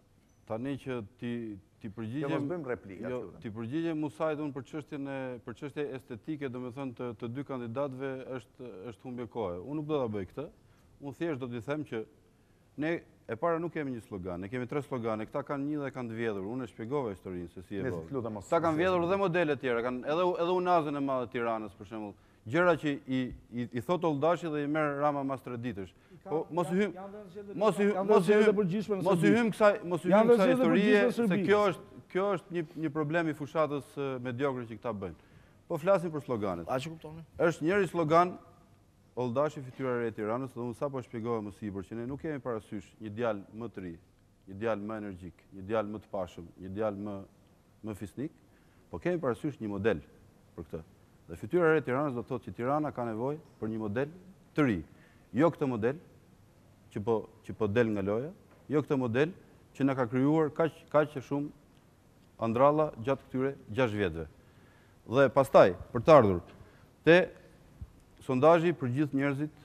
Tani që t'i t'i përgjigjem. Jo, bëjmë replikë aty. Jo, t'i përgjigjem Musait unë për çështjen e për çështje estetike, domethënë të të dy kandidatëve është është humbje kohe. Unë nuk do ta bëj këtë. Unë thjesht do t'i them që ne e para nuk kemi një slogan, ne kemi tre slogane. Këta kanë një dhe kanë të vjedhur. Unë e shpjegova historinë se si e bënë. Këta kanë vjedhur dhe modele tjera, kanë edhe edhe unazën e madhe të Tiranës për shembull. Gjëra që i i thotë Olldashi dhe i merr Rama mas 3 ditësh. Po mos i hym. Mos i hym. Mos i hym. Mos i hym kësaj, mos i hym kësaj historie se kjo është kjo është një një problem i fushatës mediokre që këta bëjnë. Po flasim për sloganet. A që kuptoni? Është njëri slogan Olldashi fytyra e re e Tiranës dhe unë sapo shpjegova më sipër që ne nuk kemi parasysh një djalë më të ri një djalë më energjik, një djalë më të pashëm, një djalë më më fisnik, po kemi parasysh një model për këtë. Dhe fytyra e re e Tiranës do të thotë që Tirana ka nevojë për një model të ri. Jo këtë model që po që po del nga loja, jo këtë model që na ka krijuar kaq kaq e shumë andralla gjatë këtyre 6 vjetëve. Dhe pastaj, për të ardhur te sondazhi për gjithë njerëzit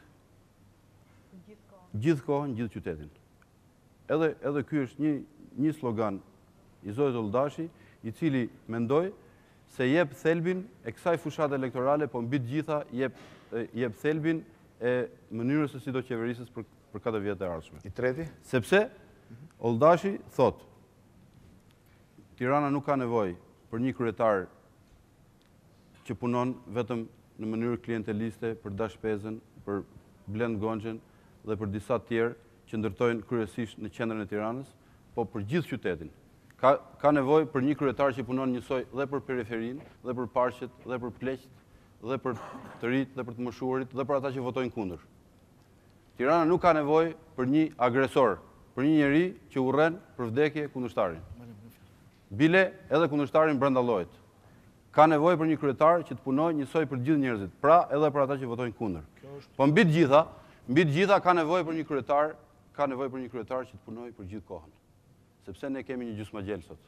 gjithë kohën, gjithë qytetin. Edhe edhe ky është një një slogan i zotit Olldashi, i cili mendoj se jep thelbin e kësaj fushate elektorale, po mbi të gjitha jep jep thelbin e mënyrës se si do qeverisësh për për katër vjetët e ardhshme. I treti? Sepse Olldashi thotë Tirana nuk ka nevojë për një kryetar që punon vetëm në mënyrë klienteliste për Dash Pezën, për Blend Gonxhen dhe për disa tjerë që ndërtojnë kryesisht në qendrën e Tiranës, po për gjithë qytetin. Ka ka nevojë për një kryetar që punon njësoj dhe për periferinë, dhe për parqet, dhe për pleqtë, dhe për të rinjtë, dhe për të moshuarit, dhe për ata që votojnë kundër. Tirana nuk ka nevojë për një agresor, për një njeri që urren për vdekje kundërshtarin. Bile edhe kundërshtarin brenda llojit ka nevojë për një kryetar që të punojë njësoj për të gjithë njerëzit, pra edhe për ata që votojnë kundër. Po mbi të gjitha, mbi të gjitha ka nevojë për një kryetar, ka nevojë për një kryetar që të punojë për gjithë kohën. Sepse ne kemi një gjysmagjel sot.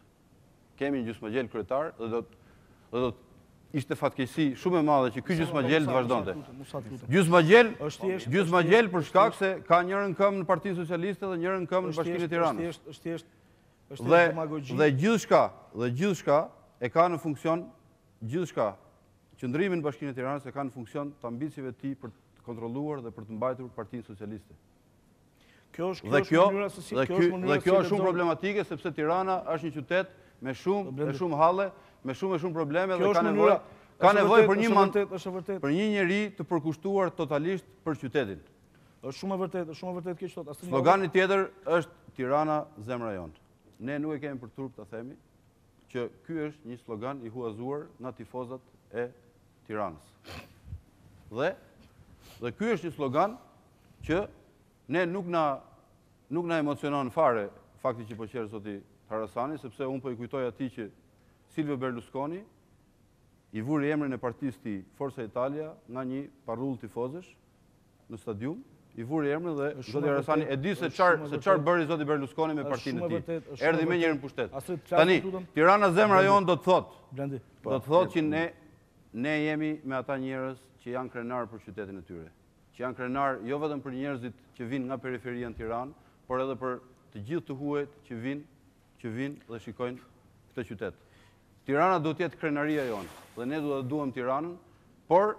Kemi një gjysmagjel kryetar dhe do të dhe do të ishte fatkeqësi shumë e madhe që ky gjysmagjel të vazhdonte. Gjysmagjel, gjysmagjel për shkak se ka njërën këmbë në Partinë Socialiste dhe njërën këmbë në Bashkinë e Tiranës. Është thjesht, është thjesht Dhe dhe gjithçka, dhe gjithçka e ka në funksion gjithçka. Qëndrimin në Bashkinë e Tiranës e ka në funksion të ambicieve të tij për të kontrolluar dhe për të mbajtur Partinë Socialiste. Kjo është kjo është mënyra se si kjo është mënyra. Dhe kjo është shumë problematike sepse Tirana është një qytet me shumë me shumë halle, me shumë me shumë probleme dhe ka nevojë ka nevojë për një mandat, për një njeri të përkushtuar totalisht për qytetin. Është shumë e vërtetë, është shumë e vërtetë kjo që thotë. Asnjë Slogani tjetër është Tirana zemra jonë. Ne nuk e kemi për turp ta themi që ky është një slogan i huazuar nga tifozat e Tiranës. Dhe dhe ky është një slogan që ne nuk na nuk na emocionon fare fakti që po qesh zoti Harasani, sepse unë po i kujtoj atij që Silvio Berlusconi i vuri emrin e partisë tij Forza Italia nga një parullë tifozësh në stadium, i vuri emrin dhe zoti Harasani e di se çfarë se çfarë bëri zoti Berlusconi me partinë e tij. Erdhi menjëherë në pushtet. Tani Tirana zemra jonë do të thotë. Blendi. Po, do të thotë që ne ne jemi me ata njerëz që janë krenarë për qytetin e tyre. Që janë krenarë jo vetëm për njerëzit që vijnë nga periferia në Tiranë, por edhe për të gjithë të huajt që vijnë, që vijnë dhe shikojnë këtë qytet. Tirana duhet të jetë krenaria jonë dhe ne duhet të duam Tiranën, por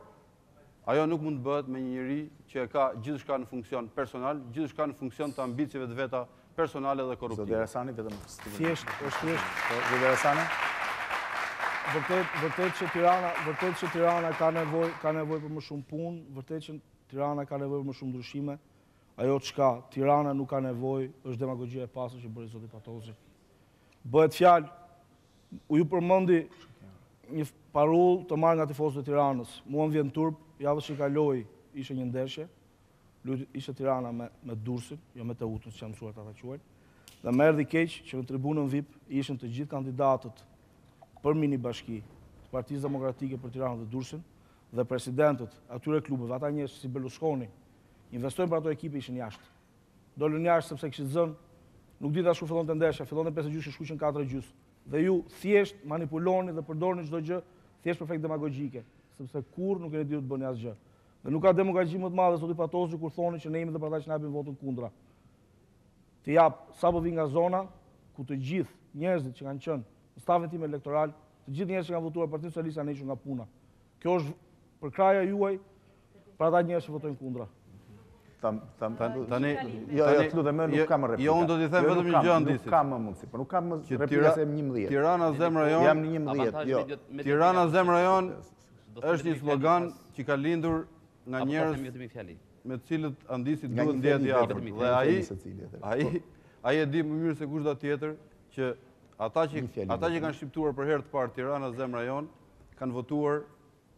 Ajo nuk mund të bëhet me një njeri që e ka gjithçka në funksion personal, gjithçka në funksion të ambicieve të veta personale dhe korruptive. Zoti Hasani vetëm thjesht është thjesht Zoti Hasani. Vërtet, vërtet që Tirana, vërtet që Tirana ka nevojë, ka nevojë për më shumë punë, vërtet që Tirana ka nevojë për më shumë ndryshime. Ajo çka Tirana nuk ka nevojë është demagogjia e pastër që bëri zoti Patozi. Bëhet fjalë Ai ju përmendi një parullë të marrë nga tifozët e Tiranës. Mua më vjen turp, javës që kaloi ishte një ndeshje, ishte Tirana me, me Durrësin, jo me Teutën, që jam mësuar ta quaj. Dhe më erdhi keq që në tribunën VIP ishin të gjithë kandidatët për minibashki, të Partisë Demokratike për Tiranën dhe Durrësin dhe presidentët e atyre klubeve, ata njerëz si Berlusconi, investojnë për ato ekipe ishin jashtë. Dolën jashtë sepse kishin zënë. Nuk dit' as kur fillonte ndeshja, fillonte pesë e gjysë e shkuan katër e gjysë. Dhe ju thjesht manipuloni dhe përdorni çdo gjë thjesht për efekte demagogjike, sepse kurrë nuk keni ditur të bëni asgjë. Dhe nuk ka demagogji më të madhe zoti Patozi kur thoni që ne jemi dhe për ata që na japin votën kundra. Të jap, sapo vij nga zona ku të gjithë njerëzit që kanë qenë në stafin tim elektoral, të gjithë njerëzit që kanë votuar Partinë Socialiste janë hequr nga puna. Kjo është përkrahja juaj Për ata njerëz që votojnë kundra. Tani, jo, jo, të lutem, nuk jo, ka më replika. Jo, unë do t'i them jo, vetëm një gjë Andisit. Nuk ka më mundësi, por nuk ka më replika se njëmbëdhjetë. Tirana zemra jonë. Jam njëmbëdhjetë, jo. Tirana zemra jonë është një slogan që ka lindur nga njerëz me të cilët Andisi duhet të jetë i afërt. Dhe ai, ai e di më mirë se kushdo tjetër që ata që kanë shqiptuar për herë të parë Tirana zemra jonë, kanë votuar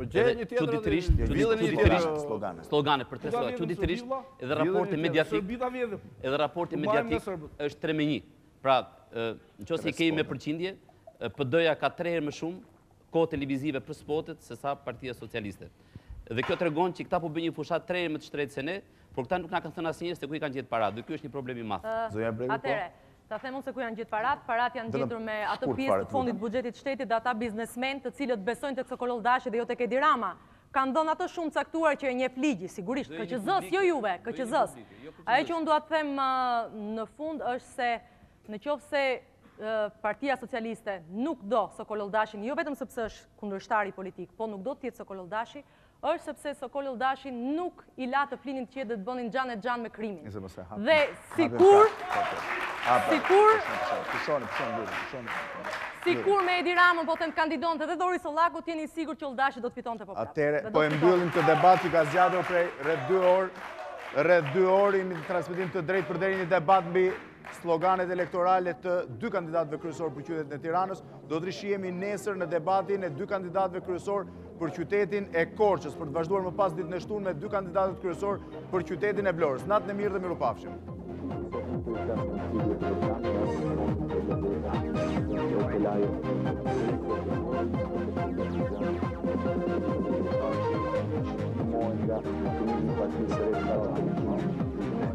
Po gjej një tjetër dhe vidhe një tjetër. Vidhe një tjetër slogane. Slogane, për tre slogane. Çuditërisht edhe raporti mediatik, edhe raporti mediatik është 3 me 1. Pra, në qoftë se i kemi me përqindje, PD-ja ka 3 herë më shumë kohë televizive për spotet sesa Partia Socialiste. Dhe kjo tregon që këta po bëjnë një fushatë 3 herë më të shtrenjtë se ne, por këta nuk na kanë thënë asnjëherë se ku i kanë gjetur paratë. Dhe kjo është një problem i madh. Zonja Bregu, po? Ta them unë se ku janë gjetur paratë, paratë janë gjetur me atë pjesë të fondit të buxhetit të shtetit dhe ata biznesmenë të cilët besojnë tek Sokol Olldashi dhe jo tek Edi Rama kanë dhënë atë shumë të caktuar që e njeh ligji, sigurisht, KQZ-së, jo juve, KQZ-së. Ajo që unë dua të them në fund është se në qoftë se Partia Socialiste nuk do Sokol Olldashin, jo vetëm sepse është kundërshtari politik, po nuk do të jetë Sokol Olldashi, është sepse Sokol Olldashi nuk i la të flinin të qetë dhe të bënin xhan e xhan me krimin. Dhe sikur sikur sikur me Edi Ramën po them të kandidonte dhe Dori Sollaku të jeni i sigurt që Olldashi do të fitonte popullin. Atëherë po e mbyllim këtë debat që ka zgjatur prej rreth 2 orë. Rreth 2 orë jemi në transmetim të drejtpërdrejtë, një debat mbi Sloganet elektorale të dy kandidatëve kryesorë për qytetin e Tiranës, do të rishihemi nesër në debatin e dy kandidatëve kryesorë për qytetin e Korçës, për të vazhduar më pas ditën e shtunë me dy kandidatët kryesorë për qytetin e Vlorës. Natën e mirë dhe mirupafshim.